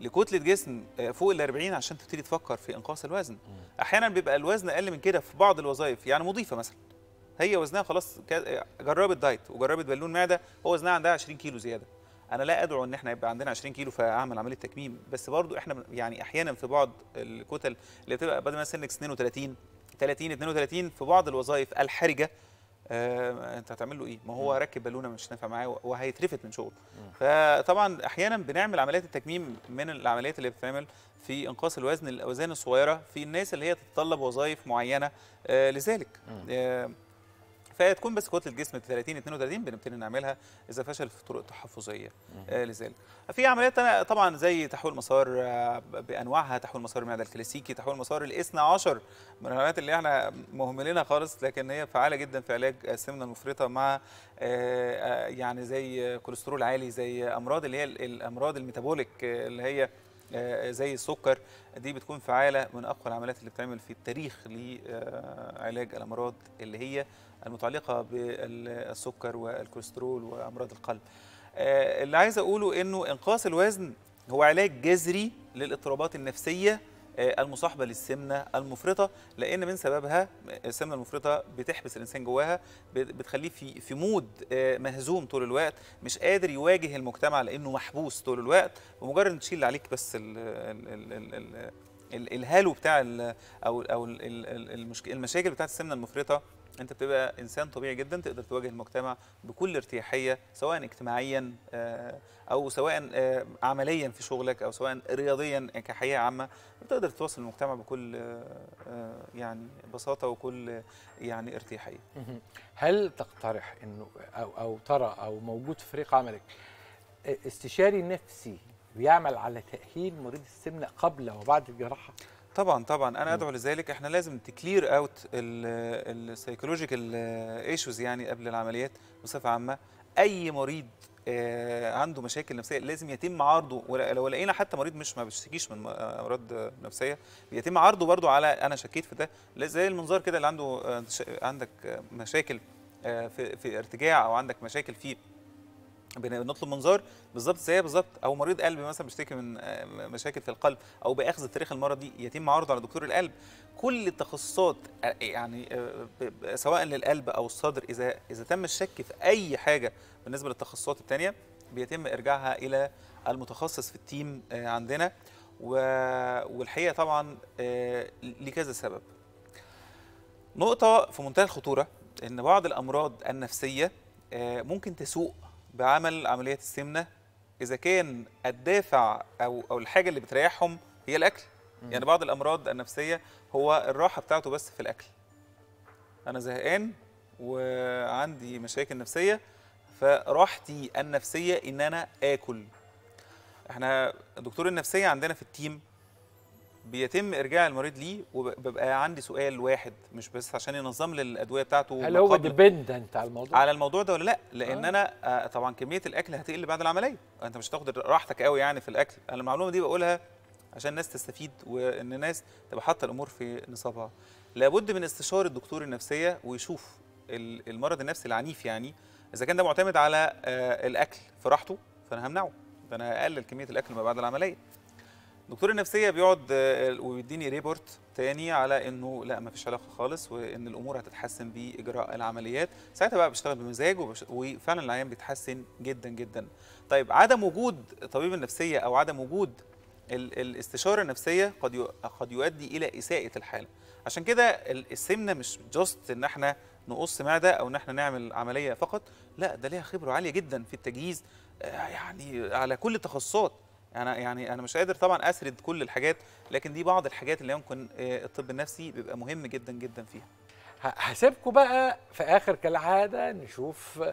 لكتلة جسم آه، فوق ال 40 عشان تبتدي تفكر في إنقاص الوزن. أحيانا بيبقى الوزن أقل من كده في بعض الوظائف يعني مضيفة مثلا. هي وزنها خلاص كا- جربت دايت وجربت بالون معدة هو وزنها عندها 20 كيلو زيادة. أنا لا أدعو إن إحنا يبقى عندنا 20 كيلو فأعمل عملية تكميم بس برضو إحنا يعني أحيانا في بعض الكتل اللي بتبقى بدل ما سنك 32 30 32 في بعض الوظائف الحرجة آه انت هتعمل له إيه؟ ما هو راكب بالونه مش نافع معاه وهيترفد من شغله. فطبعا أحيانا بنعمل عمليات التكميم من العمليات اللي بتتعمل في إنقاص الوزن الأوزان الصغيرة في الناس اللي هي تتطلب وظائف معينة آه لذلك. آه فتكون بس كتلة جسم 30 32 بنبتدي نعملها إذا فشل في طرق تحفظية آه لذلك. في عمليات طبعا زي تحويل مسار آه، بأنواعها تحويل مسار المعدة الكلاسيكي تحويل مسار الاثنى عشر من العمليات اللي إحنا مهملينها خالص لكن هي فعالة جدا في علاج السمنة المفرطة مع آه، آه، يعني زي كوليسترول عالي زي أمراض اللي هي ال- الأمراض الميتابوليك اللي هي زي السكر دي بتكون فعالة من أقوى العمليات اللي بتعمل في التاريخ لعلاج الأمراض اللي هي المتعلقة بالسكر والكوليسترول وأمراض القلب. آه، اللي عايز أقوله إنه إنقاص الوزن هو علاج جذري للاضطرابات النفسية آه، المصاحبة للسمنة المفرطة لأن من سببها السمنة المفرطة بتحبس الإنسان جواها بت- بتخليه في في مود آه، مهزوم طول الوقت مش قادر يواجه المجتمع لأنه محبوس طول الوقت بمجرد ان تشيل عليك بس ال ال ال ال ال ال الهالو بتاع أو أو المشاكل بتاعت السمنة المفرطة انت بتبقى انسان طبيعي جدا تقدر تواجه المجتمع بكل ارتياحية سواء اجتماعيا آه، أو سواء آه، عمليا في شغلك أو سواء رياضيا كحياة عامة بتقدر تواصل المجتمع بكل آه، يعني بساطة وكل يعني ارتياحية. هل تقترح إنه أو أو ترى أو موجود في فريق عملك استشاري نفسي بيعمل على تأهيل مريض السمنة قبل وبعد الجراحة؟ طبعا طبعا. أنا أدعو لذلك. إحنا لازم ت clear out ال psychological issues يعني قبل العمليات بصفة عامة. أي مريض آه، عنده مشاكل نفسية لازم يتم عرضه. ولا- لو لقينا حتى مريض مش ما بيشتكيش من آه، أمراض نفسية بيتم عرضه برضو على أنا شكيت في ده. زي المنظار كده اللي عنده آه، عندك مشاكل في ارتجاع أو عندك مشاكل في بنطلب منظار بالظبط زي بالظبط أو مريض قلب مثلا بيشتكي من آه، مشاكل في القلب أو باخذ التاريخ المرضي يتم عرضه على دكتور القلب. كل التخصصات آه، يعني آه، سواء للقلب أو الصدر إذا إذا تم الشك في أي حاجة بالنسبة للتخصصات الثانية بيتم إرجاعها إلى المتخصص في التيم عندنا. والحقيقة طبعا لكذا سبب. نقطة في منتهى الخطورة إن بعض الأمراض النفسية ممكن تسوء بعمل عمليات السمنة إذا كان الدافع أو أو الحاجة اللي بتريحهم هي الأكل. يعني بعض الأمراض النفسية هو الراحة بتاعته بس في الأكل. أنا زهقان وعندي مشاكل نفسية فراحتي النفسية إن أنا آكل. إحنا دكتور النفسية عندنا في ال team بيتم إرجاع المريض ليه؟ وببقى عندي سؤال واحد مش بس عشان ينظم لي الأدوية بتاعته هل هو dependent على الموضوع؟ على الموضوع ده ولا لأ؟ لأن آه. أنا آه طبعا كمية الأكل هتقل بعد العملية. أنت مش هتاخد راحتك قوي يعني في الأكل. أنا المعلومة دي بقولها عشان الناس تستفيد وإن الناس تبقى حاطة الأمور في نصابها. لابد من استشارة الدكتور النفسية ويشوف ال- المرض النفسي العنيف يعني إذا كان ده معتمد على آه الأكل في راحته فأنا همنعه. فانا هقلل كمية الأكل ما بعد العملية. دكتور النفسية بيقعد آه، ويديني ريبورت تاني على إنه لا ما فيش علاقة خالص وإن الأمور هتتحسن بإجراء العمليات ساعتها بقى بشتغل بمزاج. وفعلا العيان بيتحسن جدا جدا طيب عدم وجود طبيب النفسية أو عدم وجود ال... الاستشارة النفسية قد. قد يؤدي إلى إساءة الحالة عشان كده ال- السمنة مش جاست إن إحنا نقص معدة أو إن إحنا نعمل عملية فقط لا ده ليها خبرة عالية جدا في التجهيز آه، يعني على كل التخصصات أنا يعني أنا مش قادر طبعا أسرد كل الحاجات لكن دي بعض الحاجات اللي ممكن آه، الطب النفسي بيبقى مهم جدا جدا فيها. هسيبكم بقى في آخر كالعادة نشوف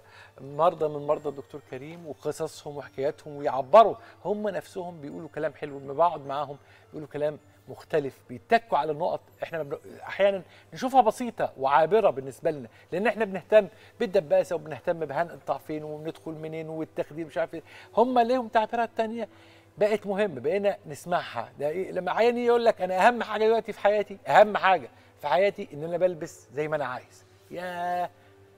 مرضى من مرضى الدكتور كريم وقصصهم وحكاياتهم ويعبروا. هم نفسهم بيقولوا كلام حلو لما بقعد معاهم بيقولوا كلام مختلف بيتكوا على نقط إحنا أحيانا نشوفها بسيطة وعابرة بالنسبة لنا لأن إحنا بنهتم بالدباسة وبنهتم بهنقطع فين وندخل منين والتخدير مش عارف إيه. هم ليهم تعبيرات تانية. بقت مهم بقينا نسمعها. ده إيه؟ لما عيان يقول لك أنا أهم حاجة دلوقتي في حياتي أهم حاجة في حياتي إن أنا بلبس زي ما أنا عايز. يا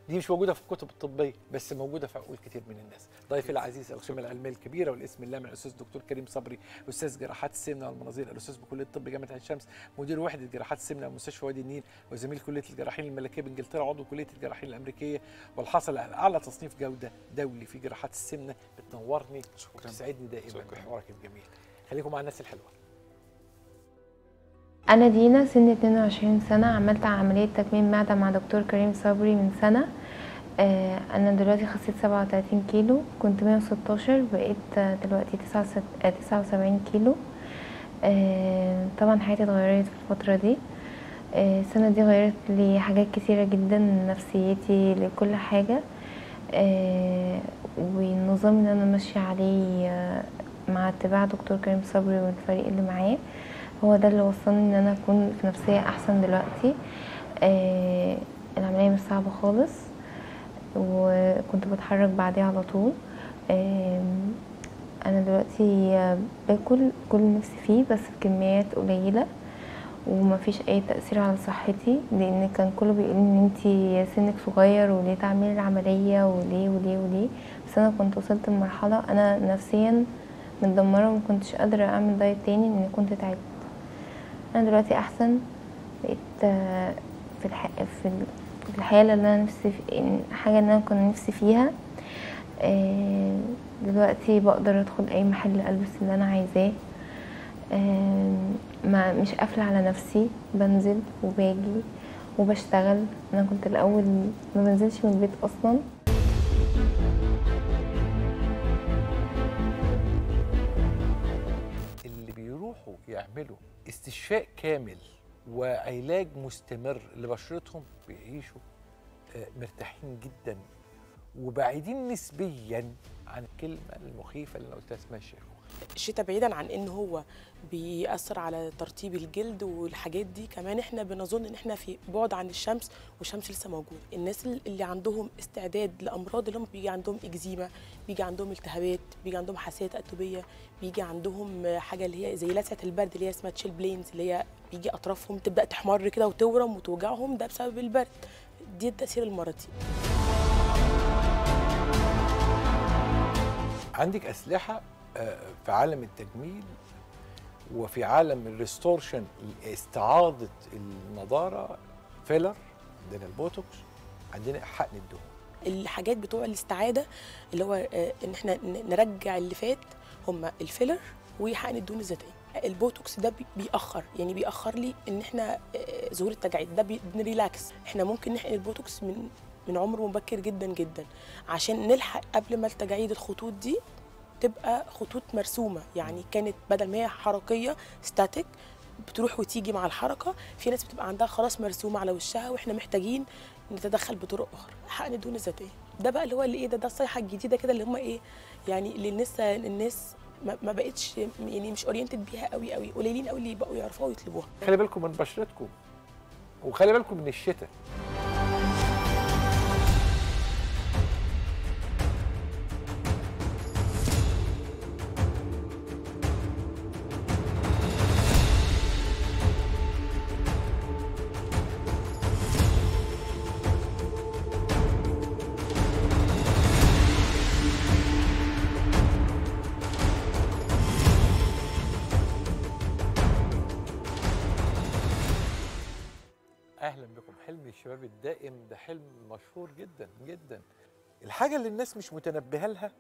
دي مش موجودة في الكتب الطبية بس موجودة في عقول كتير من الناس. ضيفي العزيز القيمه العلمية الكبيرة والاسم اللامع الأستاذ الدكتور كريم صبري أستاذ جراحات السمنة والمناظير الأستاذ بكلية الطب جامعة عين شمس مدير وحدة جراحات السمنة ومستشفى وادي النيل وزميل كلية الجراحين الملكية بإنجلترا عضو كلية الجراحين الأمريكية والحاصل على أعلى تصنيف جودة دولي في جراحات السمنة. بتنورني شكرا. وتسعدني دائما. شكراً. بحوارك الجميل. خليكم مع الناس الحلوة. أنا دينا سن 22 سنة عملت عملية تكميم معدة مع دكتور كريم صبري من سنة. آه، أنا دلوقتي خسيت 37 كيلو كنت 116 بقيت آه، دلوقتي 79 كيلو. آه، طبعا حياتي اتغيرت في الفترة دي. آه، السنة دي غيرت لي حاجات كتيرة جدا نفسيتي لكل حاجة. آه، والنظام اللي أنا ماشية عليه آه، مع اتباع دكتور كريم صبري والفريق اللي معاه هو ده اللي وصلني إن أنا أكون في نفسية أحسن دلوقتي. آه العملية مش صعبة خالص وكنت بتحرك بعديها على طول. آه أنا دلوقتي باكل كل نفسي فيه بس بكميات قليلة ومفيش أي تأثير على صحتي لأن كان كله بيقول إن أنتي سنك صغير وليه تعملي العملية وليه وليه وليه. بس أنا كنت وصلت لمرحلة أنا نفسيا متدمرة وما كنتش قادرة أعمل دايت تاني لأن كنت تعبت. أنا دلوقتي أحسن. بقيت آه، في الح... في ال- في الحالة اللي أنا نفسي في... حاجة اللي أنا كنت نفسي فيها. آه، دلوقتي بقدر أدخل أي محل ألبس اللي أنا عايزاه. آه، ما مش قافلة على نفسي. بنزل وباجي وبشتغل. أنا كنت الأول ما بنزلش من البيت أصلا. اللي بيروحوا يعملوا استشفاء كامل وعلاج مستمر لبشرتهم بيعيشوا آه، مرتاحين جدا وبعيدين نسبيا عن الكلمة المخيفة اللي أنا قلتها اسمها الشيخوخه الشتاء بعيدا عن إن هو بيأثر على ترطيب الجلد والحاجات دي كمان إحنا بنظن إن إحنا في بعد عن الشمس والشمس لسه موجودة. الناس اللي عندهم استعداد لأمراض اللي هم بيجي عندهم إكزيما بيجي عندهم التهابات بيجي عندهم حساسية أتوبية بيجي عندهم حاجة اللي هي زي لسعة البرد اللي هي اسمها chilblains اللي هي بيجي أطرافهم تبدأ تحمر كده وتورم وتوجعهم ده بسبب البرد. دي التأثير المرضي. عندك أسلحة آه، في عالم التجميل وفي عالم ال restoration استعاضه النضارة filler عندنا البوتوكس عندنا حقن الدهون الحاجات بتوع الاستعادة اللي هو آه، إن إحنا نرجع اللي فات هم ال filler وحقن الدهون الذاتية. البوتوكس ده بي- بيأخر يعني بيأخر لي إن إحنا آه، ظهور التجاعيد. ده بن relax. إحنا ممكن نحقن البوتوكس من من عمر مبكر جدا جدا. عشان نلحق قبل ما التجاعيد الخطوط دي تبقى خطوط مرسومة. يعني كانت بدل ما هي حركية static بتروح وتيجي مع الحركة في ناس بتبقى عندها خلاص مرسومة على وشها وإحنا محتاجين نتدخل بطرق أخرى. حقن الدهون الذاتية. ده بقى اللي هو اللي إيه ده ده الصيحة الجديدة كده اللي هم إيه يعني اللي لسه الناس ما بقتش يعني مش oriented بيها قوي قوي قليلين قوي اللي بقوا يعرفوها ويطلبوها. خلي بالكم من بشرتكم وخلي بالكم من الشتاء. الحاجة اللي الناس مش متنبهة لها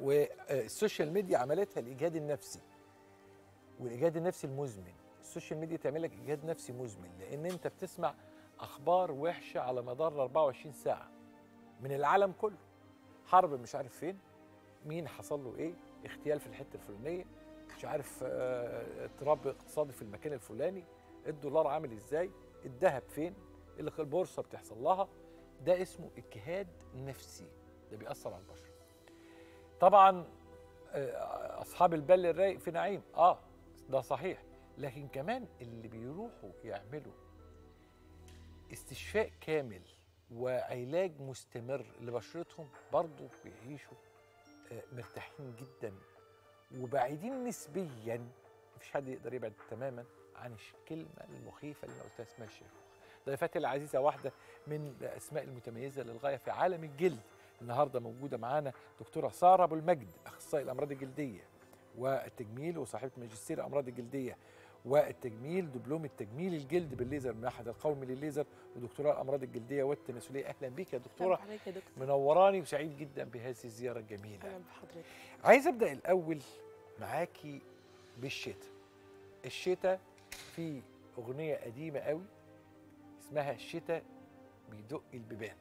وال social media عملتها الاجهاد النفسي والاجهاد النفسي المزمن. ال social media تعمل لك اجهاد نفسي مزمن لأن أنت بتسمع أخبار وحشة على مدار 24 ساعة من العالم كله. حرب مش عارف فين مين حصل له إيه اغتيال في الحتة الفلانية مش عارف آه، اضطراب اقتصادي في المكان الفلاني الدولار عامل إزاي الذهب فين البورصة بتحصل لها. ده اسمه اجهاد نفسي. ده بيأثر على البشر. طبعا آه، أصحاب البال الرايق في نعيم. آه ده صحيح. لكن كمان اللي بيروحوا يعملوا استشفاء كامل وعلاج مستمر لبشرتهم برضه بيعيشوا آه، مرتاحين جدا وبعيدين نسبيا. مفيش حد يقدر يبعد تماما عن الكلمة المخيفة اللي أنا قلتها اسمها الشيخوخه. ضيفتي العزيزة واحدة من الأسماء المتميزة للغاية في عالم الجلد. النهارده موجودة معانا دكتورة سارة أبو المجد أخصائي الأمراض الجلدية والتجميل وصاحبة ماجستير الامراض الجلديه والتجميل دبلوم التجميل الجلد بالليزر من المعهد القومي للليزر ودكتوراه الأمراض الجلدية والتناسلية. أهلا بك يا دكتورة. يا دكتور. منوراني وسعيد جدا بهذه الزيارة الجميلة. أهلا بحضرتك. عايز أبدأ الأول معاكي بالشتاء. الشتاء في أغنية قديمة قوي اسمها الشتاء بيدق البيبان.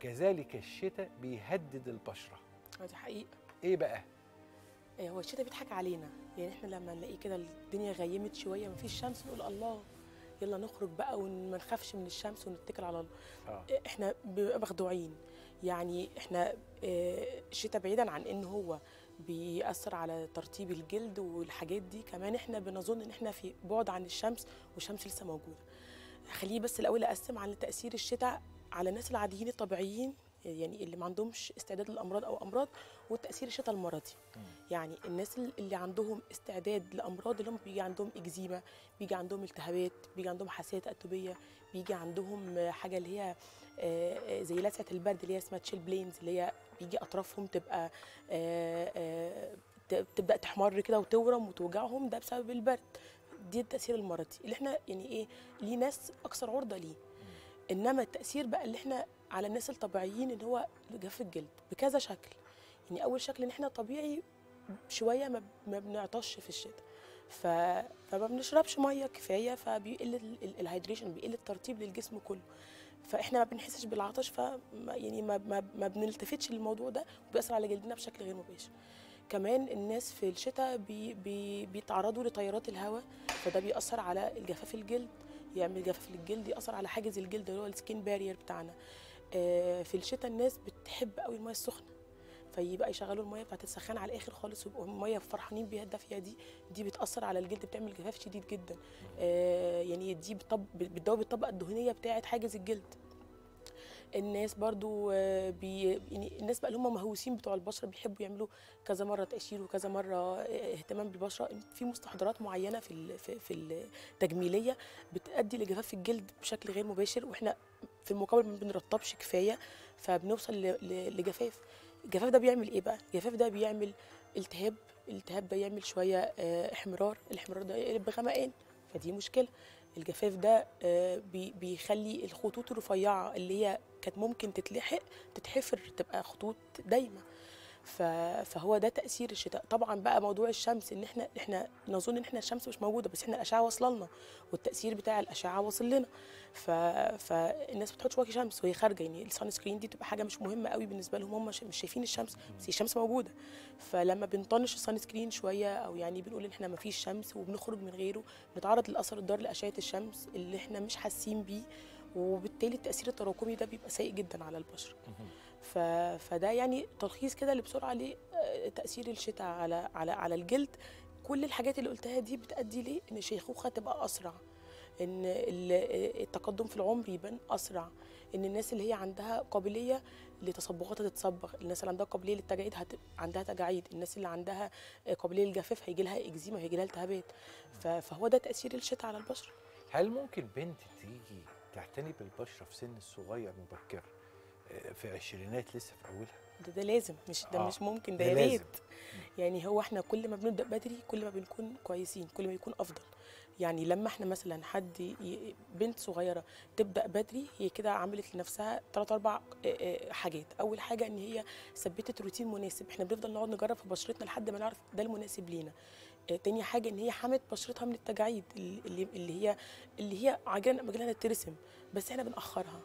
كذلك الشتاء بيهدد البشرة. آه، دي حقيقة. إيه بقى؟ آه، هو الشتاء بيضحك علينا. يعني إحنا لما نلاقي كده الدنيا غيمت شوية مفيش شمس نقول الله يلا نخرج بقى وما نخافش من الشمس ونتكل على الله. آه. إحنا بنبقى مخدوعين. يعني إحنا آه، الشتاء بعيدا عن إن هو بيأثر على ترطيب الجلد والحاجات دي كمان إحنا بنظن إن إحنا في بعد عن الشمس والشمس لسه موجودة. خليه بس الأول أقسم على تأثير الشتاء على الناس العاديين الطبيعيين يعني اللي ما عندهمش استعداد للأمراض أو أمراض وتأثير الشتاء المرضي. يعني الناس اللي عندهم استعداد لأمراض اللي هم بيجي عندهم إكزيما بيجي عندهم التهابات بيجي عندهم حساسية اتوبيه بيجي عندهم حاجة اللي هي زي لسعة البرد اللي هي اسمها تشيل بلينز اللي هي بيجي أطرافهم تبقى تبدأ تحمر كده وتورم وتوجعهم ده بسبب البرد. دي التاثير المرضي اللي إحنا يعني إيه ليه ناس أكثر عرضة ليه. إنما التأثير بقى اللي إحنا على الناس الطبيعيين اللي هو جف الجلد بكذا شكل. يعني أول شكل إن إحنا طبيعي شوية ما, ما بنعطش في الشتاء. ف... فما بنشربش مية كفاية فبيقل ال- ال- ال hydration بيقل الترطيب للجسم كله. فإحنا ما بنحسش بالعطش ف يعني ما, ما, ما بنلتفتش للموضوع ده وبيأثر على جلدنا بشكل غير مباشر. كمان الناس في الشتاء بي بي بيتعرضوا لتيارات الهواء فده بيأثر على الجفاف الجلد. يعمل جفاف للجلد يأثر على حاجز الجلد اللي هو ال skin barrier بتاعنا. آه، في الشتاء الناس بتحب قوي الميه السخنة فيبقى يشغلوا الميه بتاعت السخان على الآخر خالص ويبقوا الميه فرحانين بيها الدافية دي دي بتأثر على الجلد بتعمل جفاف شديد جدا. آه يعني دي بتطب بتدوب الطبقة الدهنية بتاعت حاجز الجلد. الناس برضو آه، بي يعني الناس بقى اللي هم مهووسين بتوع البشرة بيحبوا يعملوا كذا مرة تقشير وكذا مرة آه، اهتمام بالبشرة. في مستحضرات معينة في في, التجميلية بتؤدي لجفاف الجلد بشكل غير مباشر وإحنا في المقابل ما بنرطبش كفاية فبنوصل لجفاف. الجفاف ده بيعمل إيه بقى؟ الجفاف ده بيعمل التهاب الالتهاب ده يعمل شوية آه، إحمرار الإحمرار ده يقلب بغمقان فدي مشكلة. الجفاف ده آه، بي- بيخلي الخطوط الرفيعة اللي هي كانت ممكن تتلحق تتحفر تبقى خطوط دايمة. فهو ده تأثير الشتاء. طبعا بقى موضوع الشمس إن إحنا إحنا نظن إن إحنا الشمس مش موجودة بس إحنا الأشعة واصلة لنا والتأثير بتاع الأشعة واصل لنا. ف... فالناس بتحطش واقي شمس وهي خارجة يعني ال sunscreen دي بتبقى حاجة مش مهمة قوي بالنسبة لهم هم مش شايفين الشمس بس الشمس موجودة. فلما بنطنش ال sunscreen شوية أو يعني بنقول إن إحنا ما فيش شمس وبنخرج من غيره بنتعرض للأثر الضار لأشعة الشمس اللي إحنا مش حاسين بيه وبالتالي التأثير التراكمي ده بيبقى سيء جدا على البشره. فده يعني تلخيص كده اللي بسرعة لتاثير الشتاء على على على الجلد. كل الحاجات اللي قلتها دي بتؤدي ليه؟ إن الشيخوخه تبقى أسرع إن ال- التقدم في العمر يبان أسرع إن الناس اللي هي عندها قابلية لتصبغات هتتصبغ الناس اللي عندها قابلية للتجاعيد هت... عندها تجاعيد الناس اللي عندها قابلية للجفاف هيجي لها إكزيما هيجي لها التهابات. ف... فهو ده تأثير الشتاء على البشره هل ممكن بنت تيجي تعتني بالبشرة في سن صغير مبكر آه، في عشرينات لسه في أولها. ده, ده لازم مش ده آه، مش ممكن ده ده يا. ريت. يعني هو إحنا كل ما بنبدأ بدري كل ما بنكون كويسين كل ما يكون أفضل. يعني لما إحنا مثلا حد ي... بنت صغيرة تبدأ بدري هي كده عملت لنفسها ثلاث أربع آه، آه، حاجات. أول حاجة إن هي ثبتت روتين مناسب. إحنا بنفضل نقعد نجرب في بشرتنا لحد ما نعرف ده المناسب لينا. آه، تاني حاجة إن هي حمت بشرتها من التجاعيد اللي اللي هي اللي هي عاجلا ام اجلا ترسم بس إحنا بنأخرها.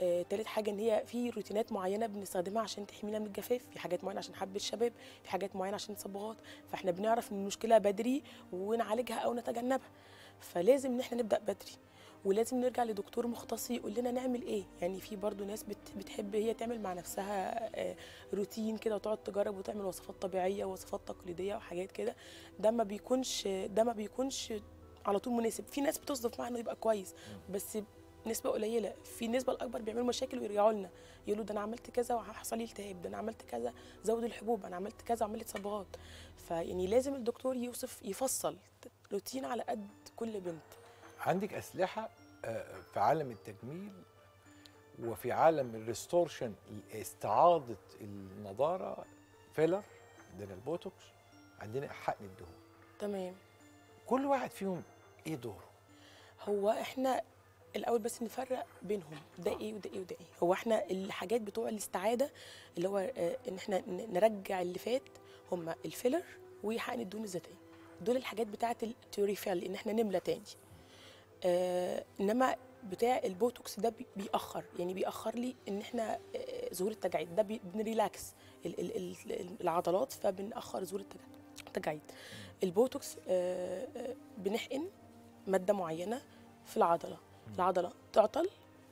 آه، تالت حاجة إن هي في روتينات معينة بنستخدمها عشان تحمينا من الجفاف في حاجات معينة عشان حب الشباب في حاجات معينة عشان الصبغات فإحنا بنعرف إن المشكلة بدري ونعالجها أو نتجنبها. فلازم إن إحنا نبدأ بدري. ولازم نرجع لدكتور مختص يقول لنا نعمل إيه. يعني في برضو ناس بت بتحب هي تعمل مع نفسها آه، روتين كده وتقعد تجرب وتعمل وصفات طبيعية ووصفات تقليدية وحاجات كده. ده ما بيكونش ده ما بيكونش على طول مناسب. في ناس بتصدف معاه إنه يبقى كويس بس نسبة قليلة. في النسبة الأكبر بيعملوا مشاكل ويرجعوا لنا. يقولوا ده أنا عملت كذا وحصل لي التهاب ده أنا عملت كذا زود الحبوب أنا عملت كذا وعملت صبغات فيعني لازم الدكتور يوصف يفصل روتين على قد كل بنت. عندك أسلحة آه، في عالم التجميل وفي عالم ال restoration استعاضة النضارة. فيلر عندنا البوتوكس عندنا حقن الدهون. تمام. كل واحد فيهم إيه دوره؟ هو إحنا الأول بس نفرق بينهم ده إيه وده إيه وده إيه. هو إحنا الحاجات بتوع الاستعادة اللي هو آه، إن إحنا نرجع اللي فات هم الفيلر وحقن الدهون الذاتية. دول الحاجات بتاعة ال to refill إن إحنا نملى تاني. آه إنما بتاع البوتوكس ده بي- بيأخر. يعني بيأخر لي إن إحنا آه، ظهور التجاعيد. ده بن relax ال- ال- ال- العضلات فبنأخر ظهور التجا- التجاعيد. البوتوكس بنحقن مادة معينة في العضلة. العضلة تعطل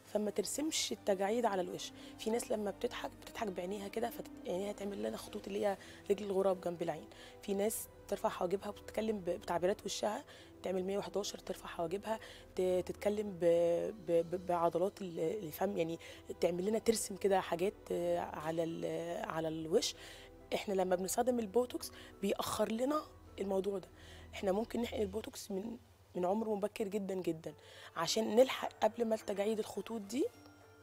فما ترسمش التجاعيد على الوش. في ناس لما بتضحك بتضحك بعينيها كده فعينيها تعمل لنا خطوط اللي هي رجل الغراب جنب العين. في ناس ترفع حواجبها وبتتكلم ب- بتعبيرات وشها تعمل 111 ترفع حواجبها تتكلم ب... ب... بعضلات ال- الفم يعني تعمل لنا ترسم كده حاجات آه، على ال... على الوش. إحنا لما بنستخدم البوتوكس بيأخر لنا الموضوع ده. إحنا ممكن نحقن البوتوكس من من عمر مبكر جدا جدا. عشان نلحق قبل ما التجاعيد الخطوط دي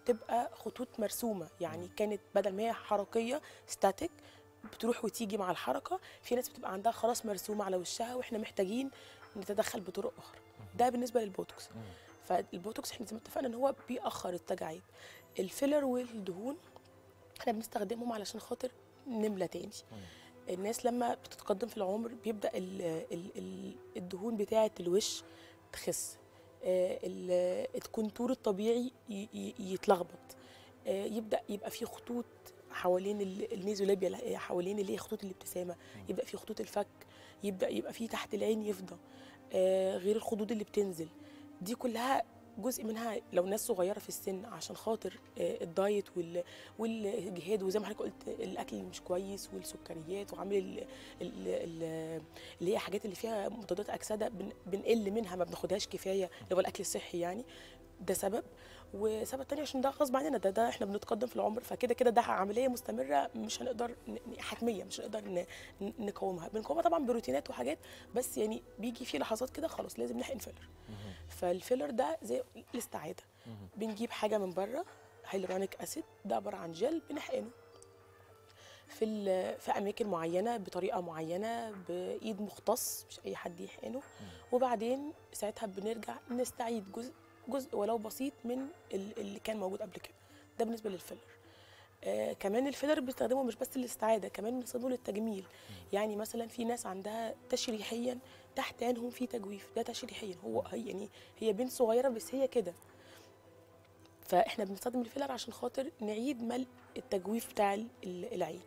تبقى خطوط مرسومة. يعني كانت بدل ما هي حركية static بتروح وتيجي مع الحركة في ناس بتبقى عندها خلاص مرسومة على وشها وإحنا محتاجين نتدخل بطرق أخرى. ده بالنسبة للبوتوكس. فالبوتوكس إحنا زي ما اتفقنا إن هو بيأخر التجاعيد الفيلر والدهون إحنا بنستخدمهم علشان خاطر نملى تاني. الناس لما بتتقدم في العمر بيبدأ ال ال ال الدهون بتاعة الوش تخس. آه، ال- ال contour الطبيعي يتلخبط. آه، يبدأ يبقى في خطوط حوالين ال- ال nasolabial اللي هي حوالين اللي هي خطوط الابتسامة. يبدأ في خطوط الفك يبدأ يبقى في تحت العين يفضى. آه، غير الخدود اللي بتنزل. دي كلها جزء منها لو ناس صغيرة في السن عشان خاطر آه، الدايت وال والجهاد وزي ما حضرتك قلت الأكل مش كويس والسكريات وعامل ال- ال- ال- اللي هي حاجات اللي فيها مضادات أكسدة بن- بنقل منها ما بناخدهاش كفاية اللي هو الأكل الصحي يعني. ده سبب. وسبب تاني عشان ده غصب عننا ده ده إحنا بنتقدم في العمر فكده كده ده عملية مستمرة مش هنقدر حتمية مش هنقدر نقاومها. بنقاومها طبعا بروتينات وحاجات بس يعني بيجي في لحظات كده خلاص لازم نحقن فيلر. فالفيلر ده زي الاستعادة. بنجيب حاجة من بره hyaluronic acid ده عبارة عن جل بنحقنه. في في أماكن معينة بطريقة معينة بإيد مختص مش أي حد يحقنه. وبعدين ساعتها بنرجع نستعيد جزء جزء ولو بسيط من ال- اللي كان موجود قبل كده. ده بالنسبة للفيلر. آه كمان الفيلر بيستخدمه مش بس للاستعادة كمان بيستخدمه للتجميل. يعني مثلا في ناس عندها تشريحيا تحت عينهم في تجويف ده تشريحيا. هو هي يعني هي بنت صغيرة بس هي كده. فإحنا بنستخدم الفيلر عشان خاطر نعيد ملء التجويف بتاع ال- ال- العين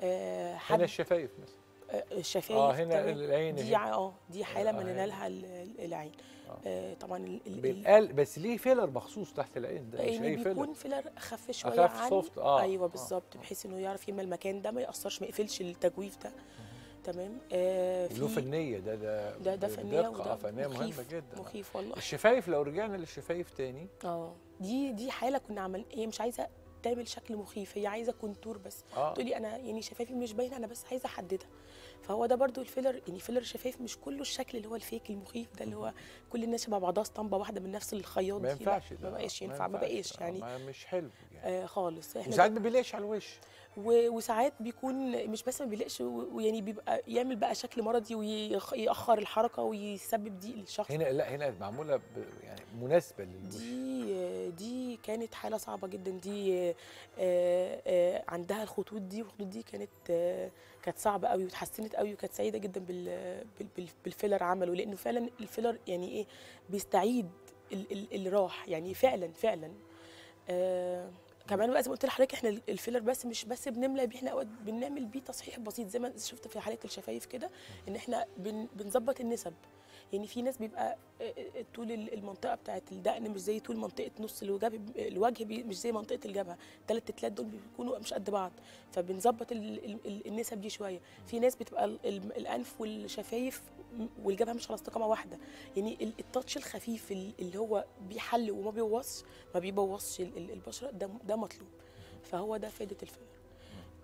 آه هنا الشفايف مثلا. آه، الشفايف آه هنا. العين دي آه دي حالة آه، مننا هنا. لها ال- ال- العين. آه. آه طبعا ال- ال- ال- بالقلب بس ليه فيلر مخصوص تحت العين ده؟ مش أي بيكون فيلر فيلر اخف شوية أخف عن soft، آه، أيوه آه. بالظبط بحيث إنه يعرف يملى المكان ده ما يأثرش ما يقفلش التجويف ده. تمام؟ آه له فنية ده ده ده ده فنية بدقة، وده آه، فنية مهمة جدا. مخيف والله. الشفايف لو رجعنا للشفايف تاني. آه دي دي حالة كنا عمل هي مش عايزة تعمل شكل مخيف هي عايزة contour بس. آه. تقولي أنا يعني شفايفي مش باينة أنا بس عايزة أحددها. فهو ده برضو الفيلر يعني فيلر الشفايف مش كله الشكل اللي هو ال fake المخيف ده اللي هو كل الناس شبه بعضها اسطمبة واحدة من نفس الخياط ما ينفعش ما بقاش ينفع ما. بقاش يعني مش حلو يعني. آه خالص. إحنا وساعات ما بيلايقش على الوش. وساعات بيكون مش بس ما بيلايقش ويعني بيبقى يعمل بقى شكل مرضي ويأخر الحركة ويسبب ضيق للشخص. هنا لا هنا معمولة. يعني مناسبة للوش. دي دي كانت حالة صعبة جدا. دي عندها الخطوط دي والخطوط دي كانت كانت صعبة قوي وتحسنت قوي وكانت سعيدة جدا بال بال- بال- بالفيلر عمله لأنه فعلا الفيلر يعني إيه بيستعيد ال- ال- اللي راح يعني فعلا فعلا. آه كمان بقى زي ما قلت لحضرتك إحنا الفيلر بس مش بس بنملى بيه إحنا أوقات بنعمل بيه تصحيح بسيط زي ما شفت في حالة الشفايف كده إن إحنا بن بنظبط النسب. يعني في ناس بيبقى آه، آه، طول ال- المنطقة بتاعت الدقن مش زي طول منطقة نص الوجه الوجه مش زي منطقة الجبهة. الثلاث تتلات دول بيكونوا مش قد بعض. فبنظبط ال- ال- ال- النسب دي شوية. في ناس بتبقى ال- ال- الأنف والشفايف والجبهة مش على استقامه واحدة. يعني ال- التاتش الخفيف ال- اللي هو بيحل وما بيبوظش ما بيبوظش ال- ال- البشرة ده ده مطلوب. فهو ده فائده الفيلر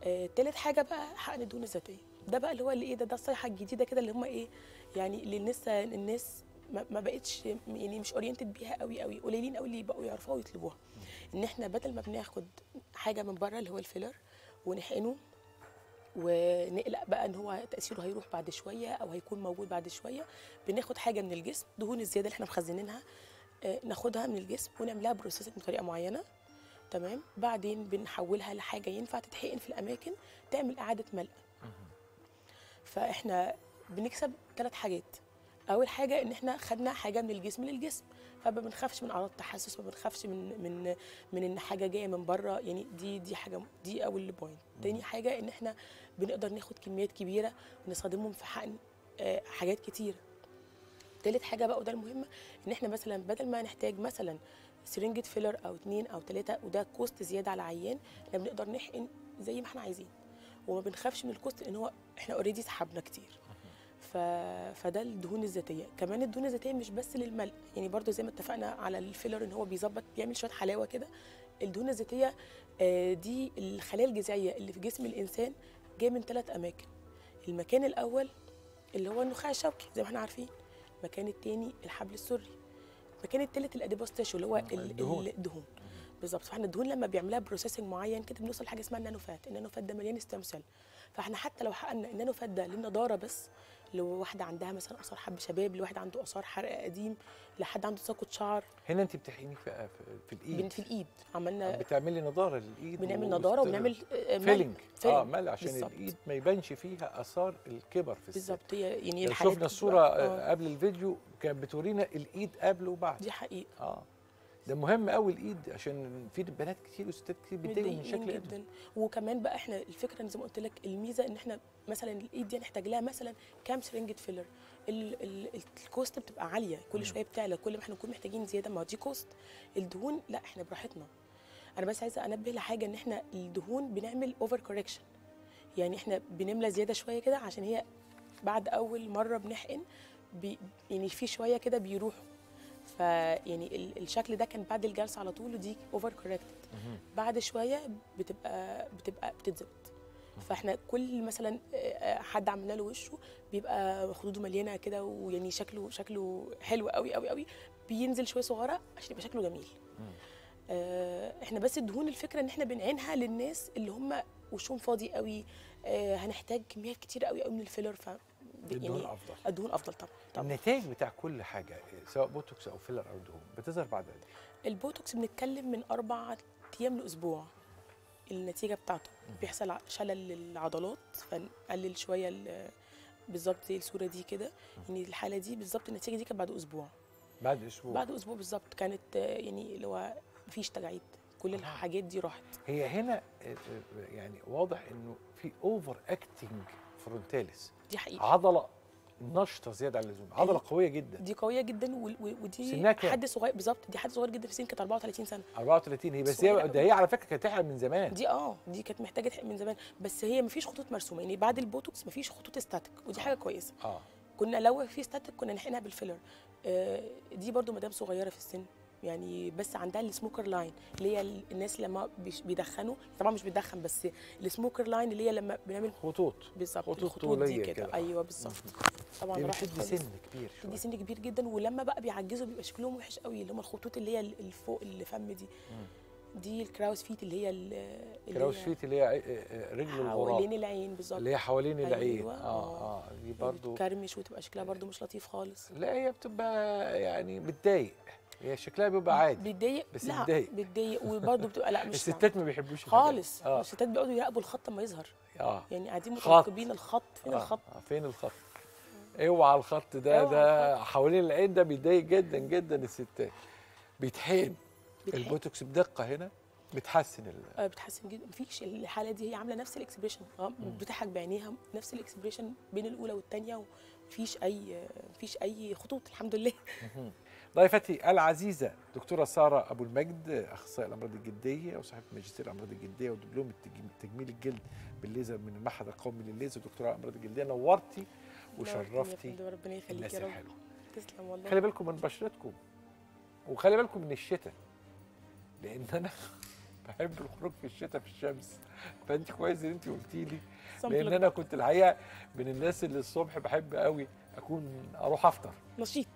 آه، حاجة بقى حقن الدهون الذاتية. ده بقى اللي هو اللي إيه ده ده الصيحة الجديدة كده اللي هم إيه يعني اللي لسه الناس ما ما بقتش يعني مش oriented بيها قوي قوي قليلين قوي اللي بقوا يعرفوها ويطلبوها. إن إحنا بدل ما بناخد حاجة من بره اللي هو الفيلر ونحقنه ونقلق بقى إن هو تأثيره هيروح بعد شوية أو هيكون موجود بعد شوية. بناخد حاجة من الجسم دهون الزيادة اللي إحنا مخزنينها آه، ناخدها من الجسم ونعملها processing بطريقة معينة. تمام؟ بعدين بنحولها لحاجة ينفع تتحقن في الأماكن تعمل إعادة ملء فإحنا بنكسب ثلاث حاجات. أول حاجة إن إحنا خدنا حاجة من الجسم للجسم. فما بنخافش من أعراض تحسس ما بنخافش من من من إن حاجة جاية من بره. يعني دي دي حاجة دي أول point تاني حاجة إن إحنا بنقدر ناخد كميات كبيرة ونستخدمهم في حقن آه، حاجات كتيره تالت حاجة بقى وده المهمه إن إحنا مثلا بدل ما نحتاج مثلا سرنجة فيلر أو اتنين أو تلاتة وده cost زيادة على العيان إحنا بنقدر نحقن زي ما إحنا عايزين. وما بنخافش من ال cost إن هو إحنا already سحبنا كتير. فده الدهون الذاتية. كمان الدهون الذاتية مش بس للملء يعني برضو زي ما اتفقنا على ال filler ان هو بيظبط بيعمل شوية حلاوة كده. الدهون الذاتية آه، دي الخلايا الجذعية اللي في جسم الإنسان جاية من ثلاث أماكن. المكان الأول اللي هو النخاع الشوكي زي ما إحنا عارفين. المكان الثاني الحبل السري. المكان الثالث ال adipose tissue اللي هو ال- الدهون. الدهون. بالظبط. فاحنا الدهون لما بيعملها processing معين كده بنوصل لحاجة اسمها ال nano fat ال nano fat ده مليان stem cell. فاحنا حتى لو حقنا ال nano fat ده للنضارة بس لو واحدة عندها مثلا آثار حب شباب لواحد عنده آثار حرق قديم لحد عنده تساقط شعر. هنا أنت بتحقني في, في, الإيد. في الإيد. عملنا بتعملي نضارة للإيد بنعمل نضارة وبنعمل آه،. filling. آه filling. ملء عشان بالظبط. الإيد ما يبانش فيها آثار الكبر في السن بالظبط. هي يعني لو الحالات شفنا الصورة بتبقى- آه، قبل الفيديو كانت بتورينا الإيد قبل وبعد. دي حقيقة. آه. ده مهم قوي الإيد عشان في بنات كتير وستات كتير بيتضايقوا من شكل إيدهم. جدا وكمان بقى إحنا الفكرة زي ما قلت لك الميزة إن إحنا مثلا الإيد دي هنحتاج لها مثلا كام سرنجه filler ال ال ال cost بتبقى عالية كل شوية بتعلى كل ما إحنا نكون محتاجين زيادة ما دي cost الدهون لا إحنا براحتنا. أنا بس عايزة أنبه لحاجة إن إحنا الدهون بنعمل over correction يعني إحنا بنملى زيادة شوية كده عشان هي بعد أول مرة بنحقن بي يعني في شوية كده بيروحوا. فيعني ال- الشكل ده كان بعد الجلسة على طول ودي over corrected بعد شوية بتبقى بتبقى بتتظبط فاحنا كل مثلا حد عملنا له وشه بيبقى خدوده مليانة كده ويعني شكله شكله حلو قوي قوي قوي بينزل شوية صغيرة عشان يبقى شكله جميل. إحنا بس الدهون الفكرة إن إحنا بنعينها للناس اللي هم وشهم فاضي قوي هنحتاج كميات كتير قوي قوي من ال filler الدهون أفضل. الدهون أفضل طبعا طبعا. النتائج بتاع كل حاجة سواء بوتوكس أو filler أو دهون بتظهر بعد قد إيه؟ البوتوكس بنتكلم من أربع أيام لأسبوع النتيجة بتاعته. بيحصل شلل للعضلات فنقلل شوية ال- بالظبط زي الصورة دي كده. يعني الحالة دي بالظبط النتيجة دي كانت بعد أسبوع. بعد أسبوع. بعد أسبوع بالظبط كانت آه، يعني اللي هو مفيش تجاعيد. كل الحاجات دي راحت. هي هنا آه، آه، يعني واضح إنه في over acting frontalis دي حقيقة. عضلة نشطة زيادة عن اللزوم. عضلة أيوة. قوية جدا. دي قوية جدا ودي سنها؟ حد صغير بالظبط دي حد صغير جدا في سن كانت 34 سنة. 34 هي بس صغيرة هي. ده هي على فكرة كانت تحقن من زمان. دي آه دي كانت محتاجة تحقن من زمان. بس هي مفيش خطوط مرسومة. يعني بعد البوتوكس مفيش خطوط static ودي حاجة كويسة. آه. كنا لو في static كنا نحقنها بال filler. آه، دي برضو مدام صغيرة في السن. يعني بس عندها ال smoker line اللي هي ال- الناس لما بيدخنوا طبعا مش بتدخن بس ال smoker line اللي هي لما بنعمل خطوط. بالظبط خطوط الخطوط دي كده. كده. أيوه بالظبط. طبعا دي راحت بتدي خالص. سن كبير دي شوية. سن كبير جدا ولما بقى بيعجزوا بيبقى شكلهم وحش قوي اللي هم الخطوط اللي هي اللي فوق الفم دي. دي ال crow's feet اللي هي ال- اللي crow's هي feet اللي هي آه، آه، رجل حوالين الغراب العين بالظبط. اللي هي حوالين العين. أيوة، آه آه دي برضو كرمش وتبقى شكلها برضو مش لطيف خالص. لا هي بتبقى يعني بتضايق. هي شكلها بيبقى عادي. بيتضايق؟ بس بتضايق. بيتضايق. وبرضه بتبقى لا مش الستات ما بيحبوش. خالص. آه. الستات بيقعدوا يراقبوا الخط اما يظهر. آه. يعني قاعدين خط. مترقبين الخط. فين آه، الخط؟ آه، فين الخط؟ اوعى الخط ده ده حوالين العين ده بيضايق جدا جدا الستات. بيتحقن. بتح- البوتوكس بدقة هنا بتحسن ال... آه، بتحسن جدا. مفيش الحالة دي هي عاملة نفس ال expression آه بتضحك بعينيها. نفس ال expression بين الأولى والثانيه ومفيش أي مفيش أي خطوط. الحمد لله. ضيفتي العزيزة دكتورة سارة أبو المجد اخصائيه الأمراض الجلدية وصاحبه ماجستير الأمراض الجلدية ودبلوم تجميل الجلد بالليزر من المعهد القومي للليزر. دكتورة الامراض الجلدية نورتي وشرفتي. ربنا يخليك الناس يا رب. تسلم والله. خلي بالكم من بشرتكم وخلي بالكم من الشتاء لأن أنا بحب الخروج في الشتاء في الشمس. فأنت كويس إن أنت قلتي لي لأن أنا كنت الحقيقة من الناس اللي الصبح بحب قوي أكون أروح أفطر. نشيط.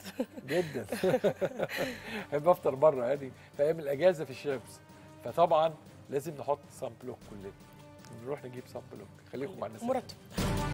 جدا. بحب أفطر بره يعني في أيام الأجازة في الشمس. فطبعا لازم نحط sun block كلنا. نروح نجيب sun block خليكم مع الناس. مرتب.